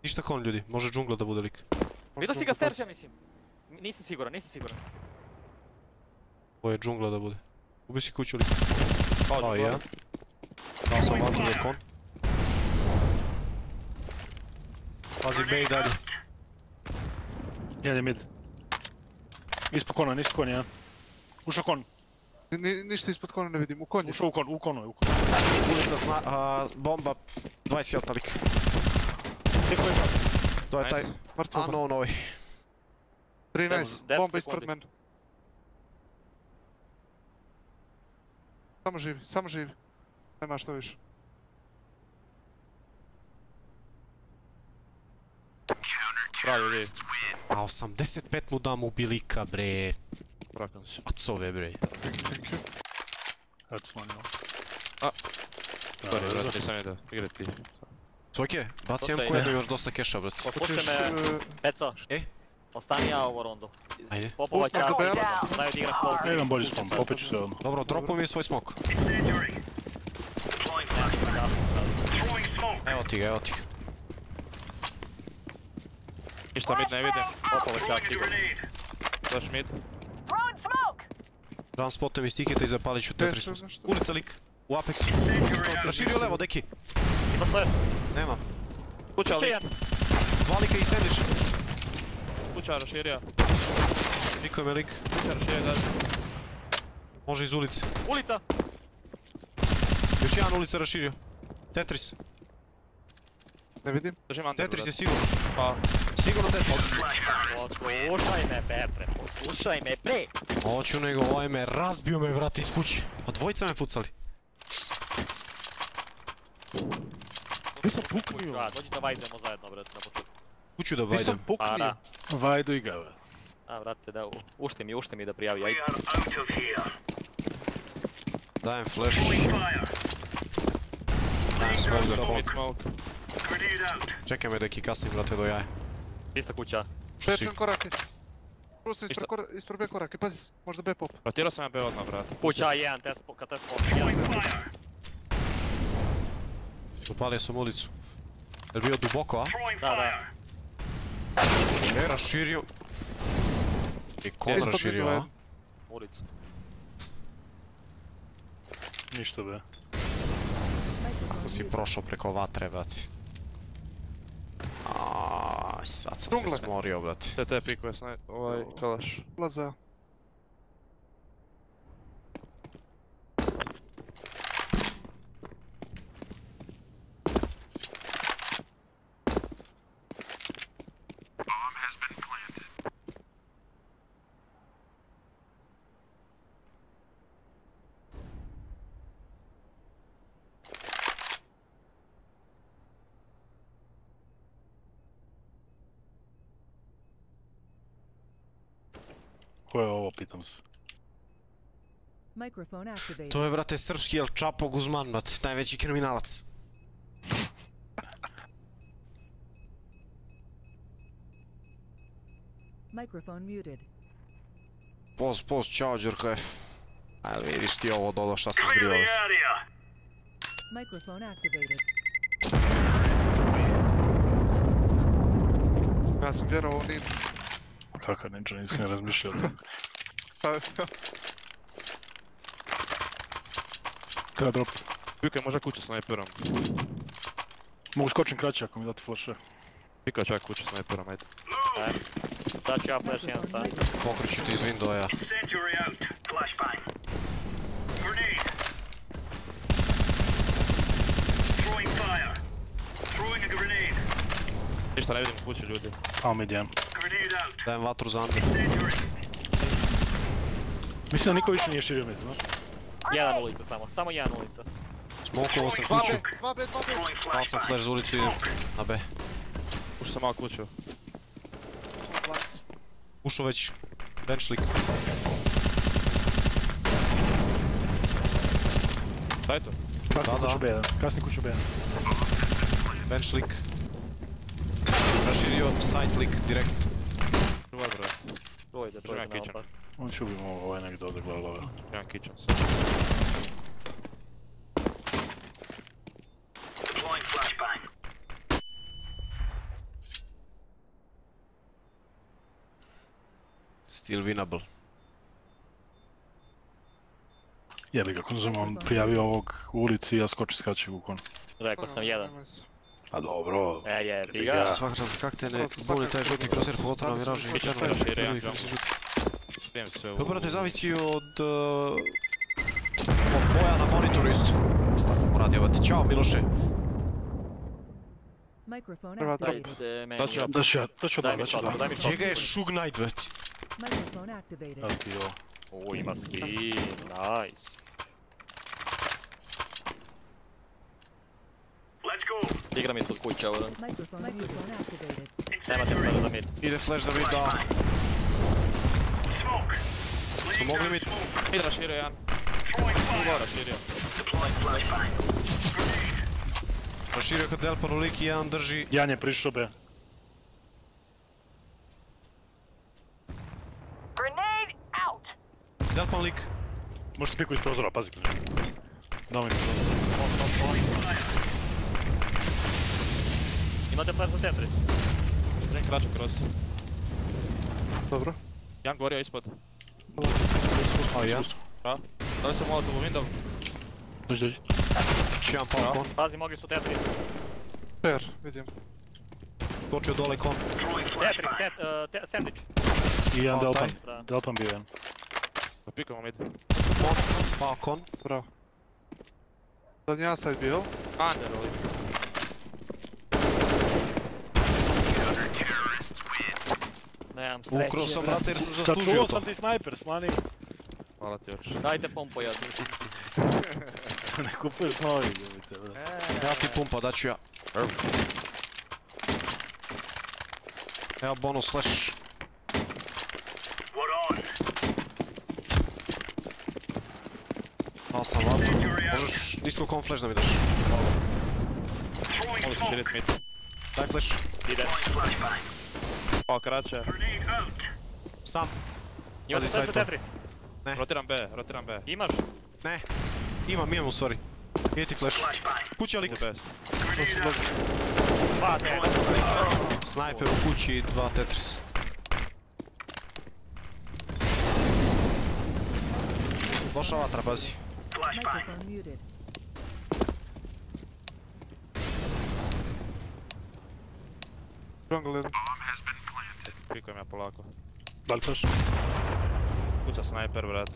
Ništa kon ljudi, može džungla da bude lik. Vidio si ga stairs, ja mislim. Nisam siguran, nisam siguran. Ovo je džungla da bude. Ubi si kuću lik. Pao je jedan. Dao sam vatru za kon. Pazi B i dalje. Jedan je mid. Ispod kona, ispod kona, jedan. Ušao kon, Ni- ni- ništa ispod kona ne vidim, u konju. ušao u kon, u konu je, u konu. Ulica sna... A, bomba. 20 helta lik. To je taj... Mrtvo. No, novi. 13, deset bomba ispred mene. Samo živi, samo živi. Nema što više. Pravi vi. A 85 mu dam u bilika, bre. Brakan si. Pacove, bre. Thank you. Eto slonio. A. Da, Sorry, da, brat, nisam vidio. Igre ti. Čovjek, baci jedan Postoji- kojedno još dosta keša, brat. Hoćeš... me, e, Peco. E? Ostani ja ovu rundu. Ajde. Popova Puštam čas, do Bela. znaju da igra close. Ja imam bolji spam, popet ću se odmah. Dobro, dropo mi je svoj smok. Evo ti ga, evo ti ga. Ništa mid ne vidim. Popova a sigurno. Flash mid. Dam spotem iz tiketa i zapalit ću Tetris. Ulica lik. U Apexu. Raširio levo, deki. Ima slash. Nema. Kuća ali. jedan. Dva lika i sandvič. Kuća raširija. Niko me lik. Kuća raširija dalje. Može iz ulice. Ulica. Još jedan ulica raširio. Tetris. Ne vidim. Držim under, Tetris je sigurno. Pa, Sigurno Tetris. Poslušaj me, Petre. Poslušaj me, bre. Hoću nego, ovaj me razbio me, brate, iz kući. A dvojica me pucali. Ти съм пукнил. А, доđi da vajdemo zajedno, brate, na početku. Kuću da vajdem. Ти съм пукнил. А, да. Вайдо и гава. А, брате, да, уште ми, уште ми да пријави, ајде. Даjem флеш. Даjem смок за хок. Чекаме да ки касим, брате, до јаје. Иста куќа. Што е корак? Prvo sam ispred, kor ispred B korake, pazi, možda B pop. Rotirao sam ja B odmah, brate. Puća, jedan, test, kad test pop, jedan. Upalio sam ulicu. Jel bio duboko, a? Da, da. E, raširio. I kod Ispod raširio, a? Ulicu. Ništa be. Kako si prošao preko vatre, brate. Aaaa, sad sam se smorio, brate. TT pikuje ovaj kalaš. Ulaza. Ko je ovo, pitam se. To je, brate, srpski El Chapo Guzman, brate, najveći kriminalac. Microphone muted. Poz, poz, čao, Đurko F. Ajde, vidiš ti ovo dolo šta se Clear zbrio. the area. Microphone activated. Ja sam vjerovao Ninu. Kakav ninja, nisam ni razmišljao o Mogu skočim kraće ako mi date flaše. Pikao čak kuću snajperom, ajde. Ajde. Sad ću ja flash jedan sad. Pokreću ti iz Windowa. Incendiary out. Flashbang. Grenade. Throwing fire. Throwing a grenade. Ništa ne vidim u kući ljudi. A mid jedan. Grenade out. Dajem vatru za under. Incendiary. Mislim da niko više nije širio mid, znaš? Jedan ulica samo, samo jedan ulica. Smokovo sam Dva kuću. B, dva B, dva B. Throwing Dao sam flash za ulicu, idem na B. Ušao sam malo kuću. Ušao već. Benchlik. Daj to. Kasni Da, da. kuću B1, kasni kuću B1. Benchlik. Raširio side lik direkt. Čuvaj bro. Čujte, Držim ja čujte na kitchen. On će ubimo ovo, ovaj nek dode gleda kitchen sad. Deploying flashbang. Still winnable. Jebi ga, konzum, on prijavio ovog u ulici i ja skoči skači u kon. Rekao sam jedan. Se. A dobro. E, je, Jebi ga. Svaka čast, kak te ne bune taj čast. žuti krozer, pogotovo na miraži. Biće interno, sve šire, ljudi ja. Smijem se u... Brate, zavisi od... uh, od boja na monitoru isto. Šta sam uradio, brate? Ćao, Miloše. Prva meni. Da ću ja- Da ću ja, da ću Daj da, mi da ću da. mi. Čega je Shug Knight. Da ti ovo. O, ima skin, nice. Let's go. Igram ispod ovo. Nemate flash za mid. Ide flash za mid, da. Su mogli mid. Mid raširio jedan. Throwing Ugo fire. raširio. Deploying flashbang. Proširio kad Delpar lik i jedan drži. Jedan je prišao B. Grenade out. Delpan lik. Možete piku iz prozora, pazi. Dao mi Imate flash za Tetris. Jedan kraće kroz. Dobro. Jedan gorio ispod. A ja. Da li se molotov u window? Dođi, dođi. Još jedan palkon. Pazi, mogli su Tetris. Fair, vidim. Skočio dole kon. Tetris, set, uh, te, sandwich. I jedan Delpan. Da. Delpan bio jedan. Da pikamo mid. Palkon. Bravo. Zadnji side bio? Under ovdje. Nemam sreće. Ukro sam, brate, jer sam zaslužio to. sam ti snajper, slani. Hvala ti još. Dajte pompu jednu. ne kupuješ novi, ljubite. Ja ti pumpa, daću ja. Evo bonus flash. What on? Dao sam vat. Možeš nisko kon flash da mi daš. Mid. Daj flash. Ide. Deploying flashbang. O, kraće. Sam. Flash za sajtom. Tetris. Rotiram B, rotiram B. Imaš? Ne. Imam, imam u stvari. Nije ti flash. Kuća lik. Dva Tetris. Snajper u kući i dva Tetris. Došla vatra, pazi. Jungle jedan. Pikujem ja polako. Da li? Kuća sniper, brat.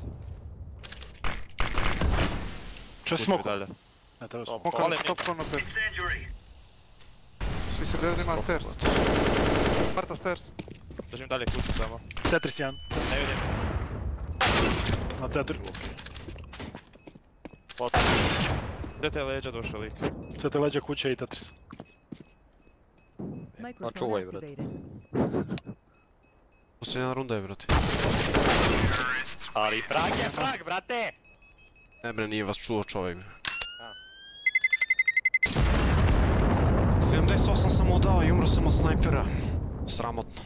Če smoku? Ne, to je Top. Moka Pali na stop on opet. Svi se gledali ima stairs. Marta stairs. Držim dalje kuću samo. Tetris jedan. Ne vidim. Na Tetris. Gdje te leđa došao lik? Sve te leđa kuće i Tetris. Microphone čuvaj, brate. Posljednja runda je, brate. Ali frag je frag, brate! Ne bre, nije vas čuo čovjek. bre. A. 78 sam mu dao i umro sam od snajpera. Sramotno.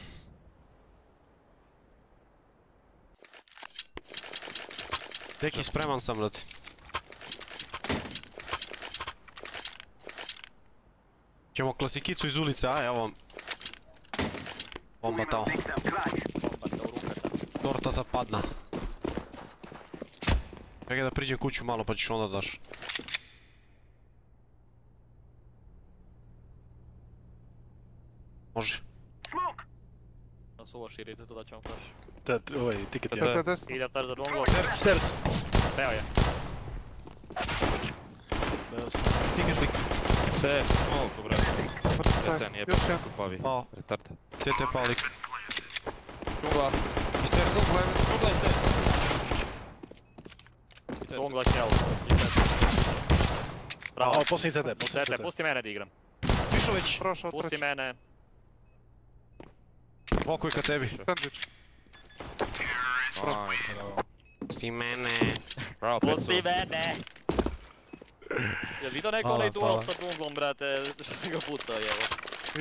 Deki, spreman sam, brate. Ćemo klasikicu iz ulice, a evo vam. Bomba tamo. Make them crack. Tortata padna. Čekaj da priđem kuću malo pa ćeš onda daš. Može. Smoke. Na suvo širite, tu da ćemo flash. Tet, ovaj, ticket Da. To jedan. je desno. Ide flash za džunglu. Stairs. Evo je. Ticket lik. C, smoke, brat. Marta Reten taj. je Još jedan. kupavi. Pao. Pao lik. Džungla. I stairs. Džungla je ste. Džungla kill. Bravo. CT, posljednji Sete, CT. pusti mene da igram. Pišo već. Prošao Pusti mene. Oko je ka tebi. Aj, bravo. Pusti mene. Bravo, Pusti mene! Jel vidio neko onaj duel sa džunglom, brate? Što si ga pucao, evo.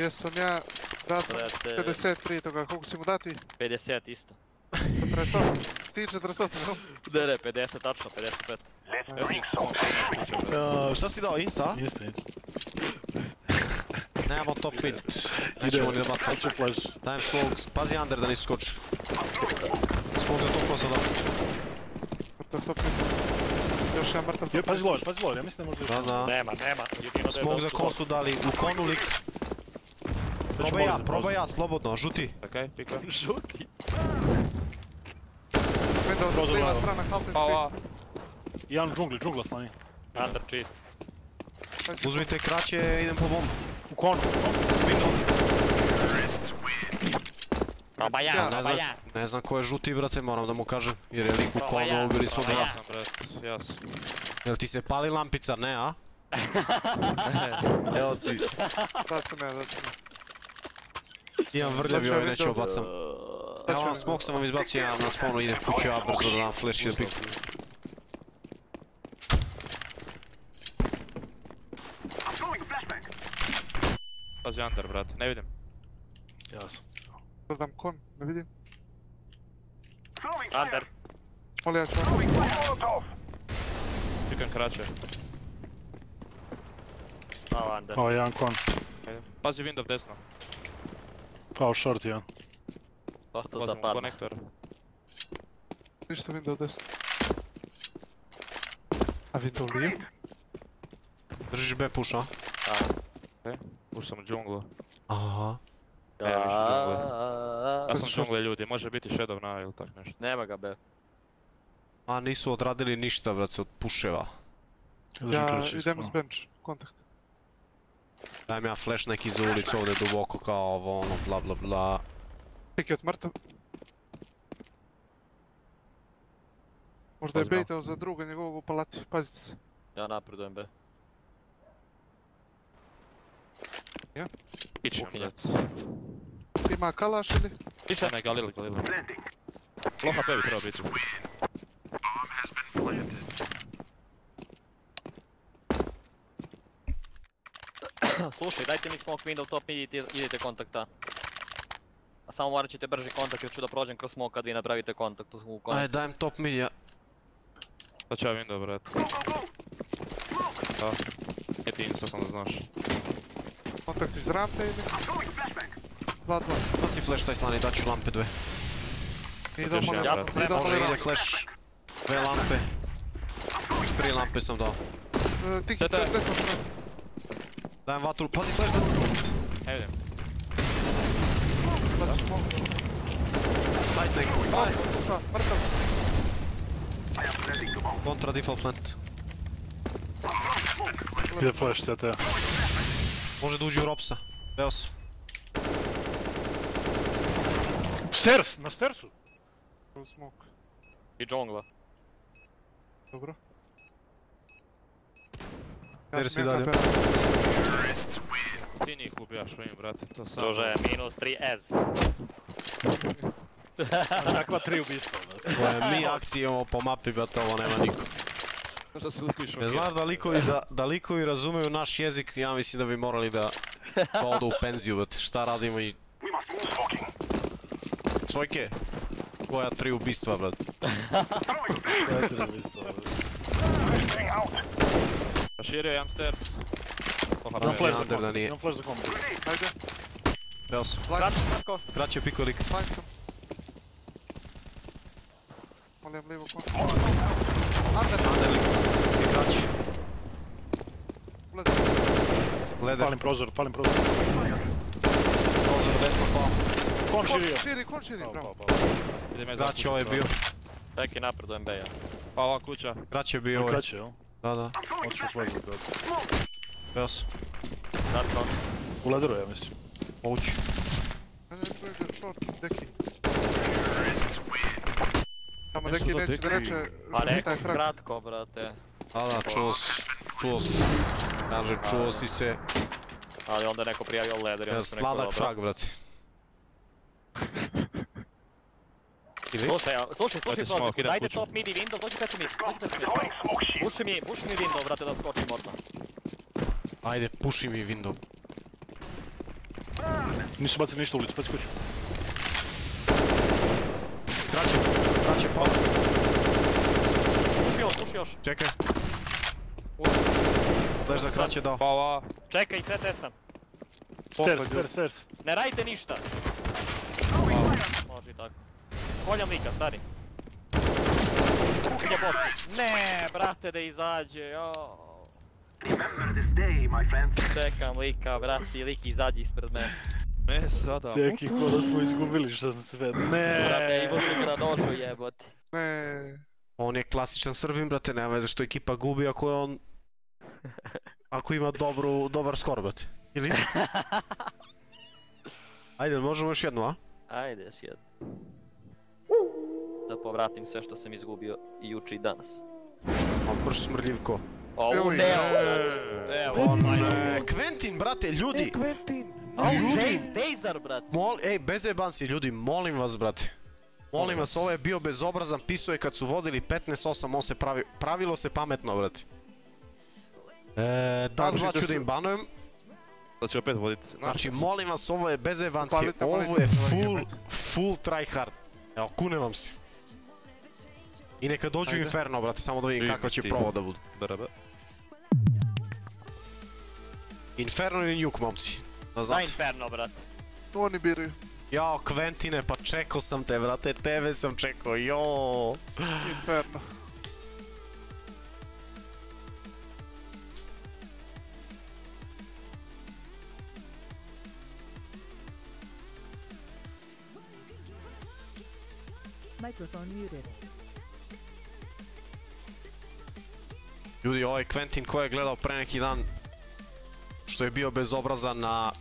Jesam ja, da sam Brate, 50 prije toga, koliko si mu dati? 50 isto. 48. Ti 48, jel? Ne, ne, 50, tačno, 55. Let's bring some Uh, šta si dao, Insta? Isto, isto. Nemamo top mid. Nećemo ni da bacamo. Hoće flash. Dajem smoke. Pazi under da nisu skočili. Smoke za toliko sam dao. Top mid. Još jedan mrtav Jo, top pazi lower, pazi lower, ja mislim da možda još... Da, da. Nema, nema. Je Smoke za kon su dali u konu lik. Probaj ja, probaj ja, slobodno, žuti. Čekaj, pikujem. Žuti. Window, levo. strana, half HP. ova. Jedan džungli, džungla slani. Under čist. Uzmite kraće, idem po bombu. U konu. Proba ja, Ja, Ne proba znam, ja. ne znam ko je žuti, brate, moram da mu kažem. Jer je lik u konu, ubili smo dva. Jel ti se pali lampica, ne a? Evo ti si. Da sam ja, da sam ja. Imam vrljavi Znači, ovaj, ja neću obacam. Evo vam smok sam vam izbacio, ja na spawnu ide kuću, ja brzo da dam flash i da pik. Pazi under, brate, ne vidim. Jasno. Gledam kon, ne vidim. Under. Ali ja ću Pikan kraće. Malo under. Ovo je jedan kon. Pazi window desno. Pao short jedan. Dosta Ulazim u padne. konektor. ništa window desno. A window lijevo? Držiš B push, a? Sam u džunglu. Aha. Ne, više džungle. Da. Ja sam džungle ljudi, može biti shadow na ili tak nešto. Nema ga be. A nisu odradili ništa, brate, od puševa. Ja idem s bench, kontakt. Dajem ja flash neki za ulicu ovdje duboko kao ovo ono bla bla bla. Piket mrtav. Možda je bejtao za druga njegovog u palati, pazite se. Ja napredujem be. Kitchen, Kuhinja. brate. Ima kalaš ili? Više. Ne, Galil, Galil. Low HP bi trebao biti. Slušaj, dajte mi smoke window top mid idite, idite kontakta. A samo morat ćete brži kontakt jer ću da prođem kroz smoke kad vi napravite kontakt u Aj, kontakt. dajem top mid, ja. Sad ću ja window, brate. Da. Nije ti insta, sam da znaš. Kontakt iz rampe ili? 2-2. Baci flash taj slani, daću lampe dve. Idemo jedan, Ja rampe? Može ide flash. Dve lampe. Tri lampe sam dao. Tiki, desno strano. Dajem vatru, pazi flash za... Ne vidim. да. Сайт него. Мъртъв. Контра дефолт плент. Иде флеш. Може да ужи Робса. Белс. Стерс! На стерсу! Смок. И джонгла. Добро. Стерс и далее. Ti njih ubijaš svojim, brate. To sam... Druže, minus 3 S. Takva tri ubistva, brate. Koje mi akcije imamo po mapi, brate, ovo nema niko. Se likovi Ne znaš da likovi, da, da likovi razumeju naš jezik, ja mislim da bi morali da, da odu u penziju, brate. Šta radimo i... Svojke. Koja tri ubistva, brate. Četiri ubistva, brate. Raširio jedan stairs. Imam flash. za kombi. Imam flash za kombi. Ajde, Beos. Kratko, kratko. Kraće piko lik. flank sam. Molim lijevo kon. Under. I kraći. Leder. Palim prozor, palim prozor. Prozor desno pao. Kon Kon širio. širi, kon širi, Pao, bravo. Kraći ovaj je bio. Čekaj, napredujem be ja. Pa ova kuća. Kraći je bio ovaj. Kraće, jel? Da, da. Otišao flash za Beos. Kratko. U lederu, ja mislim. Povući. Mene čuje ga short, deki. Tamo deki neće da Deki- reče, Pa rekao kratko, brate. Da, da, čuo si. Čuo si se. Kaže, čuo si se. Ali onda je neko prijavio leder i onda sam rekao Sladak dobro. frag, brate. Slušaj, a- slušaj, slušaj, Ajde, Prozor, dajte top mid i window, dođi peći mid, dođi peći mid. Puši mi, puši mi window, brate, da skočim odmah. Ajde, puši mi window. Nisu bacili ništa u ulicu, baci kuću. Kraće, kraće pao. Puši još, puši još. Čekaj. Leš za kraće dao. Pa ova. Čekaj, CT sam. Stairs, stairs, stairs. Ne radite ništa. Može i tako. Koljam lika, stari. Ide boss. Ne, brate, da izađe, jo. Čekam lika, brati, lik izađi ispred mene. Ne, sada. Deki, ko da smo izgubili što sam sve. Brate, Ne. imao sam ga nožu jebote. Ne, On je klasičan Srbin, brate, nema veze što ekipa gubi ako je on... Ako ima dobru, dobar skor, brate. Ili? Ajde, možemo još jednu, a? Ajde, još jedno. Da povratim sve što sam izgubio i juče i danas. A mrš smrdljivko. O, Evo. Neo. Evo, E, Quentin, brate, ljudi! Au, Ljudi! Jace Dazer, brat. Mol, ej, bez jebanci, ljudi, molim vas, brate. Molim vas, ovo je bio bezobrazan, pisao je kad su vodili 15-8, on se pravi, pravilo se pametno, brate. E, da, Znači zvaću da im banujem. Da će opet voditi. Znači, molim vas, ovo je bez Hvalite, ovo je full, full tryhard. Evo, kunem vam se. I neka dođu Ajde. Inferno, brate, samo da vidim kako će provo da budu. Inferno ili Nuke, momci. Da znate. Inferno, brat. Oni biraju. Jao, Quentine, pa čekao sam te, brate, tebe sam čekao, jo. Inferno. Microphone muted. Ljudi, ovaj Quentin ko je gledao pre neki dan što je bio bezobrazan na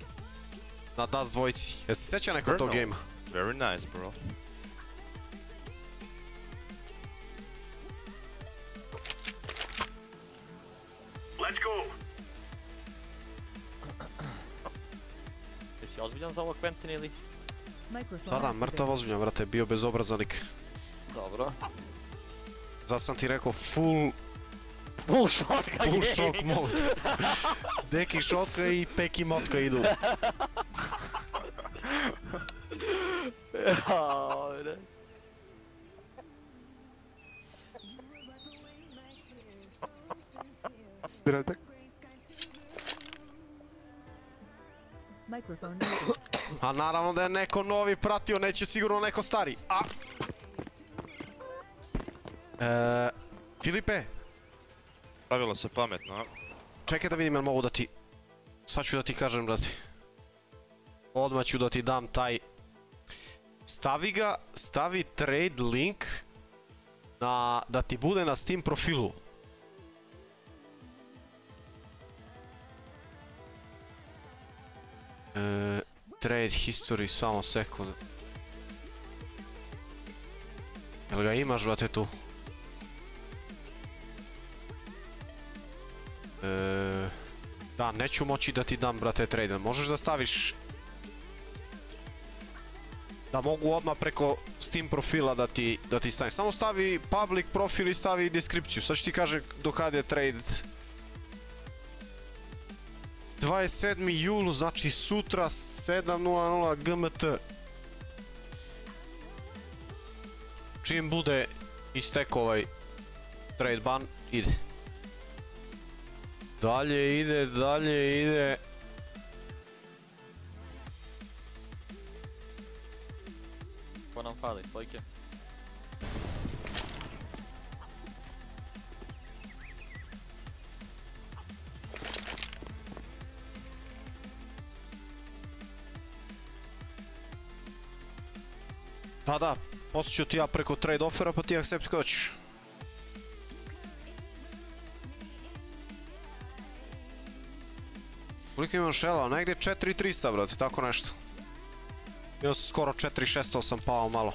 na Dust dvojici. Jesi se sjeća neko tog gejma? Very nice, bro. Let's go. Jesi ozbiljan za ovo Quentin ili? Da, da, mrtav ozbiljan, brate, bio bezobrazan lik. Dobro. Zato sam ti rekao full, Full shot ga full je. shock mode. Deki šotka i peki motka idu. Muted. A naravno da je neko novi pratio, neće sigurno neko stari. A! E, Filipe, Pravilo se pametno, a? čekaj da vidim jel mogu da ti... Sad ću da ti kažem, brate. Odmah ću da ti dam taj... Stavi ga, stavi trade link na, da ti bude na Steam profilu. E, trade history, samo sekund. Jel ga imaš, brate, tu? E, da, neću moći da ti dam, brate, trade. Možeš da staviš... Da mogu odmah preko Steam profila da ti, da ti stavim. Samo stavi public profil i stavi deskripciju. Sad ću ti kaže do kad je trade. 27. jul, znači sutra 7.00 GMT. Čim bude istek ovaj trade ban, ide. Dalje ide, dalje ide. Ko nam fali, svojke? Da, da, poslije ću ti ja preko trade offera pa ti accept kako Koliko imam šela? Negdje 4300, brate, tako nešto. Imao sam skoro 4600 sam pao malo.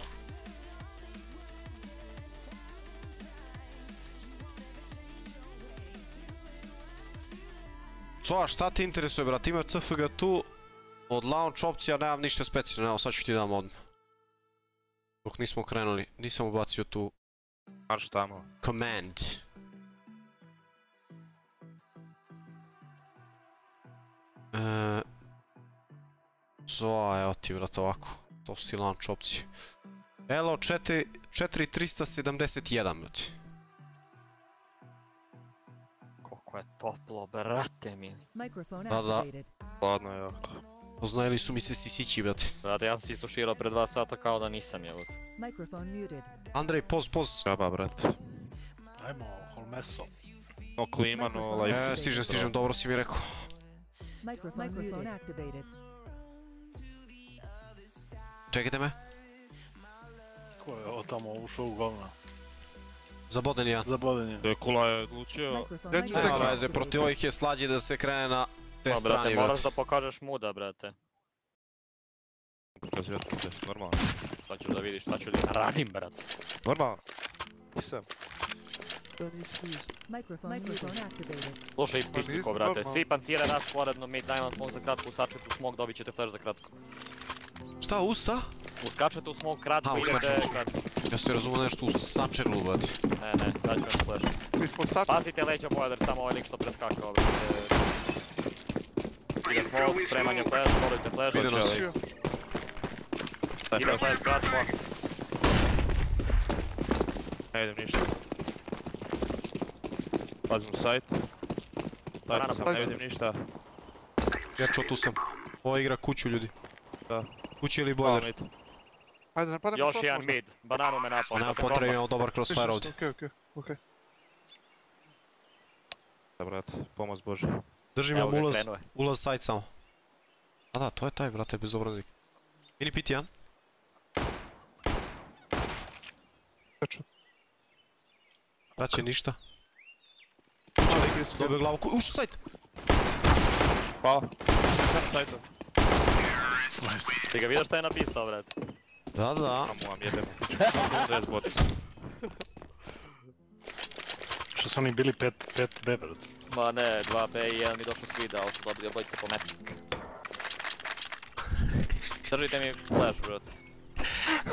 Co, a šta ti interesuje, brate? Ima CFG tu, od launch opcija nemam ništa specijalno, evo sad ću ti dam odmah. Dok nismo krenuli, nisam ubacio tu Marš tamo. command. E, Zoa, evo ti vrat ovako. To su ti launch opcije. Elo 4, 4371, brate. Koliko je toplo, brate mili. Da, da. Hladno je jako. Poznajeli su mi se sisići, brate. Brate, ja sam se istuširao pre dva sata kao da nisam je. Andrej, poz, poz. Džaba, brate. Ajmo, Holmeso. No klima, no life. E, stižem, stižem, dobro si mi rekao. Microphone, Microphone activated. Čekajte me. Ko je ovo tamo ušao u govna? Zaboden jedan. Zaboden je. Dekula je odlučio. Nema veze, protiv ovih je slađe da se krene na te Ma, strane, brate, brate. moraš da pokažeš muda, brate. Pokazivati te, normalno. Sad ću da vidiš šta ću da radim, brate. Normalno. Nisam. Da nisi. Slušaj, Pa pištiko, brate. Svi pancire naš sporedno, mi dajem vam smog za kratku, sačete u smog, dobit ćete flash za kratko. Šta, usa? Uskačete u smog kratko, A, idete uskačemo. kratko. Ja ste razumio nešto u sačerlu, brate. Ne, ne, daću vam flash. Ispod sača. Pazite leđa bojader, samo ovaj lik što preskakao, brate. Ide smog, spremanje flash, volite flash. Sio. Daj Ide flash. flash kratko. Ne vidim ništa. Pazim u sajt. Sajt sam, ne vidim ništa. Ja čo tu sam. Ova igra kuću, ljudi. Da. Kući ili boiler? mid. Ajde, napadnemo Još short jedan možda. mid, bananu me napao. Pa nema potrebe, imamo dobar crossfire ovdje. Okej, okej, okej. Da, brate, pomoć Bože. Držim vam ulaz, ulaz side samo. A da, to je taj, brate, bezobraznik. Mini pit jedan. Braće, ništa. Dobio glavu, ušao side! Hvala. Sajtu? Ti ga vidio šta je napisao, brate? Da, da. Tamo vam jedemo. Res bot. Što su oni bili 5 5 B, brate. Ma ne, 2B i 1 mi došlo svida, ali su dobili obojice po metak. Držite mi flash, brate.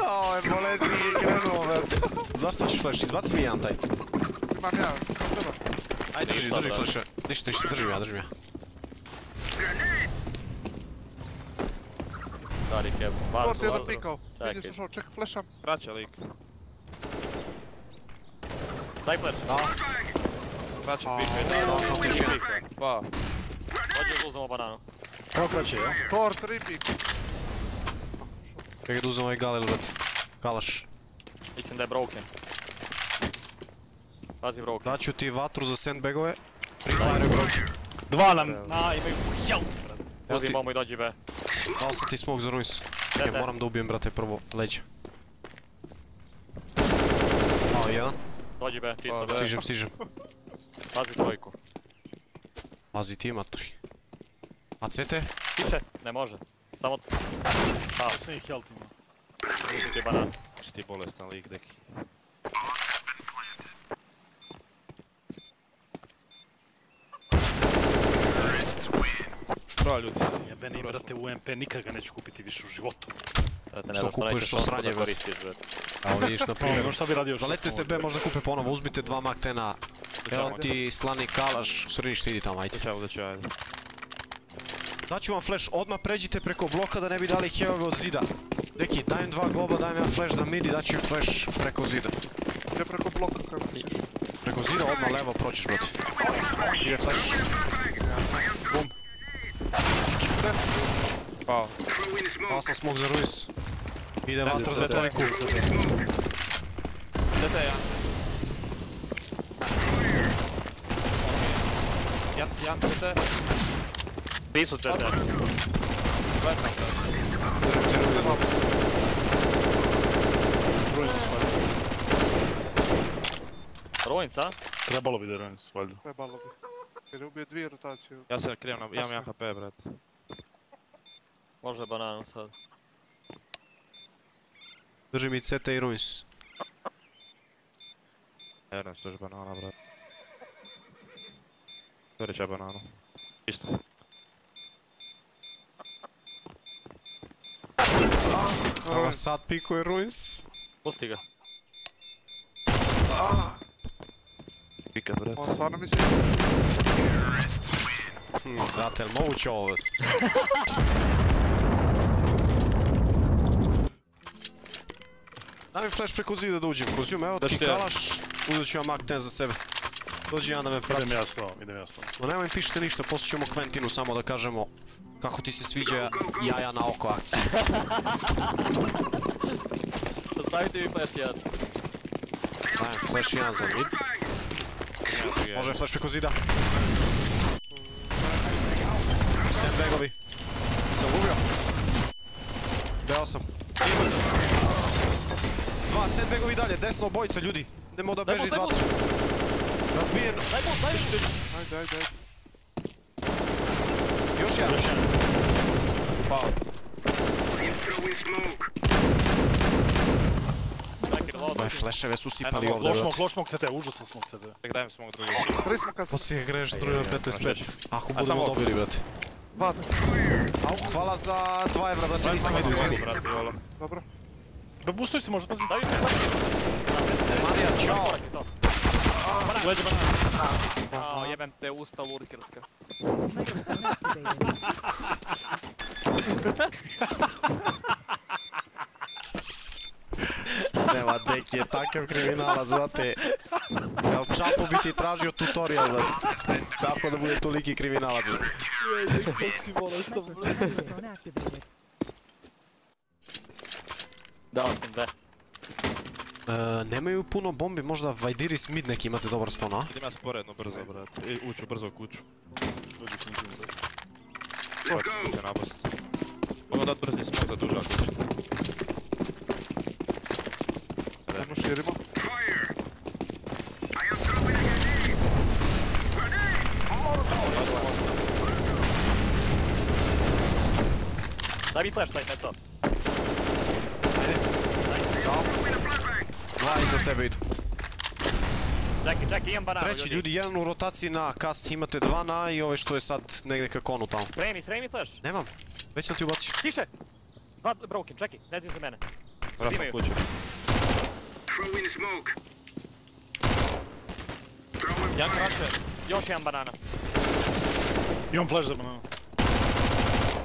Ovo je bolesnik je krenuo, brate. Zašto ćeš flash? Izbaci mi jedan taj. Imam ja, kao teba. Ajde, drži, drži flash. Ništa, ništa, držim ja, držim ja. Je Short varzu, jedan varzu. pikao. Čekaj. Vidiš u short, čekaj, flasham. Vraća lik. Daj flash. Vraća A, pika. dao sam ti još jedan. Pa. Dođe da uzmemo bananu. Kako kraće, ja? Short, tri pik. Čekaj da uzem ovaj galil, brate. Kalaš. Mislim da je broken. Pazi broken. Daću ti vatru za sandbagove. Prefire broke. Dva nam... Na, imaju Uzmi ti- bombu i dođi B. Dao sam ti smog za ruins. Ja Dete. moram da ubijem, brate, prvo leđa. Pao jedan. Dođi B, čisto B. Stižem, stižem. Pazi trojku. Pazi ti, maturi. A CT? Tiše, ne može. Samo... A, Sve ih health ima. ti bananu. Si ti bolestan lik, deki. Bravo ljudi. Jebeni, brate, UMP nikad ga neću kupiti više u životu. Ne Što kupuješ, toliko sranje, koristiš, brate. Evo vidiš, na primjer. šta bi radio? Zalete se B, možda kupe ponovo, uzmite dva maktena. Evo ti slani kalaš, srnište, idi tamo, ajde. Da ajde. Daću vam flash, odmah pređite preko bloka da ne bi dali heave od zida. Deki, dajem dva goba, dajem ja flash za mid i daću im flash preko zida. Ide preko bloka, kako misliš? Preko zida odmah levo prođeš, brate. Ide flash. Hvala. Pao sam smog za ruins. Ide vatra za trojku. CT, ja. Jan, Jan, CT. Ti su CT. Gledam Ruins, a? Trebalo bi da Ruins, valjda. Trebalo bi. Jer je ubio dvije rotacije. Ja se krijem na, imam 1 HP, brat. Može bananu sad. Drži mi CT i ruins. Ne vjerujem se još banana, brat. Tvorić ja bananu. Isto. Evo sad pikuje ruins. Pusti ga. Pikat, brat. On stvarno misli... Hm, brate, jel moguće ovo? brate? Daj mi flash preko zida da uđem. Kroz evo ti kalaš, uzet ću ja Mak 10 za sebe. Dođi ja da me prati. Idem ja s tobom, idem ja s tobom. No nemoj pišite ništa, poslije ćemo Quentinu samo da kažemo kako ti se sviđa jaja na oko akcija. Stavite mi flash jedan. Dajem flash jedan za mid. Drugi, Može flash preko zida. Sandbagovi. Zagubio. Deo sam. Dva sandbagovi dalje, desno obojica ljudi. Nemo da beži iz vatra. Razbijen. Daj bol, daj bol. Ajde, ajde, ajde. Još jedan. Vodu. Moje fleševe su sipali ovdje, Loš smog, loš smog CT, užasno smog CT. Tek dajem smog drugi. Tri Poslije greš drugi na 15-5. Ako budemo dobili, brate. Hvala za 2 evra, brate, nisam vidio, izvini. Dobro. Da boostuj se možda, pazi. Me. Marija, čao! Leđe banana. Ao, jebem te usta lurkerska. Nema, deki je takav kriminalac, znate. Evo, Čapo bi ti tražio tutorial, brate. Kako da bude toliki kriminalac, brate. Dao sam dve. E, nemaju puno bombi, možda Vajdiris mid neki imate dobar spawn, a? Idem ja sporedno brzo, brate. I uću brzo u kuću. Dođi kuću, brate. Hoću kuće napast. Mogu dat brzi smog za dužak имаше риба. Дай ми флеш, дай не то. Два и за тебе иду. Чакай, чакай, имам банана. Treći ljudi, jedan u rotaciji na kast, imate dva na i ove što je sad negdje ka konu tamo. Spremi, spremi flash. Nemam, već sam ti ubaciš. Tiše! Dva broken, čekaj, ne znam za mene. Vrata kuću. Jedan kraće. Još jedan banana. Imam flash za banana.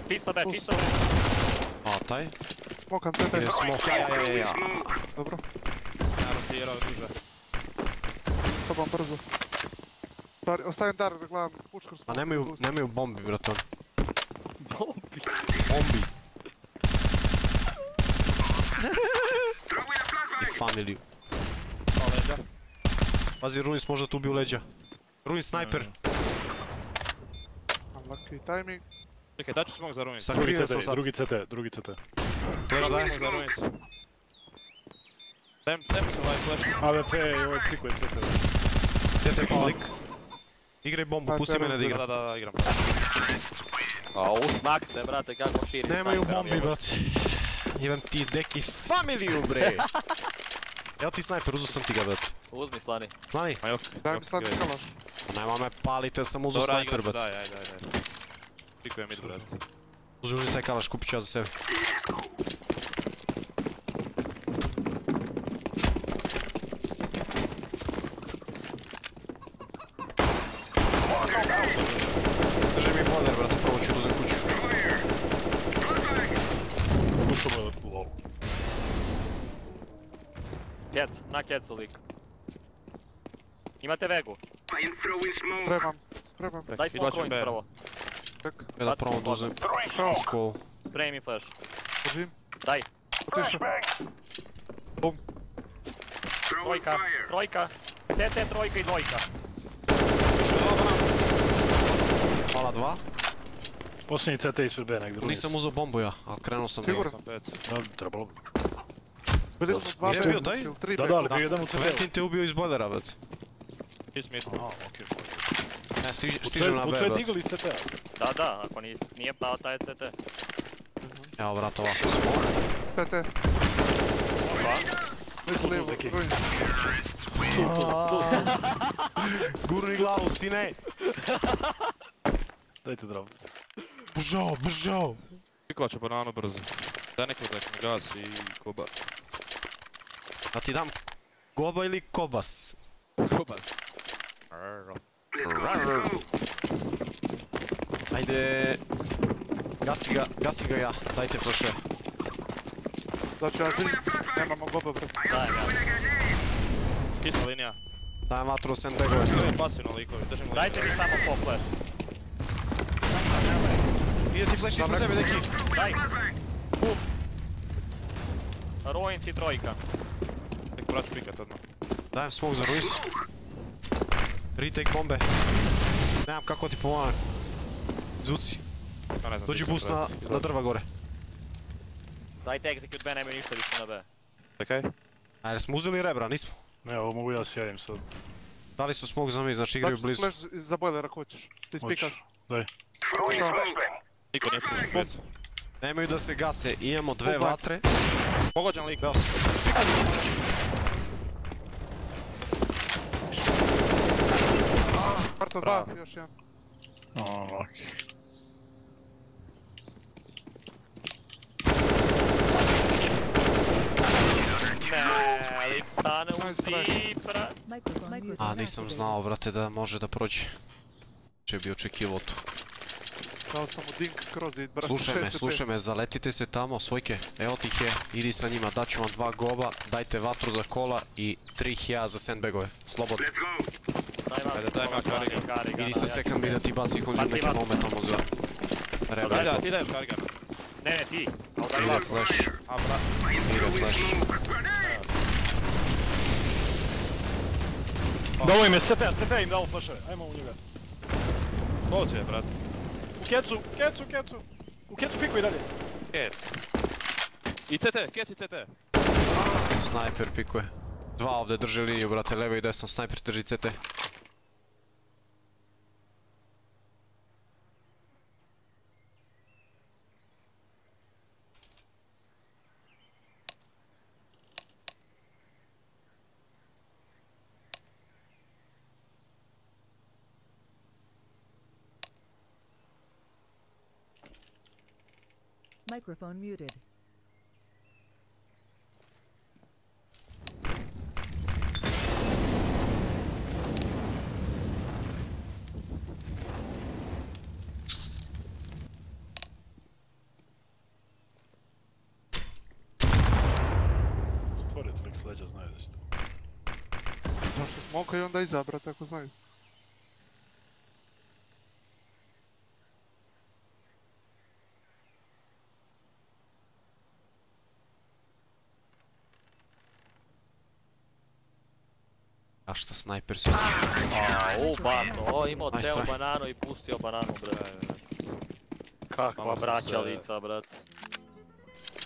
Čisto B, čisto B. A, taj? Smokam CT. Ide smoke, ja, ja, ja, ja. Dobro. Ja rotirao duže. S tobom brzo. Dar, ostavim dar da gledam puškar A nemaju, nemaju bombi, brate. oni. Bombi. Bombi. I familiju. Kao leđa. Pazi, Ruins možda tu bi u leđa. Ruins sniper. Unlucky timing. Čekaj, daću smog za ruins. Drugi CT, drugi CT, drugi CT. Flash ruins. Dajem, dajem se ovaj flash. AWP ovaj klikuje CT. Te palik? Igraj bombu, pusti mene da Da, igram. da, da, igram. A usmak se, brate, kako širi. Nemaju bombi, brate. Jebem ti deki familiju, bre. Evo ti snajper, uzu sam ti ga, brate. Uzmi slani. Znani? Ma jok, Daj mi slani kalaš. Pa nema me palite, sam uzu snajper, brate. daj, ajde, ajde. ajde. Pikujem mid, brate. Uzi, uzi taj kalaš, kupit ću ja za sebe. Drži mi boler, brate, prvo ću da uzem kuću. Pušamo lol. Cat, na su lik. Imate vegu. Spremam. Spremam. Daj I smoke B. prvo. Ja da probam da uzem školu. Spremi mi flash. Držim. Daj. Otiša. Bum. Trojka, trojka. CT, trojka i dvojka. Hvala dva. Posljednji CT ispred B negdje. Nisam uzeo bombu ja, ali krenuo sam. Da, trebalo bi. Bili smo dva Nije bio taj? ili tri Da, da, ali bio jedan u CT. Te ubio iz bojlera, mid. A, okej. Ne, stiž- stižem na B, digli CT. Da, da, ako ni- nije pao taj CT. Evo, brate, ovako. Već lijevo, neki. ruin. Gurni glavu, sine! Dajte drop. Bžao, bžao! Pikovat ću bananu brzo. Daj neko da mi gas i koba. Da ti dam goba ili kobas? Kobas. Ajde... Gasi ga, gasi ga ja, dajte flaše. Znači, ja zim. Nemamo goba, bre. Daj ga. Kisna linija. Dajem vatru s NBG-ove. Gledaj pasivno likovi, držim liniju. Dajte mi samo po flash. Ide ti flash ispred tebe, deki! Daj. Bum. Ruins i trojka. Ću pikat odmah. Dajem smoke za Ruiz. Retake bombe. Nemam kako ti pomagam. Ne znam. dođi boost na, na drva gore. Dajte execute B, nemaju ništa više na B. Čekaj. Ajde, smo uzeli rebra, nismo. Ne, ovo mogu ja sjavim sad. Dali su smoke za mi, znači igraju Znači, blizu. flash za bojlera ako hoćeš. Ti spikaš. Daj. Šta? Niko nije. Nemaju da se gase, imamo dve vatre. Pogođen lik. Beo sam. Marta 2, još jedan. O, microphone A, nisam znao, brate, da može da prođe. Če bi očekivao to. Dao sam mu dink kroz zid, brate. Slušaj me, 65. slušaj me, zaletite se tamo, svojke, evo ti je, idi sa njima, daću vam dva goba, dajte vatru za kola i tri hija za sandbagove, slobodno. Ajde, daj me Kariga. Idi sa second mid da ti baci neke vatru. bombe tamo za... Rebel. da, ti daješ Kariga. Ne, ne, ti. Ide flash, ide flash. Dovo im je CT, CT im dao flashove, ajmo u njega. Dođe, brat. U kecu, u kecu, u kecu. U kecu piku i dalje. Kec. I CT, kec i CT. Snajper pikuje. Dva ovdje drže liniju, brate, levo i desno, snajper drži CT. Microphone muted. Stvorite lik s leđa, znaju da si tu. Zašto smoka i onda iza, brate, ako znaju. A šta snajper si A, u bato, o imao Nice try. bananu i pustio bananu, brate. Kakva braća se- lica, brate.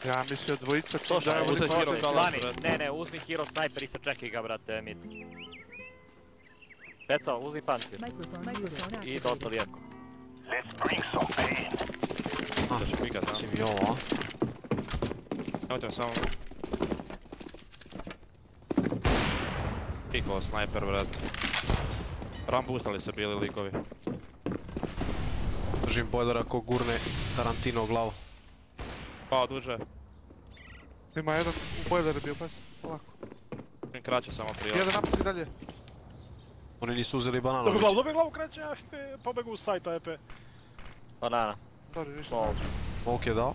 Ja mislio dvojica čim Slušaj, daju uzet oni hero prođe. kala. Lani, brate. ne, ne, uzmi hero sniper i se čekaj ga, brate, mid. Peco, uzmi pancir. I dosta lijepo. Let's bring some pain. Ah, Da će pikat, Sim da. i ovo, a? Nemojte me samo... Pikao snajper, brat. Rambustali se bili likovi. Držim bojlera ko gurne Tarantino u glavu. Pao duže. Ima jedan u bojler je bio, pas. Ovako. Kraće samo prije. Jedan napasi dalje. Oni nisu uzeli Dobij glavu, bananović. dobij glavu, kreće, pobegu u sajta EP. Banana. Više. Small. Ok je dao.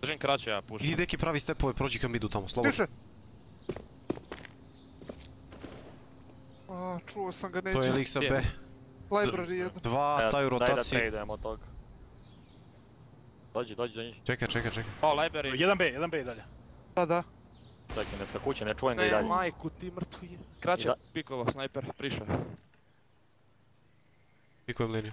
Držim kraće, ja pušam. Idi deki pravi stepove, prođi ka midu tamo, slobodno. A, čuo sam ga, To je lik sa? B. Library jedan. Dva, taj u Daj da rotaciji. tradujemo od toga. Dođi, dođi do njih. Čekaj, čekaj, čekaj. Pao library. 1B, 1B i dalje. Da, da. Čekaj, ne skakuće, ne čujem ga i Ne, dalje. majku ti mrtvi. Kraće, pikova snajper, prišao. Pikujem liniju.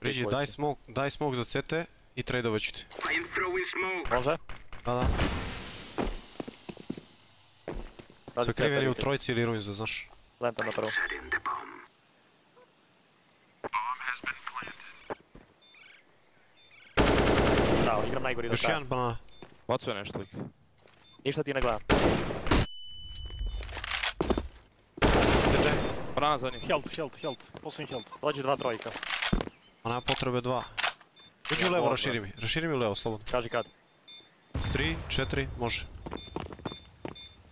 Pick, daj smoke, daj smoke za CT i tradovat ću ti. Može? Da, da. Radi Sakriveni u CT, trojici ili ruin za, znaš. Plantam na prvu. Bravo, igram najgori do Još kraja. jedan banana. Bacuje nešto lik. Ništa ti ne gledam. Banana za njih. Health, health, health. Posljednji health. Dođi dva trojka. A nema potrebe dva. Uđi u levo, raširi mi. Raširi mi u levo, slobodno. Kaži kad. Tri, četiri, može.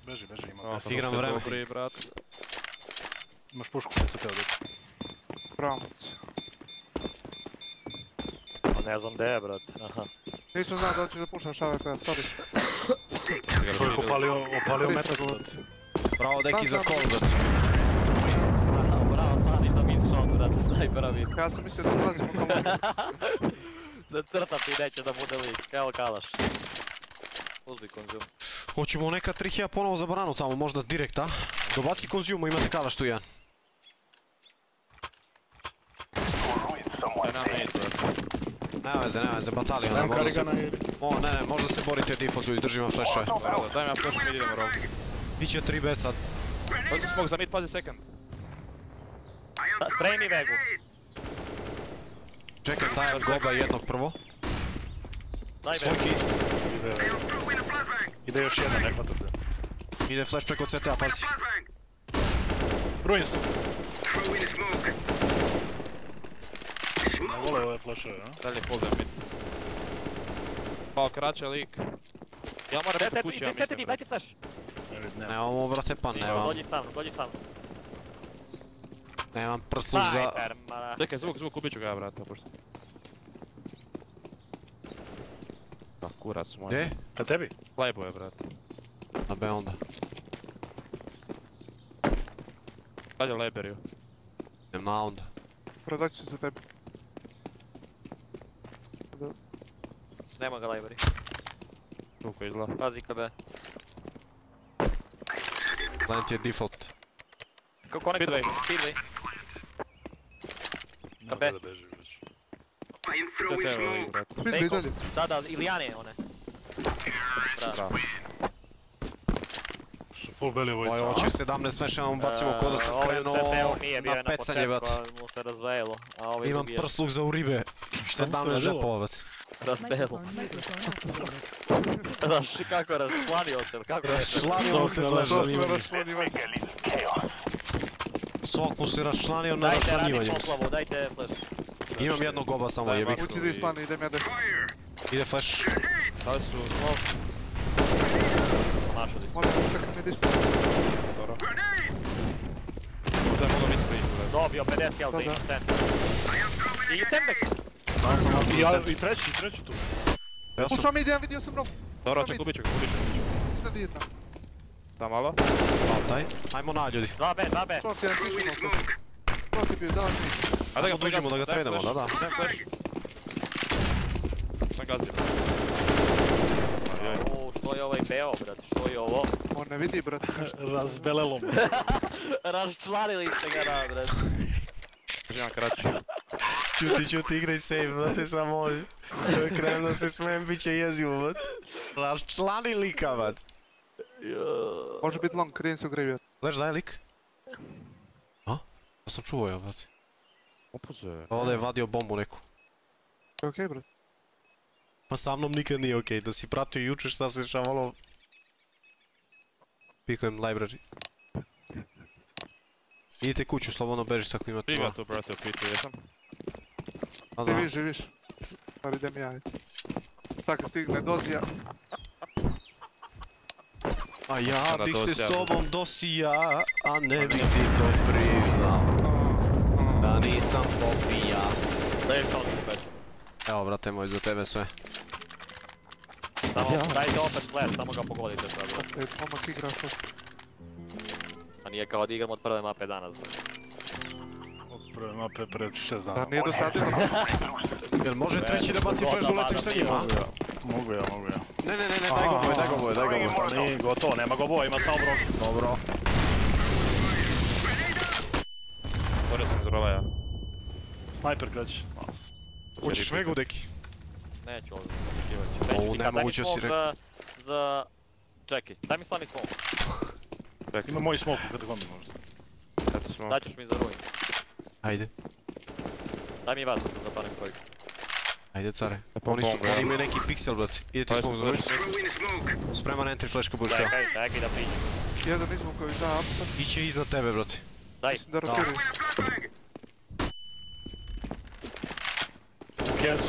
Beži, beži, ima O, 10. Igram vreme. Dobri, brat. Imaš pušku, kad se te odeti. Browns. Pa ne znam gdje je, brate. Aha. Nisam znao da hoćeš da pušaš AWP, sorry. Čovjek opalio, opalio metak. Bravo, deki za brate. Aha, bravo, znam, nisam mid shot, brate, snajpera vid. Ja sam mislio da ulazimo kamo. Da crtam ti neće da bude lik, evo kalaš. Uzmi konzum. Hoćemo neka tri hija ponovo za bananu tamo, možda direkt, a? Dobaci konzumu, imate kalaš tu jedan. Nema veze, nema veze, batalija. Nemam se... karigana i... O, ne, ne, možda se borite default ljudi, držimo flashove. Da, da, Daj mi ja flash mid idemo roll. Biće 3B sad. Pazi smog za mid, pazi second. Da, Spray mi vegu. Čekaj, dajem goba jednog prvo. Daj be. Svojki, Ide, još jedan, ne hvatate. ide flash preko CT-a, pazi. Ruins. Ne vole ove flashove, a? Dalje folder mid. Pao kraće lik. Ja moram biti kući, ja ti, dajte mislim. dajte flash. Nemamo, brate, pa nemam. Dođi sa mnom, dođi sa mnom. Nemam prsluk za... Čekaj, zvuk, zvuk, ubit ću ga ja, brate, pošto. Da, kurac moj. Gdje? Ka tebi? Playboy je, brate. Na B onda. Dalje u Liberiju. Idem na onda. Prodat ću za tebi. Nema ga library. Ruko izla. Pazi KB. Plant je default. Ko konektor, Speedway. speedway. Ne be. Da beži već. Gdje te je lik, brate? Speedway i dalje. Da, da, Ilijane one. Bravo. Su full belly Ovaj ovojica. oči 17 flasheva mu bacimo ko da sam Ovaj krenuo na pecanje, mu se razvejelo. A ovaj Imam prsluk za uribe. 17 radilo? džepova, brate. razvejelo. Microphone, microphone activated. Znaš kako raščlanio se, kako je Raščlanio se flash. Raščlanjivanje. Sok mu se raščlanio na Dajte radi dajte flash. Imam jednog oba samo Daj, jebi. Ući di slani, idem ja da... Ide flash. Da li su smoke? Da čekam mi disko. Dobro. Možda je mogao biti brate. Dobio 50 health, ima 10. I sam mu I, ja, 30. I treći, treći tu. Pušao mi idem, vidio sam rok. Dobro, ček, ubit ću ga, ubit ću ga. Mislim da je tam. Da, malo. pao taj. Ajmo na ljudi. 2B, 2B. Short jedan pišemo sad. Short je bio, dao mi. A da ga dođemo da ga flash, da, da. Daj flash. Sam gazio. O, što je ovaj beo, brate, što je ovo? On ne vidi, brate. Razbelelo mu. Raščlanili ste ga, da, brate. Imam kraći. Čuti, čuti, igraj save, brate, samo ovdje. Krenem da se smijem, bit će jezivo, brate. Raščlanili ka, brate. Može biti long, krijem se u graveyard. Gledaš daj lik? A? Ja sam čuo ja, brate. Opuze. Ovdje je vadio bombu neku. Okej, brate. Ma sa mnom nikad nije okej, da si pratio jučer šta se dešavalo. Pikujem library. Idite kuću, slobodno bežiš ako imate Živa dva. tu, brate, u pitu, jesam. A da. Živiš, živiš. Ali idem ja. ajde. Tak, stigne dozija. A ja bih se s dosija. tobom dosija, a ne bi ti to priznao. Da nisam popija. Daj kao pec. Evo, brate moj, za tebe sve. Samo, dajte opet flash, samo ga pogodite sad, brate. Opet, momak igra short. A nije kao da igramo od prve mape danas, brate. Od prve mape pred šest Da, dana. nije dosadilo. Jel može treći da baci flash da uletim sa njima? Mogu ja, mogu ja. Ne, ne, ne, ne, daj go boje, daj go boje, daj go boje. Pa nije gotovo, nema go boja, ima samo bronz. Dobro. Iz rovaja. Snajper kreći. Učiš vegu, deki. Neću ovdje očekivati. O, Neću ti kad, daj mi nemoguće si smoke rekao. za... Čekaj, daj mi slani smoke. Ima moj smoke u katakombi možda. Eto smo. Daćeš mi za ruin. Ajde, Daj mi vas za panek koji. ajde care. pa Oni su, oni imaju neki piksel, brate. Idete Aj, smoke za flash. ruin. Spreman entry flash kad budeš teo. Čekaj, čekaj da priđem. Jedan izvukovi da apsa. Iće iznad tebe, brate. Daj, Mislim da rotiraju. Kes.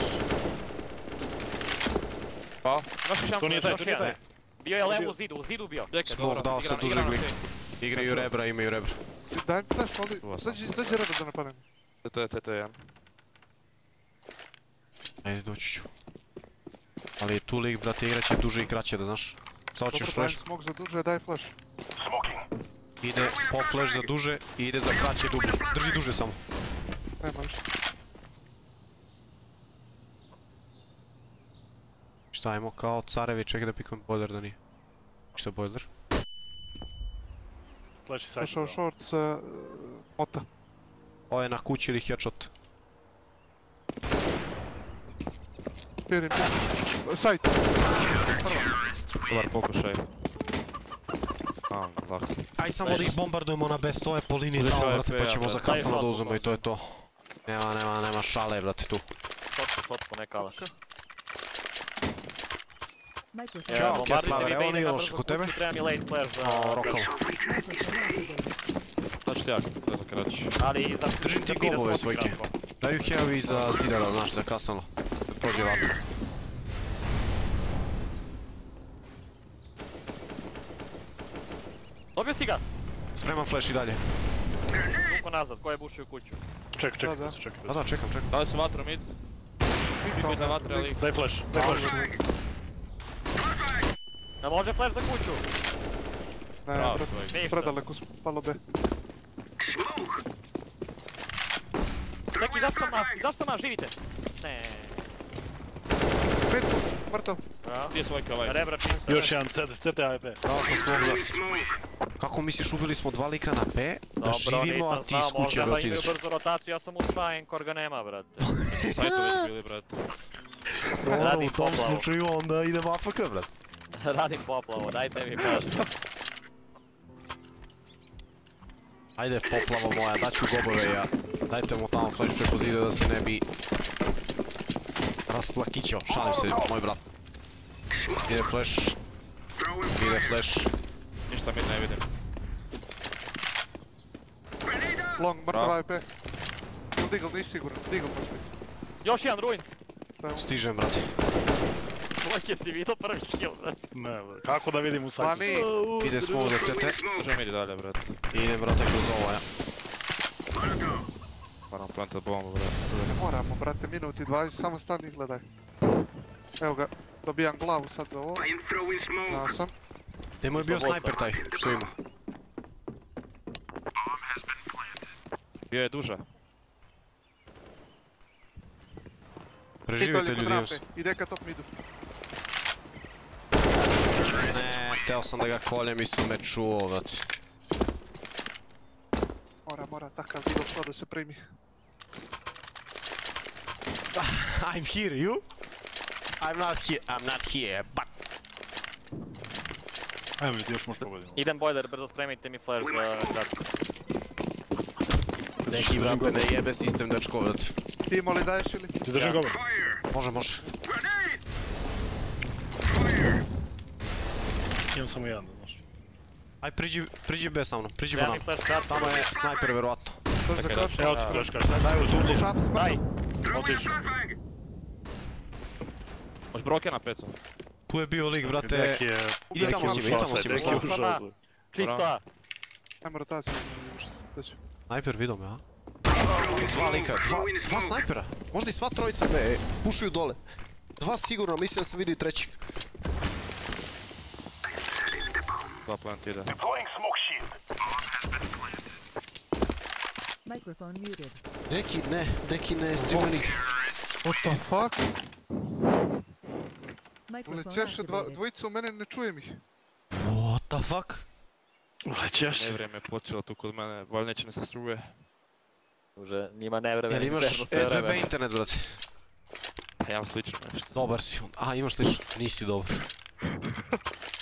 Pao. Imaš šansu, To nije taj, još to nije jedan. taj. Bio je levo u zidu, u zidu bio. Smoke dobro. dao se lika. svi. Igraju rebra, imaju rebra. Daj mi flash, sam. Dođi, rebel da napadem. CT, CT1. Ajde, doći ću. Ali je tu lik, brate, igrat će duže i kraće, da znaš. Sad Dobro, hoćeš dajem flash, smog za duže, daj flash. ide po flash za duže i ide za kraće dublje. Drži duže samo. Nema više. Šta ajmo kao carevi, čekaj da pikujem boiler da nije. Šta boiler? Flash i side. Došao short sa... uh, Mota. Ovo je na kući ili headshot. Pirim, Sajt. Dobar pokušaj. Aj samo da ih bombardujemo na B100 je po liniji je brate, pa ćemo za Daj da uzmemo i to je to. Nema, nema, nema šale, brate, tu. Šotku, šotku, ne kalaš. Ćao, mi evo loše brzo kod tebe. Treba mi late flash za... To ću ti ja to za kraći. Ali za... Držim ti gobove svojke. Daju heavy za Zidara, znaš, za kasnalo. Da prođe vatra. Dobio si ga! Spreman flash i dalje. Zuko nazad, ko je bušio kuću? Ček, ček, Da, da. ček. Da, da, čekam, čekam. Da li su vatro mid? Pikuj za vatre, ali... Daj flash, daj flash. Ne može flash za kuću! Ne, Bravo, brate, predaleko su palo B. Čekaj, zašto sam na... Zašto sam na, živite? Ne. Pet, mrtav. Gdje je svojka ovaj? Rebra čista. Još jedan CT, CT AWP. Dao sam smog da... Kako misliš, ubili smo dva lika na B, da Dobro, živimo, a nisam ti znao, iz kuće možda da da otiđeš. imaju brzu rotaciju, ja sam u Shine, ga nema, brate. Sajto već bili, brate. Dobro, u tom slučaju onda idemo AFK, brat. Radim poplavu, dajte mi pažnju. Ajde, poplava moja, daću gobove ja. Dajte mu tamo flash preko zida da se ne bi... Rasplakićao, šalim se, moj brat. Ide flash. Ide flash. Ništa mid ne vidim. Long. AWP. Jel digl, nisi siguran, digl možda. Još jedan ruins. Stižem, brate. Svojke si vidio prvi kill, brate. Ne, bre, kako da vidim u Pa sajtu? mi, Ide smog do CT. Držaj mid i dalje, brate. Ide, brate, kroz ovo, ja. Moram plantat bombu, brate. ne moramo, brate, minuti 20, samo stani i gledaj. Evo ga, dobijam glavu sad za ovo. Znao sam. Gdje mu je bio Smo snajper taj, što ima? Bio je duža. Preživite ljudi, ide ka top midu. Ne, teo sam da ga koljem i su me čuo, brate. Mora, mora, takav digl što da se primi. I'm here, you? I'm not here, I'm not here, but... Ajmo vidjeti, još možda pogodimo. Idem boiler, brzo spremite mi flash za kratko. Neki brate ne jebe sistem dečko, brate. Timo li daješ ili? Ti drži govor. Može, može. Imam samo jedan, da znaš. Aj, priđi, priđi B sa mnom, priđi flash kratko. Tamo je snajper, verovatno. To je za Čekaj, kratko. Evo ti flash kaš. Daj u tu, Šaps, Daj! otiš. Možeš broke na pecu. Tu je bio lik, brate. Idi tamo s ušao njima, idi tamo sad, s njima, neki slabo. ušao Sama. sad. Čisto A. Ajmo rotaciju. Snajper, vidio me, a? Dva lika, dva, dva snajpera. Možda i sva trojica B, pušuju dole. Dva sigurno, mislim da sam vidio i trećeg. Dva plant ide. Deploying smoke shield. Microphone muted. Neki ne, neki ne, streamani. What the fuck? Microphone Ulećeše dva, activated. dvojica u mene, ne čujem ih. What the fuck? Ulećeš. Ne vrijeme je počelo tu kod mene, valjda neće ne se struje. Уже njima ne vreme. Jel imaš SBB internet, brate? Ja imam slično nešto. Dobar si on. A, imaš slično. Nisi dobar.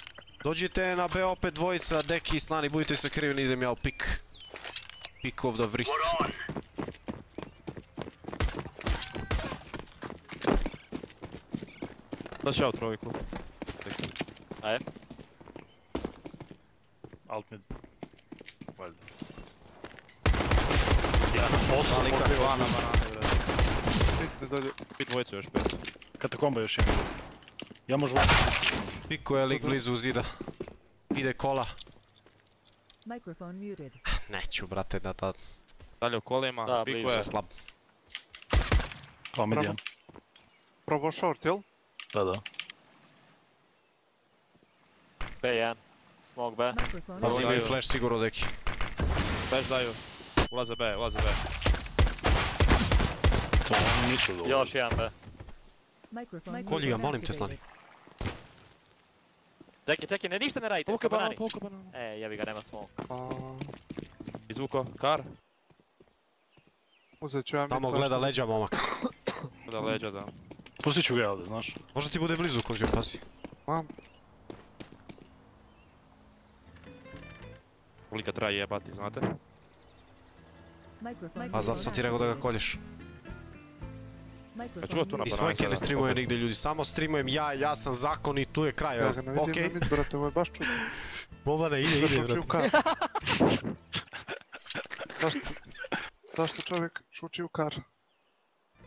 Dođite na B opet dvojica, deki i snani, budite se kriveni, idem ja u pik. Pick of the wrist. Da ću ja u trojku. Ajde. Alt mid. Valjda. Jedan osam. Lika, dva na banane, brate. Nikne dolje. Bit dvojicu još pet. Katakomba još jedan. Ja možu... Piko je lik blizu zida. Ide kola. Microphone muted. Neću, brate, da da Dalje u kolima, Da, blizu se slab. Mid jedan. Probao short, jel? Da, da. B1. Smoke B. Pa imaju daju. flash sigurno, deki. Flash daju. Ulaze B, ulaze B. To oni nisu dobro. Još jedan B. Microphone Kolji ga, muted molim te, slani. Čekaj, čekaj, ne ništa ne radite, Povuka ka banana, banani. povuka banana. E, jebi ga, nema smoke. A, Izvuko, kar. uzet ću ja Tamo gleda leđa, momak. Da leđa, da. Pustit ću ga ovdje, znaš. Možda ti bude blizu, konđe, pazi. Mam, Lika treba jebati, znate? A zato sam ti rekao da ga kolješ. Microphone čuo tu na I svojke ne streamuje opet. nigdje ljudi, samo streamujem ja, ja sam zakon i tu je kraj. Ja ga ne vidim Okej, na mid, brate, ovo je baš čudno. Bobane ide, ide, šuči u brate. kar. Zašto, zašto čovjek šuči u kar?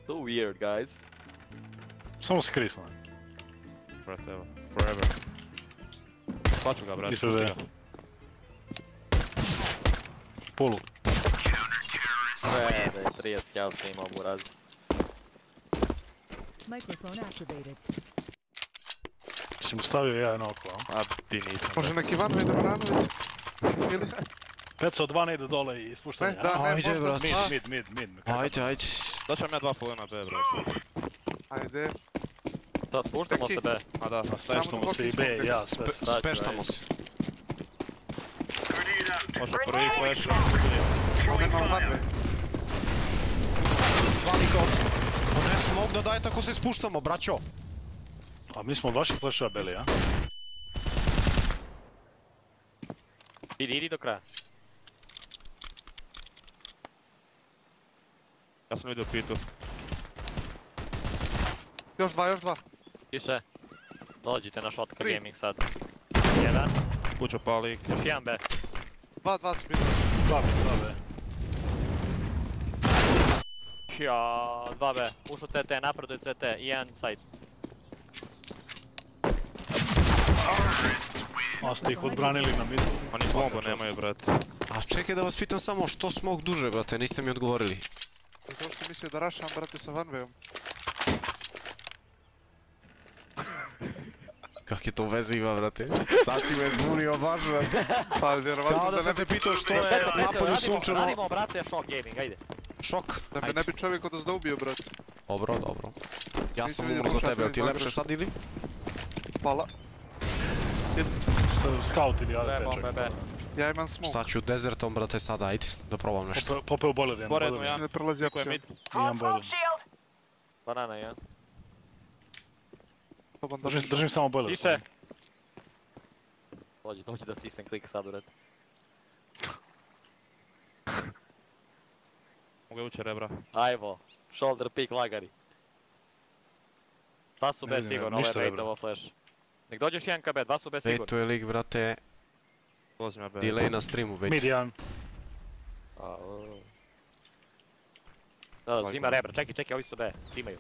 So weird, guys. Samo se krisno. Brate, evo. Forever. Plaću ga, brate, B. ga. Polu. Sve da je 30 health imao raz. Microphone activated. Si mu stavio jedan oko, a? A ti nisam. Može neki van ide Maranović? Ili? Peco, dva ne ide dole i ispuštanje. Ne, da, ne, Ajde, možda-. Mid, mid, mid, mid. Ajde, ajde. Daću vam ja dva polena B, brate. Ajde. Sad spuštamo se be. A da. Speštamo se i B, i ja, sve. Spe- Speštamo se. Može prvi flash. Nema vanve. Vali god. Pa ne smog da daje tako se spuštamo, braćo. A mi smo od vaših flasheva beli, a? Idi, idi do kraja. Ja sam vidio pitu. Još dva, još dva. Više. Dođite na Shotka. Gaming sad. Jedan. Kućo palik. Još jedan B. Dva, dva su bili. Dva, dva, B. Ja, dva B. Ušao CT, napreduje CT. I jedan side. A ste ih odbranili na midu. Oni bombu nemaju, brate. A čekaj da vas pitam samo, što smog duže, brate, niste mi odgovorili. Zato što mislio da rašam, brate, sa vanveom. Kak je to veze ima, brate? Sad si me zbunio baš, brate. Pa, vjerovatno Kao da da sam ne te pitao što je napolju sunčano. Radimo, brate, Shock Gaming, ajde. Šok. da me Ajde. ne bi čovjek od nas da ubio, brate. Dobro, dobro. Ja sam umro za tebe, jel ti lepše sad ili? Hvala. Što je scout ili Trebamo čak. BB. Ja imam smoke. Sad ću desertom, brate, sad ajde, da probam nešto. Pope- Popeo boiler jedan. Boiler ja. Mislim da prelazi Ko je opcija. mid? Imam boiler. Banana, jedan. Držim, držim samo boiler. Više. Dođi, dođi da stisnem klik sad ured. Mogu je ući rebra. Ajmo. Shoulder pick lagari. Dva su B sigurno, ovo je ovo flash. Nek dođeš jedan KB, dva su B sigurno. tu je lik, brate, Ulazim ja B. delay na streamu, Mid bejt. jedan. Au. Da, da, zima rebra, čekaj, čekaj, ovi su B, zimaju.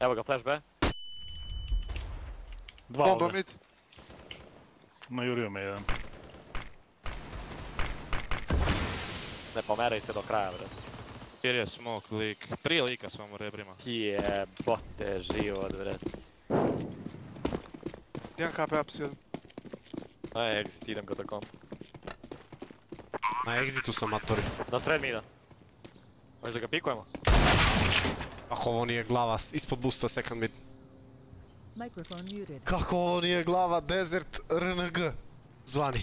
Evo ga, flash B. Dva Bomba mid. Najurio me jedan. Ne pomeraj se do kraja, bre. Kjer je smoke lik. Tri lika sam u rebrima. Jebote, život, bre. Jedan KP upside. Aj, exit, idem ga takom. Na exitu sam, matori. Na sred mida. Možeš da ga pikujemo? Kako ovo nije glava, ispod boosta second mid. Microphone muted. Kako ovo nije glava, desert RNG. Zvani.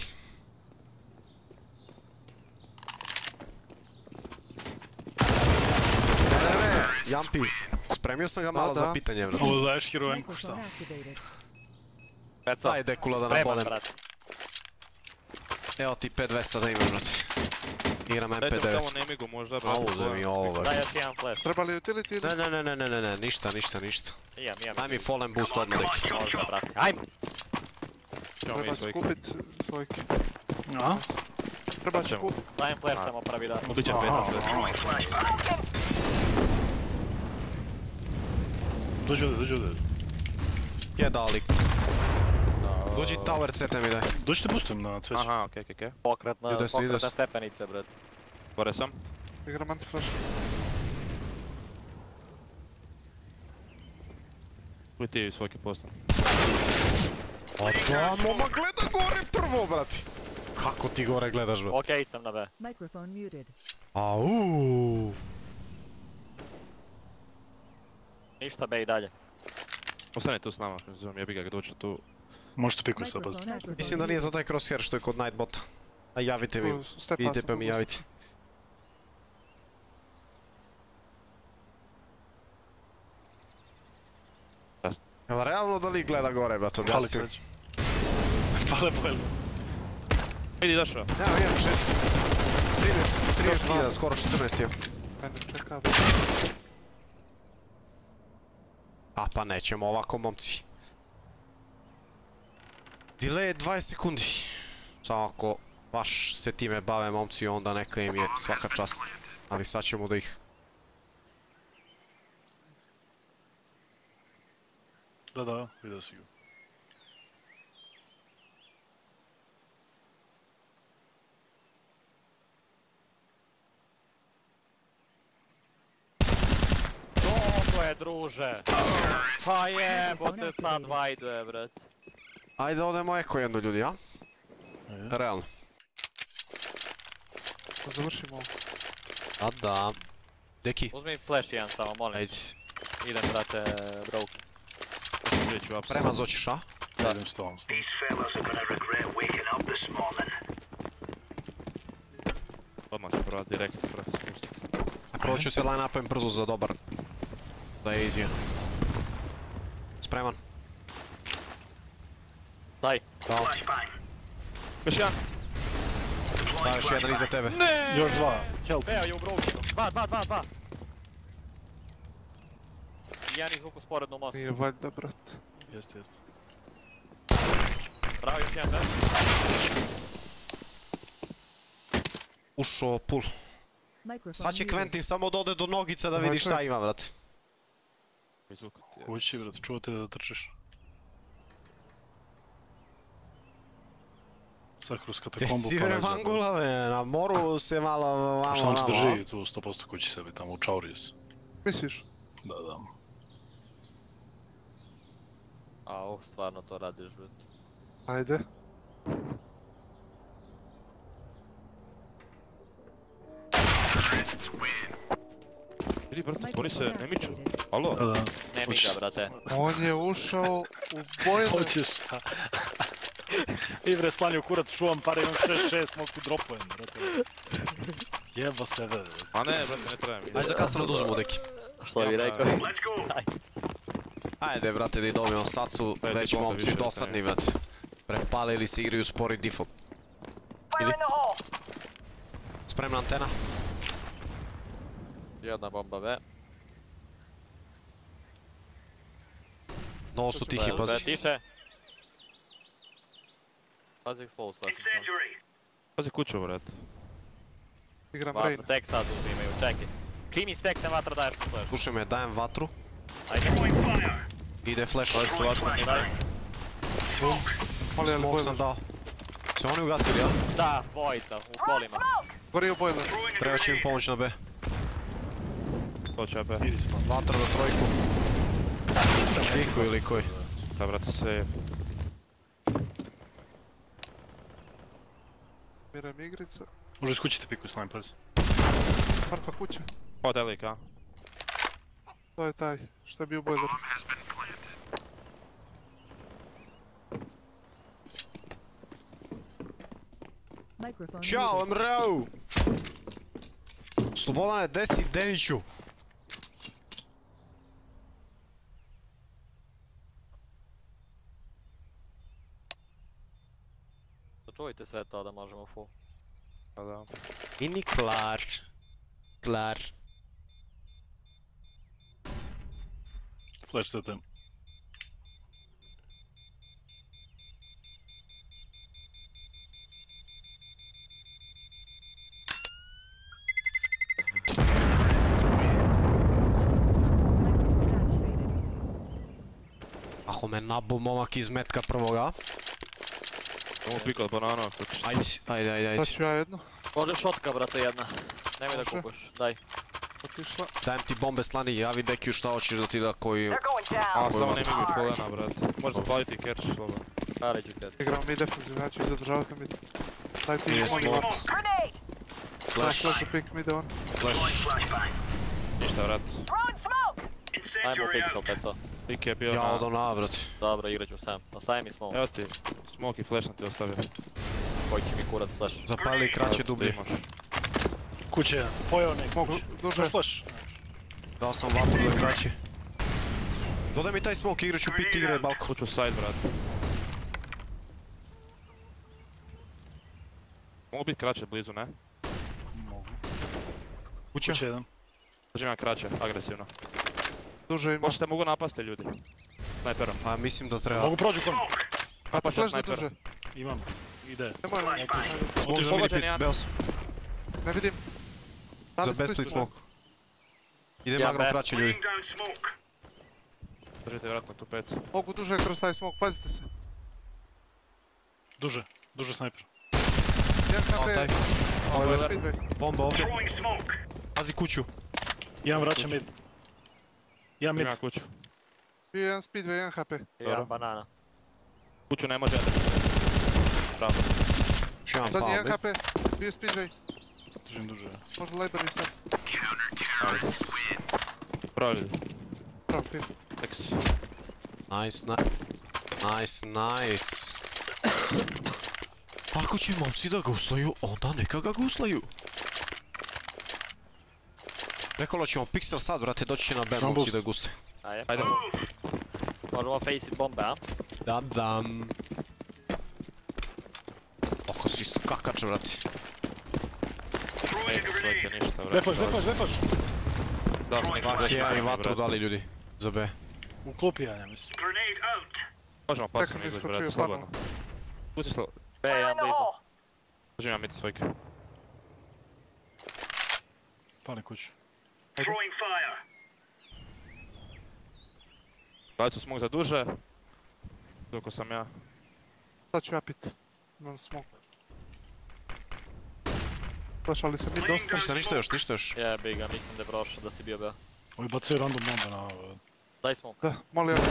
Jampi, spremio sam ga malo za pitanje, brate. Ovo daješ herojenku, šta? Peca. Daj dekula da nam bodem. Evo ti P200 da imam, brate. Igram MP9. Dajte mu tamo nemigu možda, brate. Ovo da mi ovo, brate. Daj još jedan flash. Treba li utility ili? Ne, ne, ne, ne, ne, ne, ništa, ništa, ništa. Imam, imam. Daj mi fallen boost odmah, deki. Možda, brate. Ajmo! Treba skupit svojke. A? Treba skupit. Dajem flash samo pravi da. Odličan 15. Dođi ovdje, dođi ovdje. Je dao lik. Dođi tower CT mi daj. Dođite boostom na cveć. Aha, okej, okej, okej. Pokretna, Ide se, ide pokretna se. stepenice, brate. Bore sam. Igram antiflash. Uj ti svojki postan. Pa da, momak gleda gore prvo, brati. Kako ti gore gledaš, brate? Okej sam na B. Microphone muted. Au. Ništa B i dalje. Ostani tu s nama, zovem jebi ga kad dođe tu. Možete pikuj pazi. activated. Mislim da nije to taj crosshair što je kod Nightbota. A javite mi, Tu, stepa idite sam pa mi javite. Jel realno da li gleda gore, Pali objasni. Pale boiler. Vidi došao. Evo, imam še... 13, 13 skoro 14 je. Mene čeka. A pa nećemo ovako, momci. Delay je 20 sekundi. Samo ako baš se time bave momci, onda neka im je svaka čast. Ali sad ćemo da ih... Da, da, vidio si ga. Dobro je, druže. Pa jebote, sad vajduje, brat. Ajde odemo eko jedno ljudi, a? Ajde. Realno. Da završimo ovo. A da. Deki, Uzmi flash jedan samo, molim. ajde. Idem, brate, broke. Vidjet ću. Prema zoćiš, a? Da. Idem s tobom. tobom. These fellas are gonna regret waking up this morning. Odmah ću provat direkt, prvo spustit. A prvo ću se line upem brzo za dobar. Da je easy. Spreman. Daj. Dao. Još jedan! Da, još jedan iza tebe. Još dva. Help. Beo je u broke. Dva, dva, dva, dva. Jedan izvuku sporedno u most. Nije valjda, brat. Jeste, jeste. Bravo, još jedan, beo. Ušao pul. Sad će. Quentin samo da ode do nogica da vidi šta čovjek. ima, brate. Izvukat je. Kući, brat, čuvate da trčiš. Sad kroz Te katakombu si pa bre neđe, vangula, be, na moru se malo Što vamo on ti drži tu 100% kući sebi, tamo u Čaurijus. Misliš? Da, da. A, oh, stvarno to radiš, brat. Ajde. Vidi brate, oni se ne miču. Alo? Ne mi ga, brate. On je ušao u bojler. Hoćeš. I bre, slanju kurat, čuvam pare, imam 6-6, mogu ti dropujem, brate. Jeba se, ve. A ne, brate, ne treba mi. Ajde za kasno da uzmemo, deki. Što bi rekao? Let's go. Ajde, brate, da i dobijemo, sad su Ajde, već momci dosadni, brate. Prepalili se, igraju spori default. Hole. Spremna antena. Jedna bomba, ve. No su tihi, pazi. Tiše. Pazi explode. Incendiary. Pazi kuću, brate. Igram Rain. Tek sad uzimaju, čekaj. Čim mi stekne vatra daješ mu flash. Slušaj me, dajem vatru. Ajde. Ide flash. Throwing flashbang. Moli ali Smoke sam bojler. dao. Se oni ugasili, a? Da, dvojica, u kolima. Gorio bojler. Throwing a Treba će mi pomoć na B. To će AP. Idi s tobom. Vatra za trojku. Liku ili koji? Da, brate, se... Miram igrica. Može iz kući ti pikuj snajper. Mrtva kuća. O, taj lik, a? To je taj. Šta je bio bojler? Ćao, mrau! Slobodane, desi Deniću. Sačuvajte sve to da možemo full. Da, da. Ini klar. Klar. Flash CT. Ako me nabu momak iz metka prvoga. Mogu pikat banana ako ćeš. Ajde, ajde, ajde. Sad ću ja jednu. Može šotka, brate, jedna. Nemoj da kupaš, daj. Otišla. Dajem ti bombe slani, javi Dekiju šta hoćeš da ti da koji... They're going A, down. samo ne mi kolena, brate. Možeš zapaliti kerč, slobodno. Pali ću kad. Igram mi defensiv, ja ću zadržavati mid. Daj ti. Grenade. Flash, Flash, pick mid on. flash. Ništa, smoke. Ajmo pixel, peco. Lik je bio Ja na... odam na, brate. Dobro, igrat ću sam. Ostavi mi smoke. Evo ti, smoke i flash sam ti ostavio. Koji će mi kurac flash. Zapalili kraće dublje. Kuće jedan. Pojeo nek. Mogu, duže. Još flash. Dao sam vatru za kraće. Dodaj mi taj smoke, igrat ću pit igre balko. Kuću side, brate. Mogu biti kraće blizu, ne? Mogu. Kuća. Kuće jedan. Držim ja kraće, agresivno. Duže ima. Možete mogu napasti ljudi. Snajperom. Pa mislim da treba... Mogu prođu kon. A Napašat flash za snajpera. duže. Imam. Ide. Nemoj, nemoj. Smoke za mini pit, jedan. sam. Ne vidim. Za best split smoke. Ide Ja magrom bet. kraće ljudi. Držite vjerojatno tu pet. Mogu duže kroz taj smoke, pazite se. Duže. Duže snajper. Jedan. HP. Ovo je Speedway. bomba ovdje. Pazi kuću. Jedan vraća mid. Jedan mid. Ima kuću. Jedan speedway, jedan HP. Jedan banana. Kuću ne može jede. Bravo. Još jedan Zadnji jedan palbi. HP. Bio speedway. Držim duže. Možda library sad. Nice. Bravo ljudi. Bravo. Nice, na... Nice, nice. Ako će momci da guslaju, onda neka ga guslaju. Nekolo ćemo pixel sad, brate, doći će na B momci da guste. Ajde. Ajde. Možemo face it bombe, a? Dam, dam. Oko si skakač, ništa, Defaš, defaš, defaš. Da, Vah je i vatru dali ljudi. Za B. U klupi ja, ja mislim. Možemo pasivno brate, farmu. slobodno. Pusti slobodno. B, jedan blizu. Držim ja mid svojke. Pali kuću. Throwing fire. Dajcu smog za duže. Doko sam ja. Sad ću ja pit. Imam smoke. Flašali se mi dosta. Ništa, ništa još, ništa još. Jebi ga, mislim da je prošao, da si bio B. Ovi bacaju random bomba na. Daj smoke. Da, molim ja.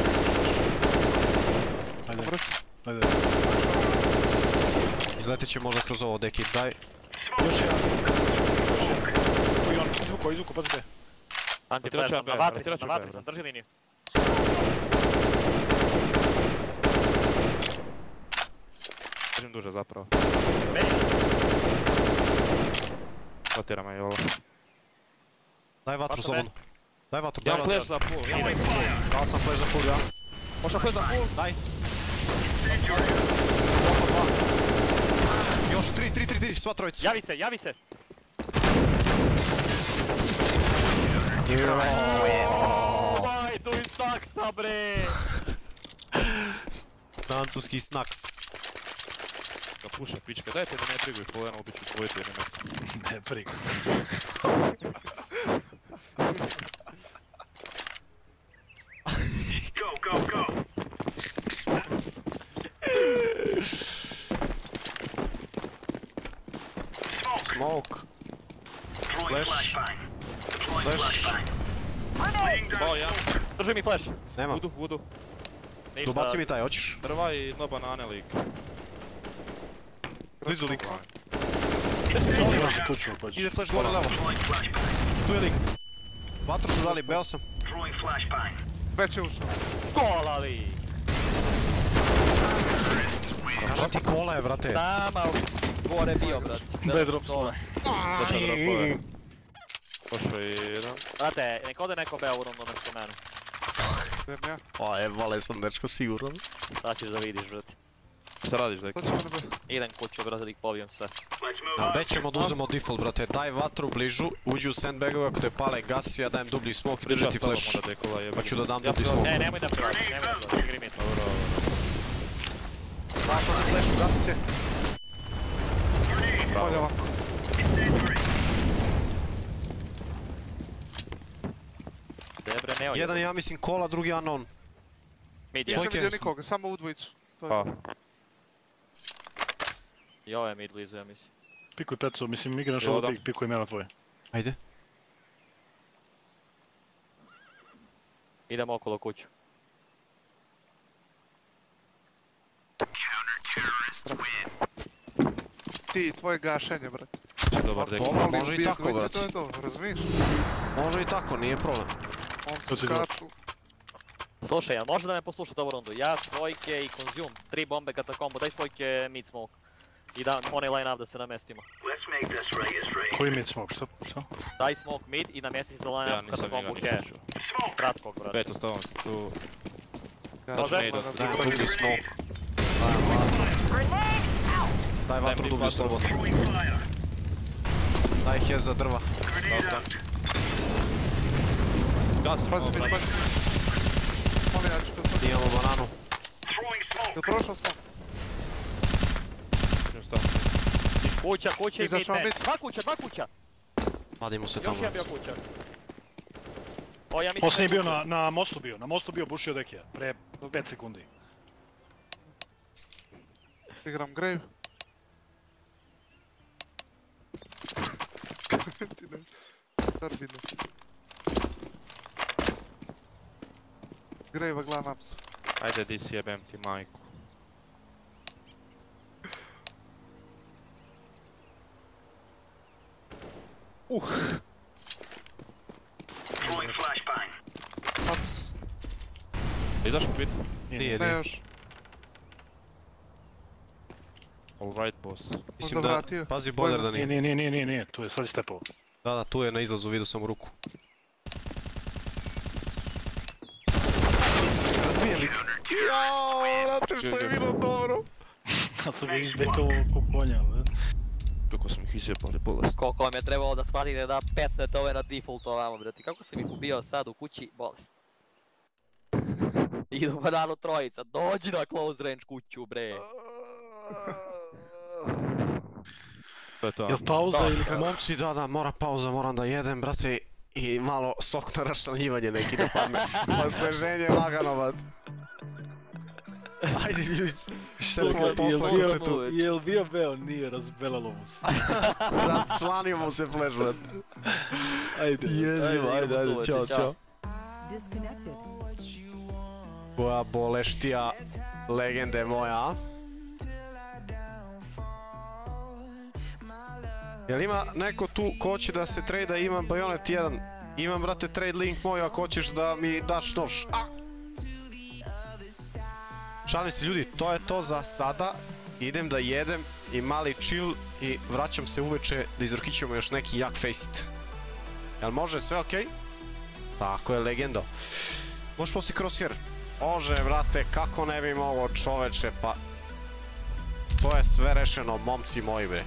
Ajde, Dobro. ajde. Izletit će možda kroz ovo, deki, daj. Još jedan. Koji on, izvuko, izvuko, pazite. B, na vatri sam, na vatri sam, drži liniju. Držim duže zapravo. Rotira me i ovo. Daj vatru slobodno. Daj vatru, daj vatru. flash za full, jedan Dao sam flash za full, ja. Možda flash za full. Daj. Još, tri, tri, tri, tri, sva trojica. Javi se, javi se! Ovaj, tu iz taksa, bre! Francuski snacks. Ga puša pička, dajte da ne triguj polena, ubit ću tvoj jer ne Ne, prik. Go, go, go. Smoke. Flash. Flash. yeah. smoke. Drži mi flash! Nema. Vudu, vudu. Ništa. Dobaci mi taj, hoćeš? Drva i no banane lik. Blizu lik. Ide flash gore levo. Tu je lik. Vatru su dali, beo sam. Već je ušao. Kola li! Kažem ti kola je, brate. Nama gore bio, brat. Daj drop dole. Došao dropove. Pošao i jedan. Brate, nek ode neko B u rundu umjesto mene. O, je, vale sam dečko, sigurno. Sad ćeš da vidiš, brate. Šta radiš, B. Idem kuću, brate, da ih pobijem sve. Out. B ćemo da uzmemo default, brate. Daj vatru bližu, uđi u sandbagove, ako te pale gasi, ja dajem dublji smoke i drži ti flash. Jebe. Pa ću da dam dublji smoke. E, nemoj da prelazi, nemoj da prelazi, igri mi to. Dobro. Dao sam ti flash, ugasi se. Bolje ovako. Debre, ne. Jedan je, ja mislim, kola, drugi unknown. Mid Nisam je. Vidio nikoga, samo u dvojicu. Pa, I ovo je mid blizu, ja mislim. Pikuj pecu, mislim igraš ovo pik, pikuj mjera tvoje. Ajde. Idemo okolo kuću. Ti tvoje gašenje, brate. dobar. Dobro, Molim, može i tako, brate. To je to, razumiješ? Može i tako, nije problem. Momci ti skaču. Slušaj, jel može da me poslušate ovu rundu? Ja, svojke i konzum. Tri bombe katakombu, daj svojke mid smoke. I da, onaj line up da se namestimo. Koji mid smoke, šta? Šta? Daj smoke mid i namesti se line Ja up he. ništa čuo. Smoke. Kratkog, brate. Pet ostavam tu. Može? ide. Dajem dublji smoke. Daj vatru vatru. slobodno. Daj he za drva. Out. Gasim Pazi, mid, pazi. Molim, ja ću. Imamo bananu. Smoke. Jel prošao smo? Stav. Kuća, kuća i Izašao mid. Dva kuća, dva kuća. Vadimo se Još tamo. jedan bio kuća. O, ja mislim Posljednji je je bio na, na mostu bio, na mostu bio bušio dekija, pre 5 sekundi. Igram Grave. Ti ne. Karbine. Grave-a gledam naps. Ajde, di si jebem ti majku. Throwing flashbang. Naps. Izaš u pit? Nije, Ne nije. još. Alright, boss. Mislim da, vratio. pazi boiler da Nije, nije. nije, nije, nije, nije, tu je, sad je stepovo. Da, da, tu je na izlazu, vidio sam u ruku. Razbijeli. Jao, brate, što je bilo dobro. Kad sam ga izbeto ko konja, ne? Kako smo ih izjebali bolest. Koliko vam je trebalo da shvatite da petnete ove na default ovamo, brati. Kako sam ih ubio sad u kući? Bolest. Idu bananu trojica, dođi na close range kuću, bre. To je to. Jel pauza ili kako? Momci, da, da, mora pauza, moram da jedem, brate. I malo sok na rašlanjivanje neki da padne. Osveženje lagano, brate. Ajde, ljudi. Štelimo posla ako se tu. Jel bio beo? Nije, razbelalo mu se. Rašlanio mu se brate. Ajde. Jezivo, Ajde, ajde, ćao. Disconnected. Koja boleštija legende moja. Jel ima neko tu ko hoće da se trade imam Bayonet 1? Imam, brate, trade link moj ako hoćeš da mi daš nož. A! Šalim se ljudi, to je to za sada. Idem da jedem i mali chill i vraćam se uveče da izrokićemo još neki jak faceit. Jel može sve okej? Tako je, legendo. Možeš poslije crosshair. Može, brate, kako ne bi mogao čoveče, pa... To je sve rešeno, momci moji, bre.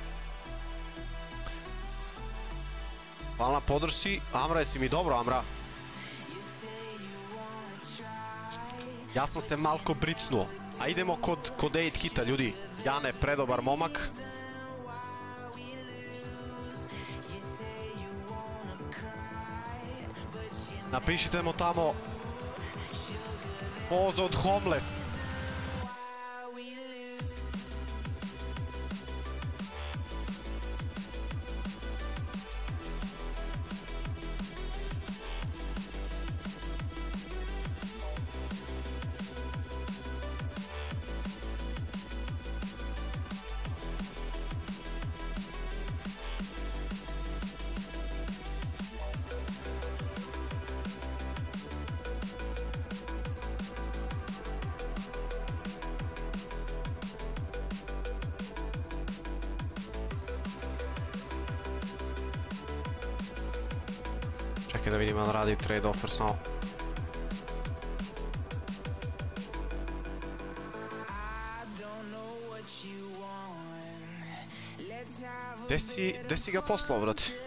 Hvala na podršci. Amra, jesi mi dobro, Amra? Ja sam se malko bricnuo. A idemo kod, kod 8 kita, ljudi. Jane, predobar momak. Napišite mu tamo Poza od homeless. Ali radi trade offer samo. Gde si, si ga poslao, brate?